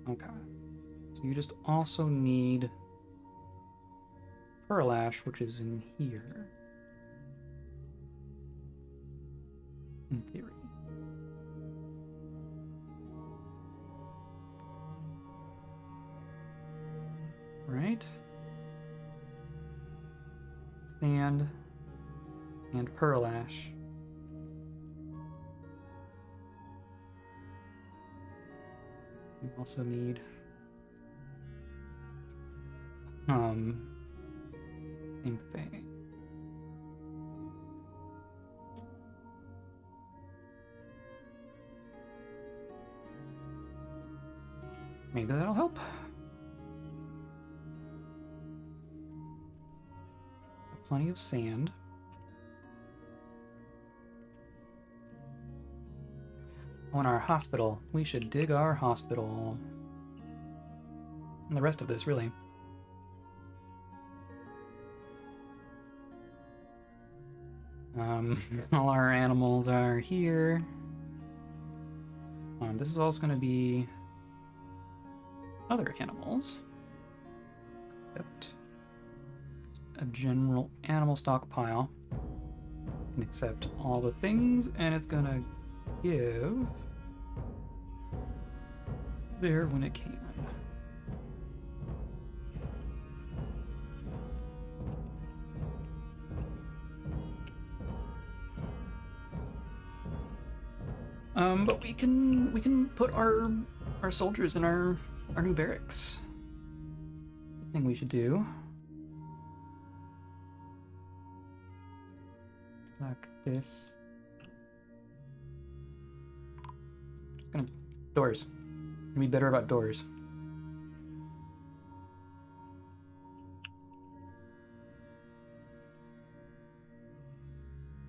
Okay. So you just also need Pearl Ash, which is in here. Pearl ash. We also need um same thing. Maybe that'll help. Plenty of sand. And our hospital. We should dig our hospital. And the rest of this, really. Um, all our animals are here. Um, this is also going to be other animals. Except a general animal stockpile. And accept all the things, and it's going to give there when it came. Um, but we can we can put our our soldiers in our our new barracks. It's a thing we should do. Like this. Gonna doors. Gonna be better about doors.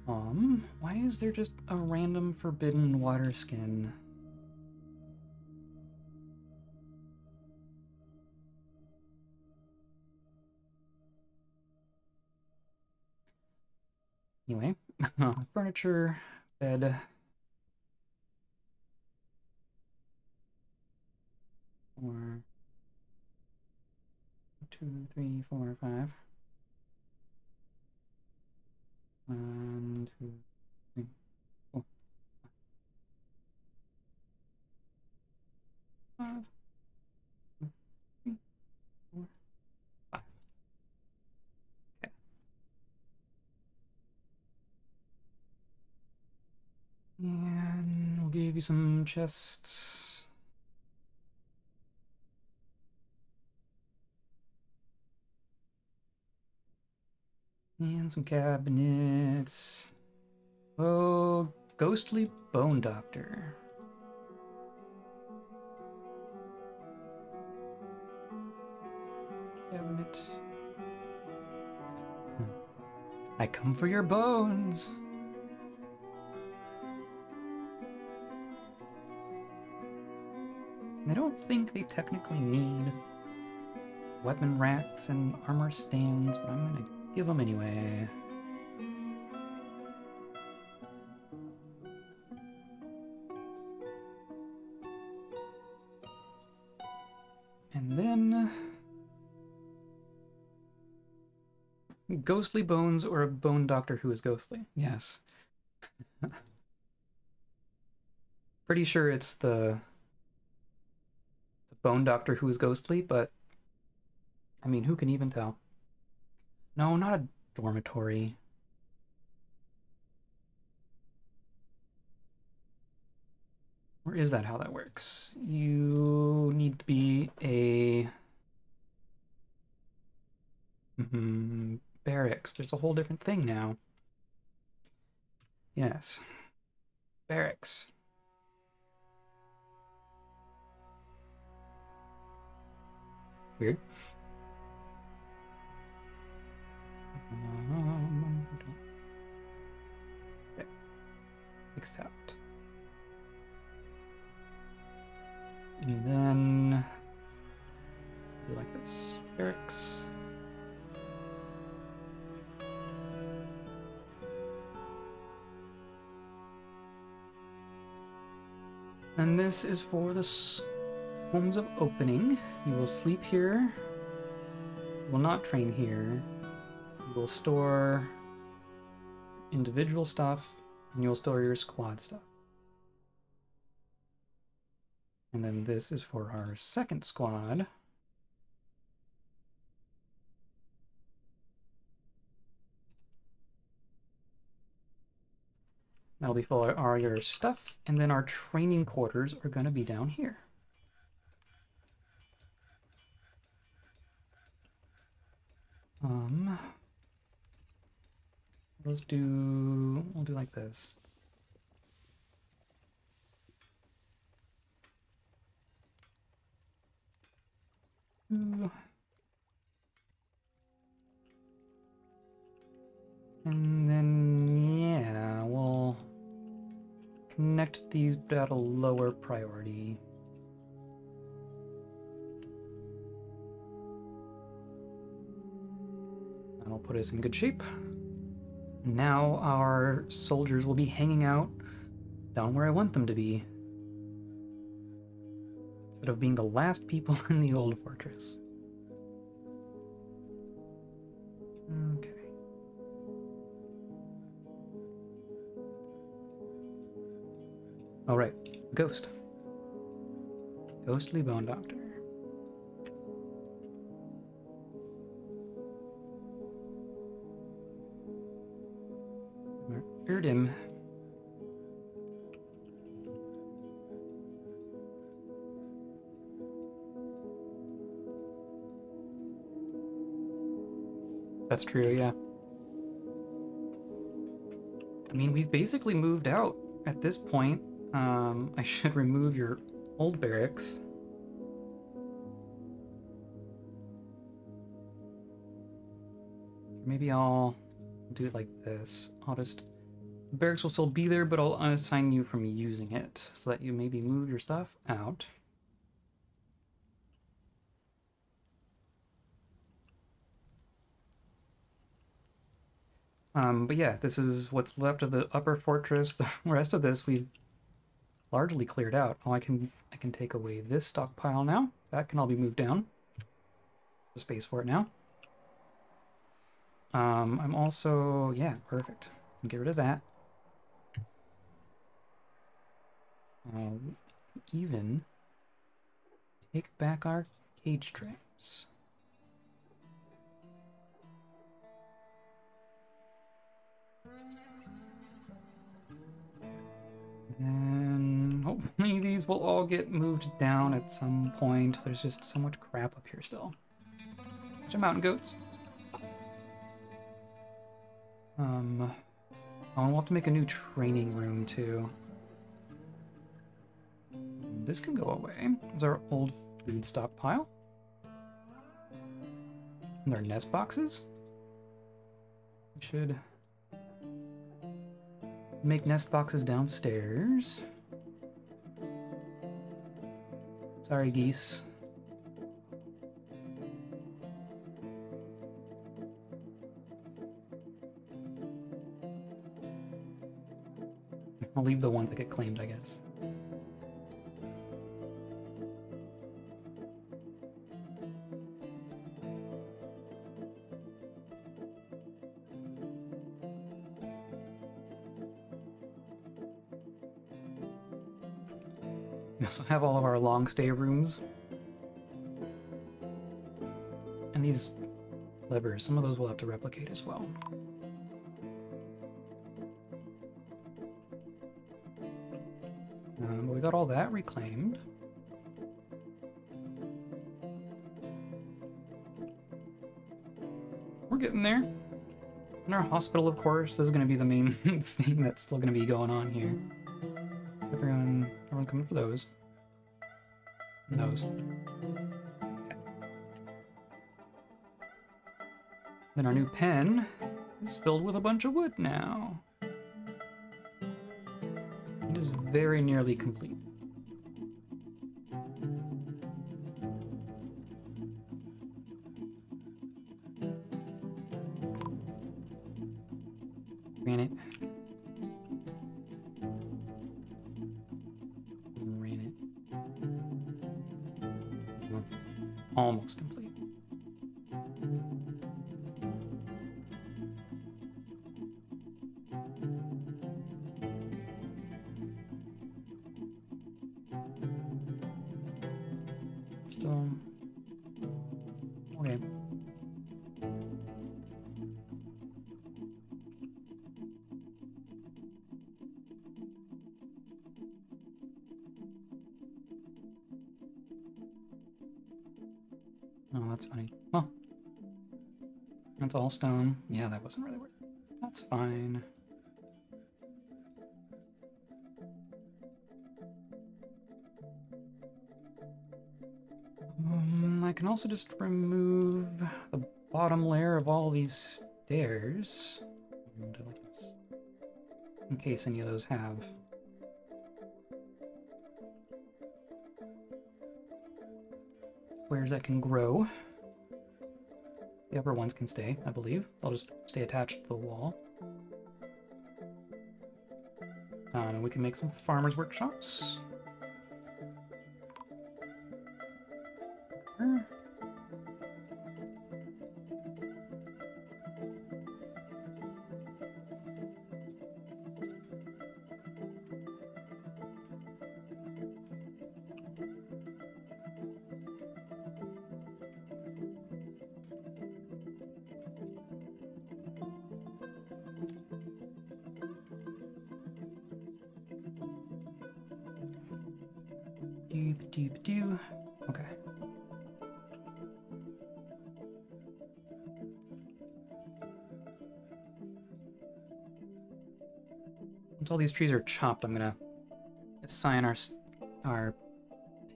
Um, why is there just a random forbidden water skin? Anyway, furniture, bed. Four, two, three, four, five. One, two, three, four, five. One, two, three, four, five. And we'll give you some chests. And some cabinets. Oh, ghostly bone doctor. Cabinet. Hmm. I come for your bones. I don't think they technically need weapon racks and armor stands, but I'm gonna give them anyway. And then... Ghostly bones or a bone doctor who is ghostly. Yes. Pretty sure it's the the bone doctor who is ghostly, but I mean, who can even tell? No, not a dormitory. Or is that how that works? You need to be a mm, barracks. There's a whole different thing now. Yes. Barracks. Weird. Um, there. Accept. And then like this. Barracks. And this is for the homes of opening. You will sleep here. You will not train here will store individual stuff, and you'll store your squad stuff. And then this is for our second squad. That'll be for all your stuff, and then our training quarters are going to be down here. Um, let's do, we'll do like this. And then, yeah, we'll connect these at a lower priority. That'll put us in good shape. Now our soldiers will be hanging out down where I want them to be. Instead of being the last people in the old fortress. Okay. All right, ghost. Ghostly bone doctor. Murdered him. That's true, yeah. I mean, we've basically moved out at this point. Um, I should remove your old barracks. Maybe I'll do it like this. I'll just... Barracks will still be there, but I'll assign you from using it, so that you maybe move your stuff out. Um, but yeah, this is what's left of the upper fortress. The rest of this we've largely cleared out. Oh, I can I can take away this stockpile now. That can all be moved down. Space for it now. Um, I'm also yeah, perfect. Get rid of that. Uh, even take back our cage traps. And hopefully these will all get moved down at some point. There's just so much crap up here still. Of mountain goats. Um, oh, we'll have to make a new training room too. This can go away. Is our old food stockpile. And our nest boxes. We should make nest boxes downstairs. Sorry, geese. I'll leave the ones that get claimed, I guess. Have all of our long stay rooms. And these levers, some of those we'll have to replicate as well. Um, we got all that reclaimed. We're getting there. And our hospital, of course, this is going to be the main thing that's still going to be going on here. So everyone, everyone coming for those. Okay. Then our new pen is filled with a bunch of wood now. It is very nearly complete. That's stone. Yeah, that wasn't really worth it. That's fine. Um, I can also just remove the bottom layer of all these stairs. In case any of those have. Squares that can grow. The upper ones can stay, I believe. They'll just stay attached to the wall. Um, and we can make some farmers' workshops. All these trees are chopped, I'm gonna assign our our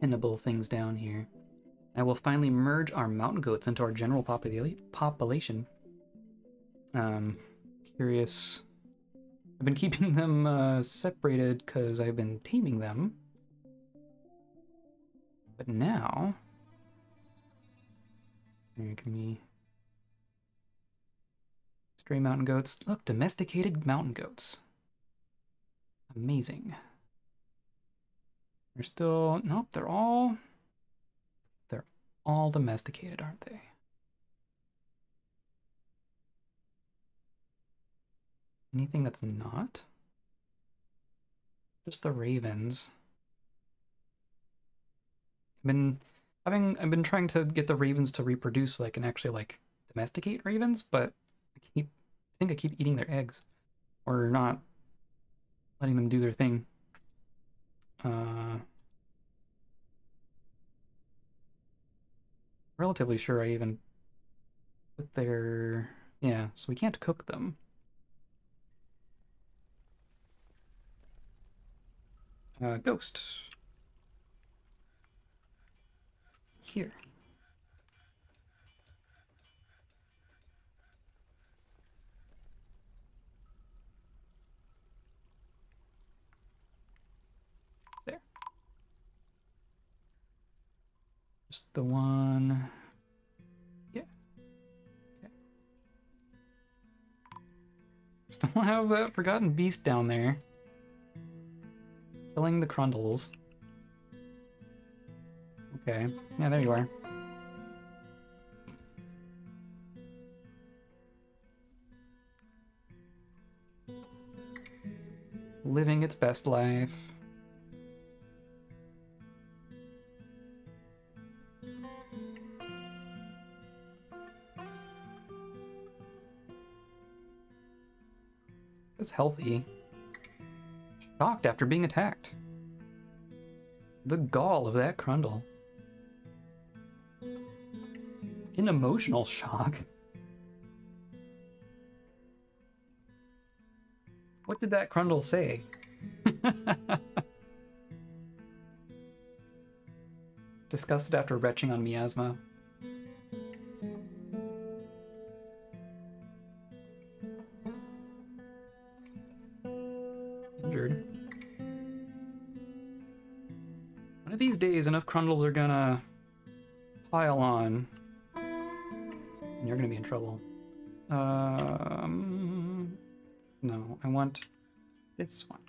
pinnable things down here. I will finally merge our mountain goats into our general popula population. Um, curious. I've been keeping them uh, separated because I've been taming them. But now, here can we stray mountain goats? Look, domesticated mountain goats. Amazing. They're still nope. They're all they're all domesticated, aren't they? Anything that's not? Just the ravens. I've been having I've been trying to get the ravens to reproduce so I can actually like domesticate ravens, but I keep I think I keep eating their eggs. Or not letting them do their thing. Uh relatively sure I even put their yeah, so we can't cook them. Uh, ghost. Here. The one. Yeah. Okay. Still have that forgotten beast down there. Killing the Crundles. Okay. Yeah, there you are. Living its best life. It's healthy shocked after being attacked. The gall of that Crundle. In emotional shock. What did that Crundle say? Disgusted after retching on miasma. Days, enough Crundles are gonna pile on. And you're gonna be in trouble. Um, no, I want this one.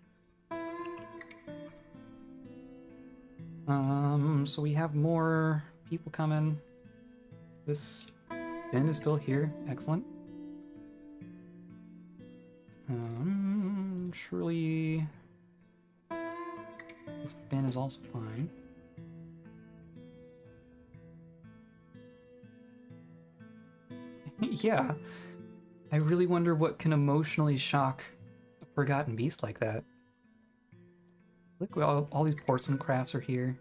Um, so we have more people coming. This bin is still here. Excellent. Um, surely this bin is also fine. yeah. I really wonder what can emotionally shock a forgotten beast like that. Look, all, all these porcelain crafts are here.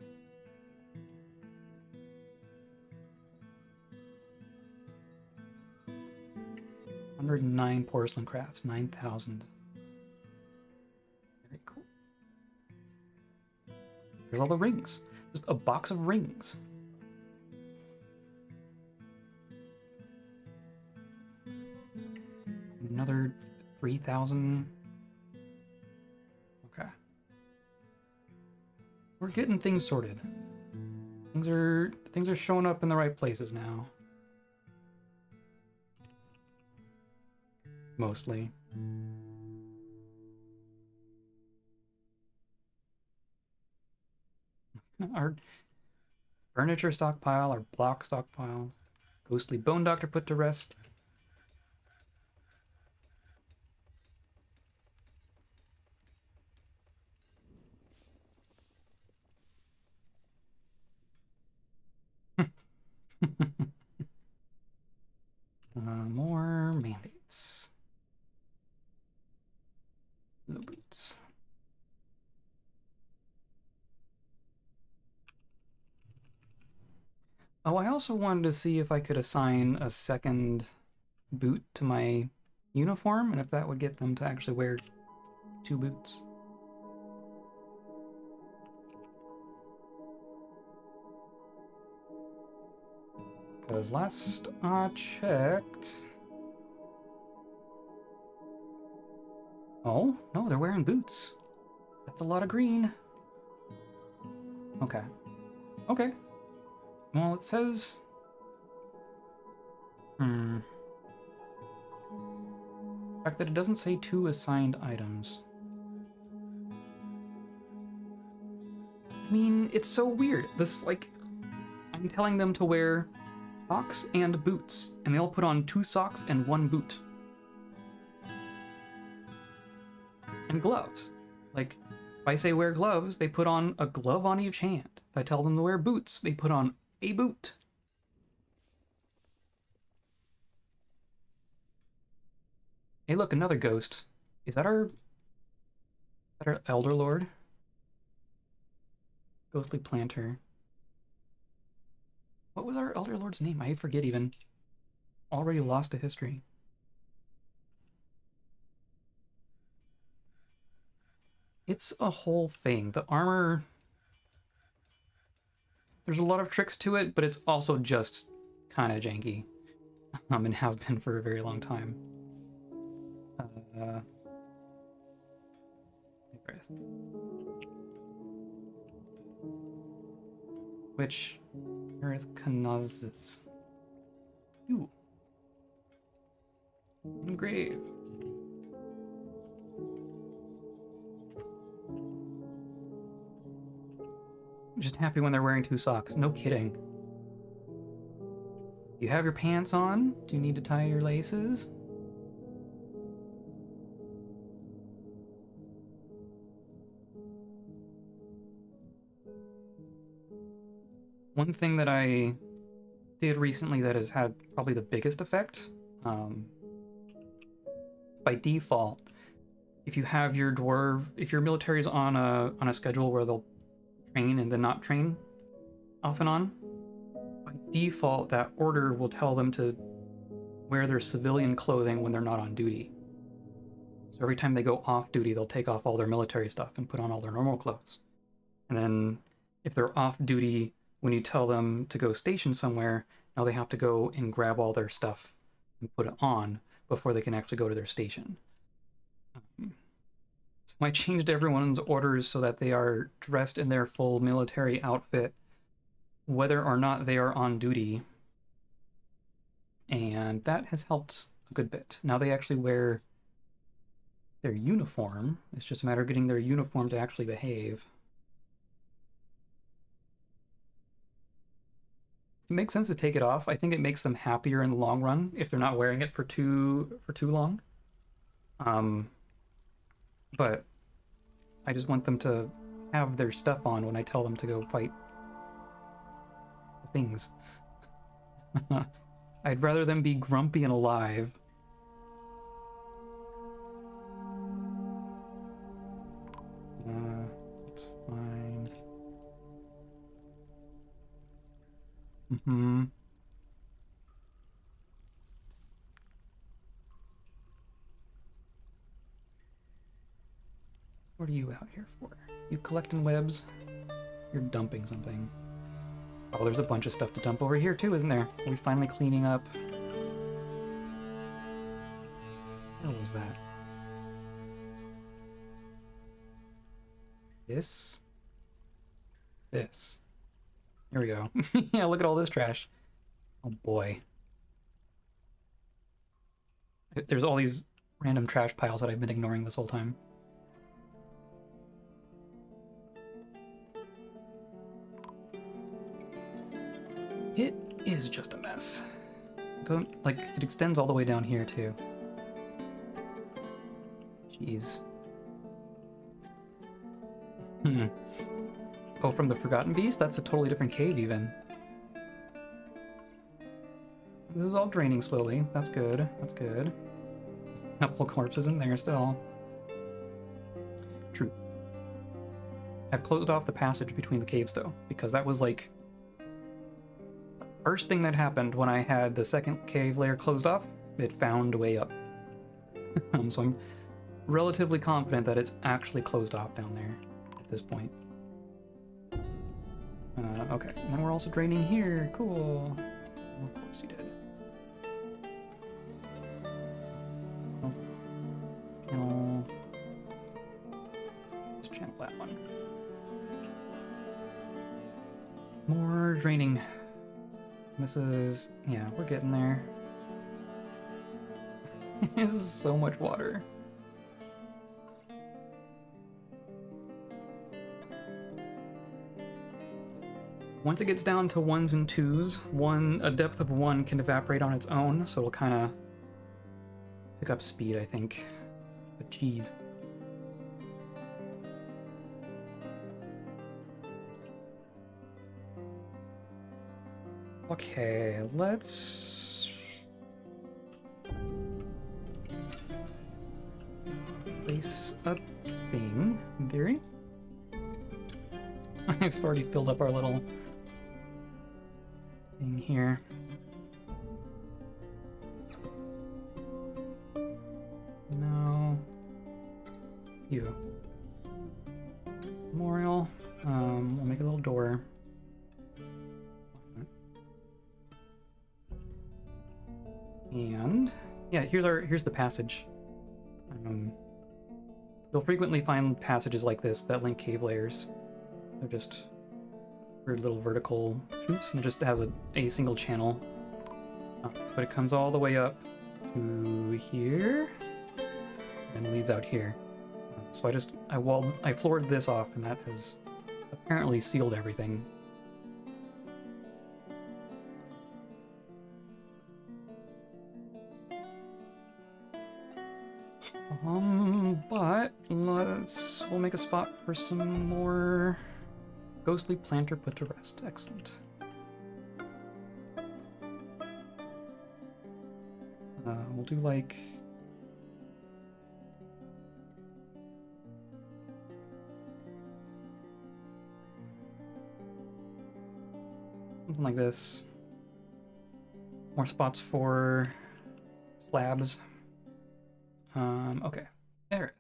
Hundred nine porcelain crafts, nine thousand. Very cool. Here's all the rings. Just a box of rings. Another 3,000. Okay. We're getting things sorted. Things are things are showing up in the right places now. Mostly. Our furniture stockpile, our block stockpile, ghostly bone doctor put to rest. uh, Uh, more mandates. No boots. Oh, I also wanted to see if I could assign a second boot to my uniform and if that would get them to actually wear two boots. Because last I checked... Oh, no, they're wearing boots. That's a lot of green. Okay. Okay. Well, it says... Hmm. The fact that it doesn't say two assigned items. I mean, it's so weird. This, like, I'm telling them to wear socks and boots, and they all put on two socks and one boot. And gloves. Like, if I say wear gloves, they put on a glove on each hand. If I tell them to wear boots, they put on a boot. Hey, look, another ghost. Is that our... Is that our Elder Lord? Ghostly Planter. What was our Elder Lord's name? I forget even. Already lost to history. It's a whole thing. The armor... There's a lot of tricks to it, but it's also just kind of janky. Um, and has been for a very long time. Uh. Which Earth Canozes. Ooh. Engrave. I'm just happy when they're wearing two socks. No kidding. You have your pants on? Do you need to tie your laces? One thing that I did recently that has had probably the biggest effect, um, by default, if you have your dwarf, if your military is on a on a schedule where they'll train and then not train off and on, by default that order will tell them to wear their civilian clothing when they're not on duty. So every time they go off duty, they'll take off all their military stuff and put on all their normal clothes. And then if they're off duty when you tell them to go station somewhere, now they have to go and grab all their stuff and put it on before they can actually go to their station. Um, so I changed everyone's orders so that they are dressed in their full military outfit, whether or not they are on duty. And that has helped a good bit. Now they actually wear their uniform. It's just a matter of getting their uniform to actually behave. It makes sense to take it off. I think it makes them happier in the long run if they're not wearing it for too for too long. Um, but I just want them to have their stuff on when I tell them to go fight things. I'd rather them be grumpy and alive. Here for? You collecting webs? You're dumping something. Oh, there's a bunch of stuff to dump over here too, isn't there? Are we finally cleaning up? What was that? This? This. Here we go. yeah, look at all this trash. Oh boy. There's all these random trash piles that I've been ignoring this whole time. It is just a mess. Go like it extends all the way down here too. Jeez. Hmm. Oh, from the Forgotten Beast? That's a totally different cave even. This is all draining slowly. That's good. That's good. A couple corpses in there still. True. I've closed off the passage between the caves though, because that was like first thing that happened when I had the second cave layer closed off, it found a way up. um, so I'm relatively confident that it's actually closed off down there at this point. Uh, okay, and then we're also draining here. Cool. Of course you did. Oh. Channel. Let's channel that one. More draining. This is, yeah, we're getting there. this is so much water. Once it gets down to ones and twos, one a depth of one can evaporate on its own, so it'll kind of pick up speed, I think. But geez. Okay, let's place a thing, in theory. I've already filled up our little here's the passage. Um, you'll frequently find passages like this that link cave layers. They're just weird little vertical chutes, and it just has a, a single channel. Uh, but it comes all the way up to here, and leads out here. So I just I walled I floored this off, and that has apparently sealed everything. Make a spot for some more ghostly planter put to rest. Excellent. Uh, we'll do like something like this. More spots for slabs. Um, okay. Aerith.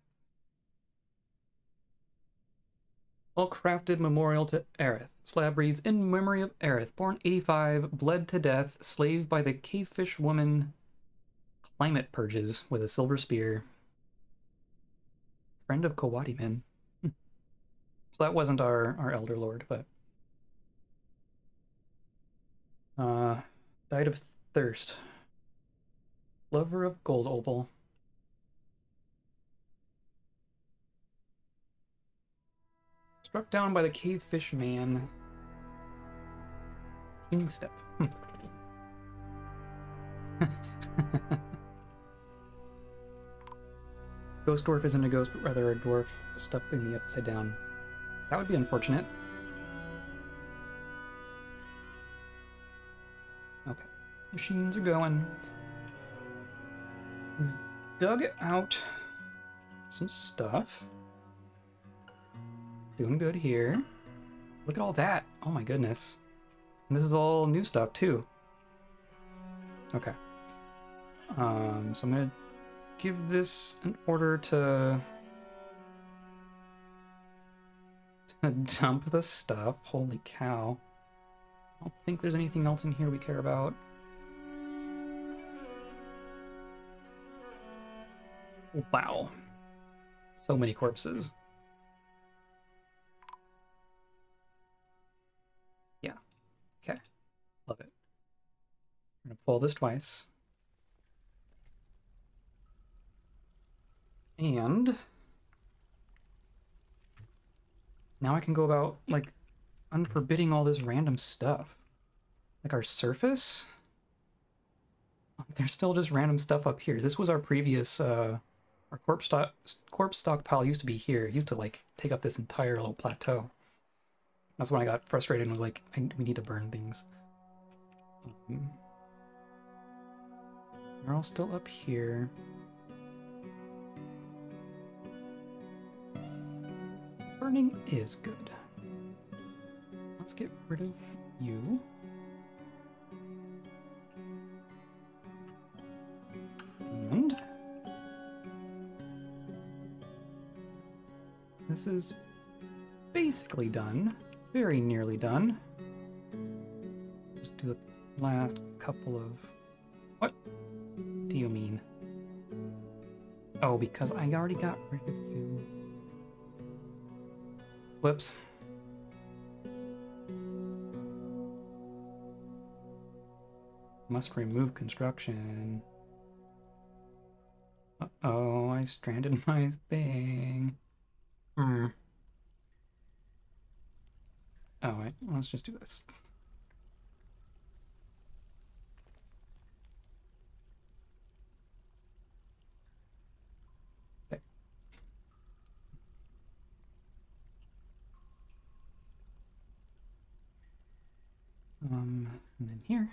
Well-crafted memorial to Aerith. Slab reads, In memory of Aerith, born 85, bled to death, slaved by the cavefish woman climate purges with a silver spear. Friend of Kawatiman. Hmm. So that wasn't our, our Elder Lord, but... Uh, died of thirst. Lover of gold opal. Struck down by the cave fish man. King step. Hmm. ghost dwarf isn't a ghost, but rather a dwarf stuck in the upside down. That would be unfortunate. Okay. Machines are going. We've dug out some stuff. Doing good here. Look at all that. Oh my goodness. And this is all new stuff too. Okay. Um, so I'm gonna give this an order to dump the stuff. Holy cow. I don't think there's anything else in here we care about. Wow. So many corpses. I'm gonna pull this twice. And now I can go about like unforbidding all this random stuff. Like our surface? There's still just random stuff up here. This was our previous uh our corpse stock corpse stockpile used to be here. It used to like take up this entire little plateau. That's when I got frustrated and was like, we need to burn things. Um, they're all still up here. Burning is good. Let's get rid of you. And this is basically done. Very nearly done. Just do the last couple of... Do you mean? Oh, because I already got rid of you. Whoops. Must remove construction. Uh-oh, I stranded my thing. Hmm. Oh, wait, let's just do this. Okay. Um, and then here,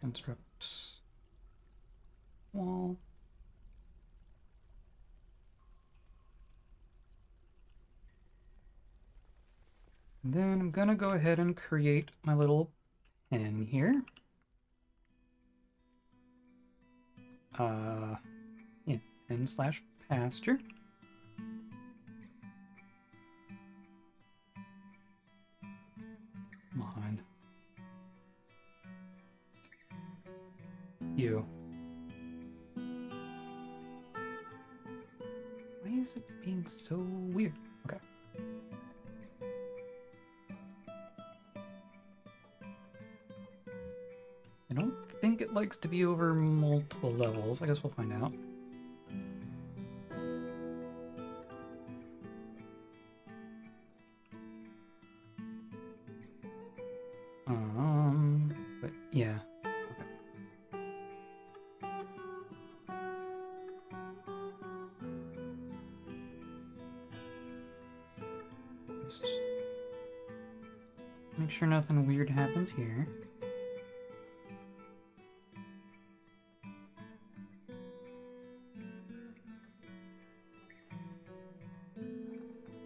construct wall. Then I'm gonna go ahead and create my little pen here. Uh, yeah, pen slash pasture. Come on. You. Why is it being so weird? Okay. I don't think it likes to be over multiple levels. I guess we'll find out. Here.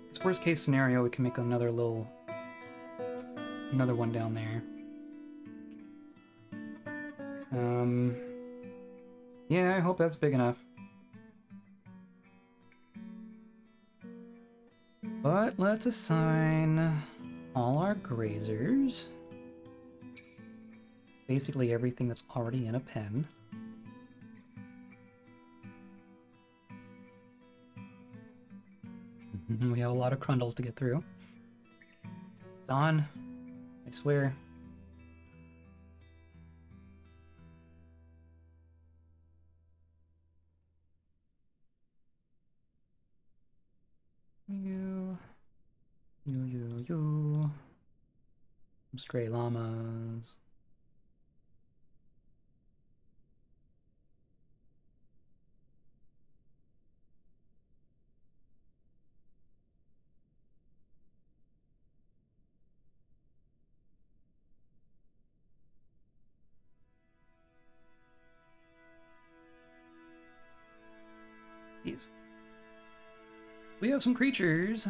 It's worst case scenario, we can make another little, another one down there. Um, yeah, I hope that's big enough. But let's assign all our grazers. Basically everything that's already in a pen. Mm-hmm, we have a lot of crundles to get through. It's on. I swear. You. You, you, you. Stray llamas. We have some creatures.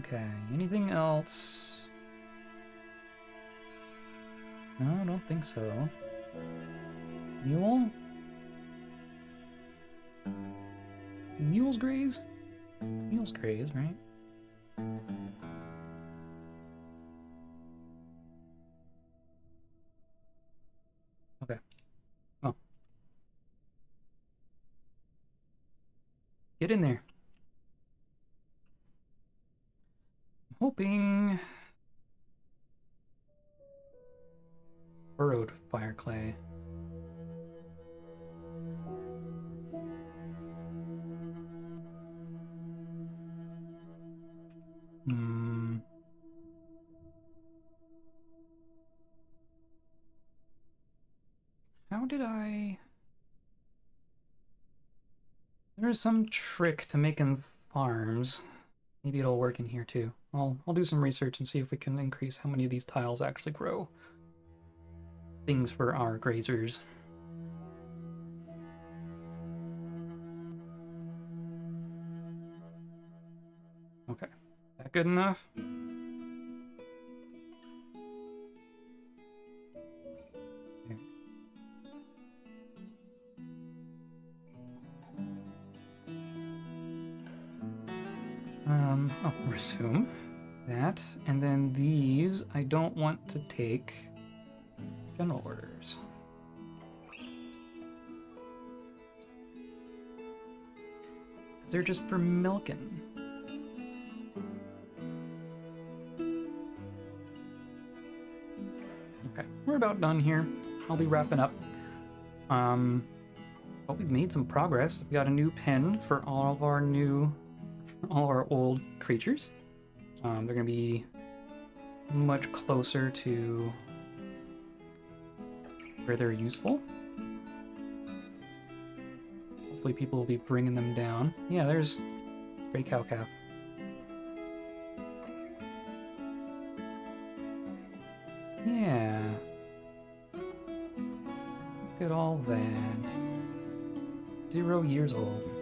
Okay, anything else? No, I don't think so. Mule? Mule mules graze? Mules graze, right? Get in there. I'm hoping burrowed fire There's some trick to making farms. Maybe it'll work in here too. I'll, I'll do some research and see if we can increase how many of these tiles actually grow things for our grazers. Okay, that good enough? I'll that, and then these I don't want to take general orders. They're just for milking. Okay, we're about done here. I'll be wrapping up. Um, but we've made some progress. We've got a new pen for all of our new, all our old creatures. Um, they're gonna be much closer to where they're useful. Hopefully people will be bringing them down. Yeah, there's Gray Cow Calf. Yeah. Look at all that. Zero years old.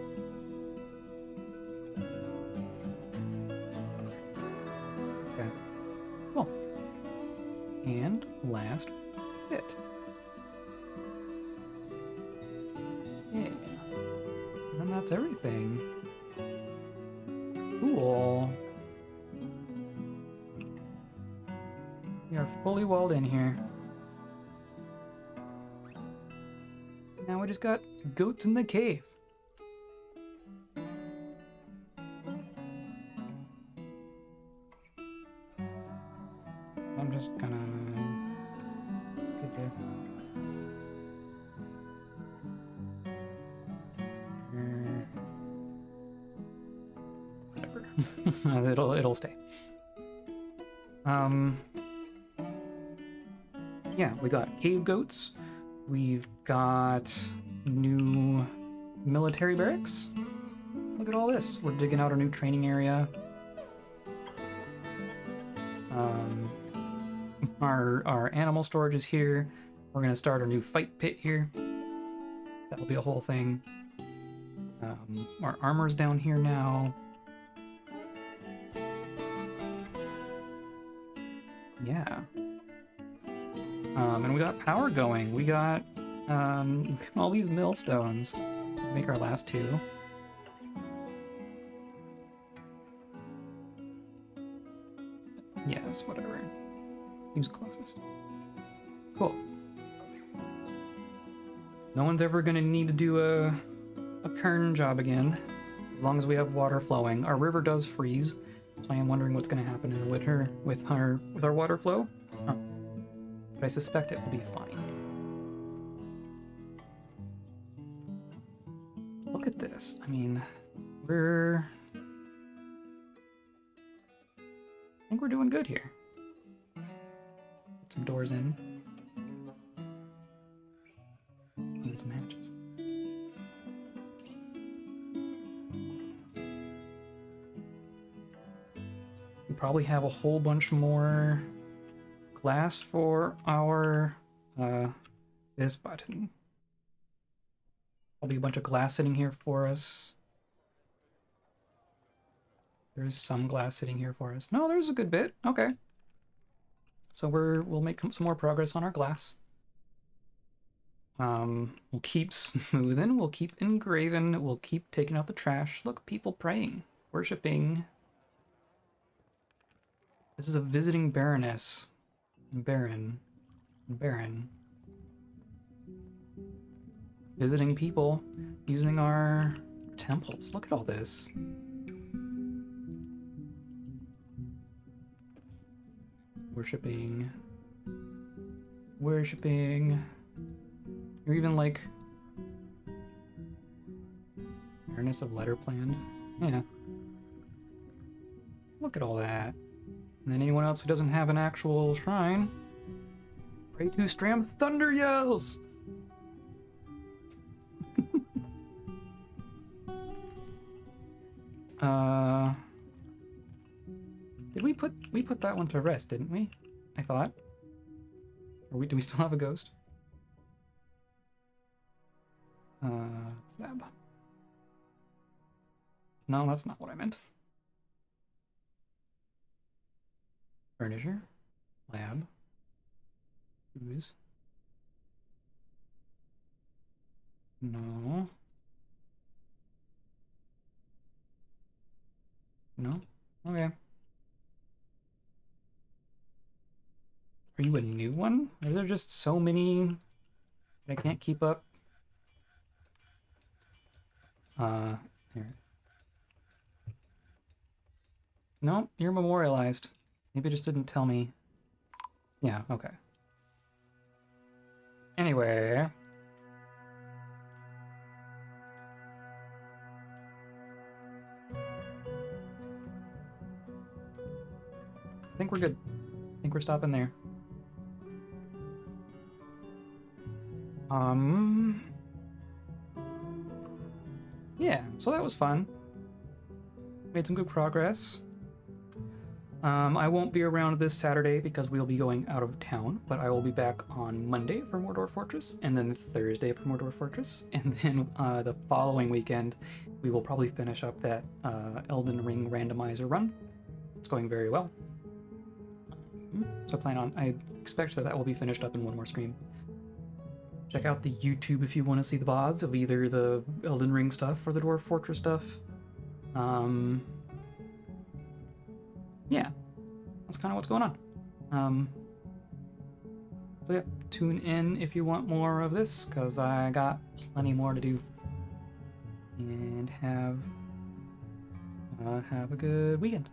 In here. Now we just got goats in the cave. Cave goats. We've got new military barracks. Look at all this. We're digging out our new training area. Um, our our animal storage is here. We're gonna start our new fight pit here. That'll be a whole thing. Um, our armor's down here now. Yeah. Um, and we got power going. We got um, all these millstones. Make our last two. Yes, whatever. Who's closest? Cool. No one's ever gonna need to do a a quern job again, as long as we have water flowing. Our river does freeze, so I am wondering what's gonna happen in the winter with our with our water flow. But I suspect it will be fine. Look at this. I mean, we're I think we're doing good here. Put some doors in. And some hatches. We probably have a whole bunch more glass for our uh this button. Probably a bunch of glass sitting here for us. There's some glass sitting here for us. No, there's a good bit. Okay. So we're we'll make some more progress on our glass. Um, we'll keep smoothing, we'll keep engraving, we'll keep taking out the trash. Look, people praying, worshipping. This is a visiting baroness. Baron. Baron. Visiting people using our temples. Look at all this. Worshipping. Worshipping. You're even like awareness of letter planned. Yeah. Look at all that. And then anyone else who doesn't have an actual shrine, pray to Stram Thunder Yells! uh Did we put we put that one to rest, didn't we? I thought. Or we do we still have a ghost? Uh, Zab. No, that's not what I meant. Furniture. Lab. Ooze. No. No? Okay. Are you a new one? Are there just so many that I can't keep up? Uh, here. No, you're memorialized. Maybe it just didn't tell me. Yeah, okay. Anyway. I think we're good. I think we're stopping there. Um yeah, so that was fun. Made some good progress. Um, I won't be around this Saturday because we'll be going out of town, but I will be back on Monday for Mordor Fortress, and then Thursday for Mordor Fortress, and then uh, the following weekend we will probably finish up that uh, Elden Ring randomizer run. It's going very well. So I plan on, I expect that that will be finished up in one more stream. Check out the YouTube if you want to see the VODs of either the Elden Ring stuff or the Dwarf Fortress stuff. Um, yeah, that's kind of what's going on. Um, so yeah, tune in if you want more of this, because I got plenty more to do. And have uh, have a good weekend.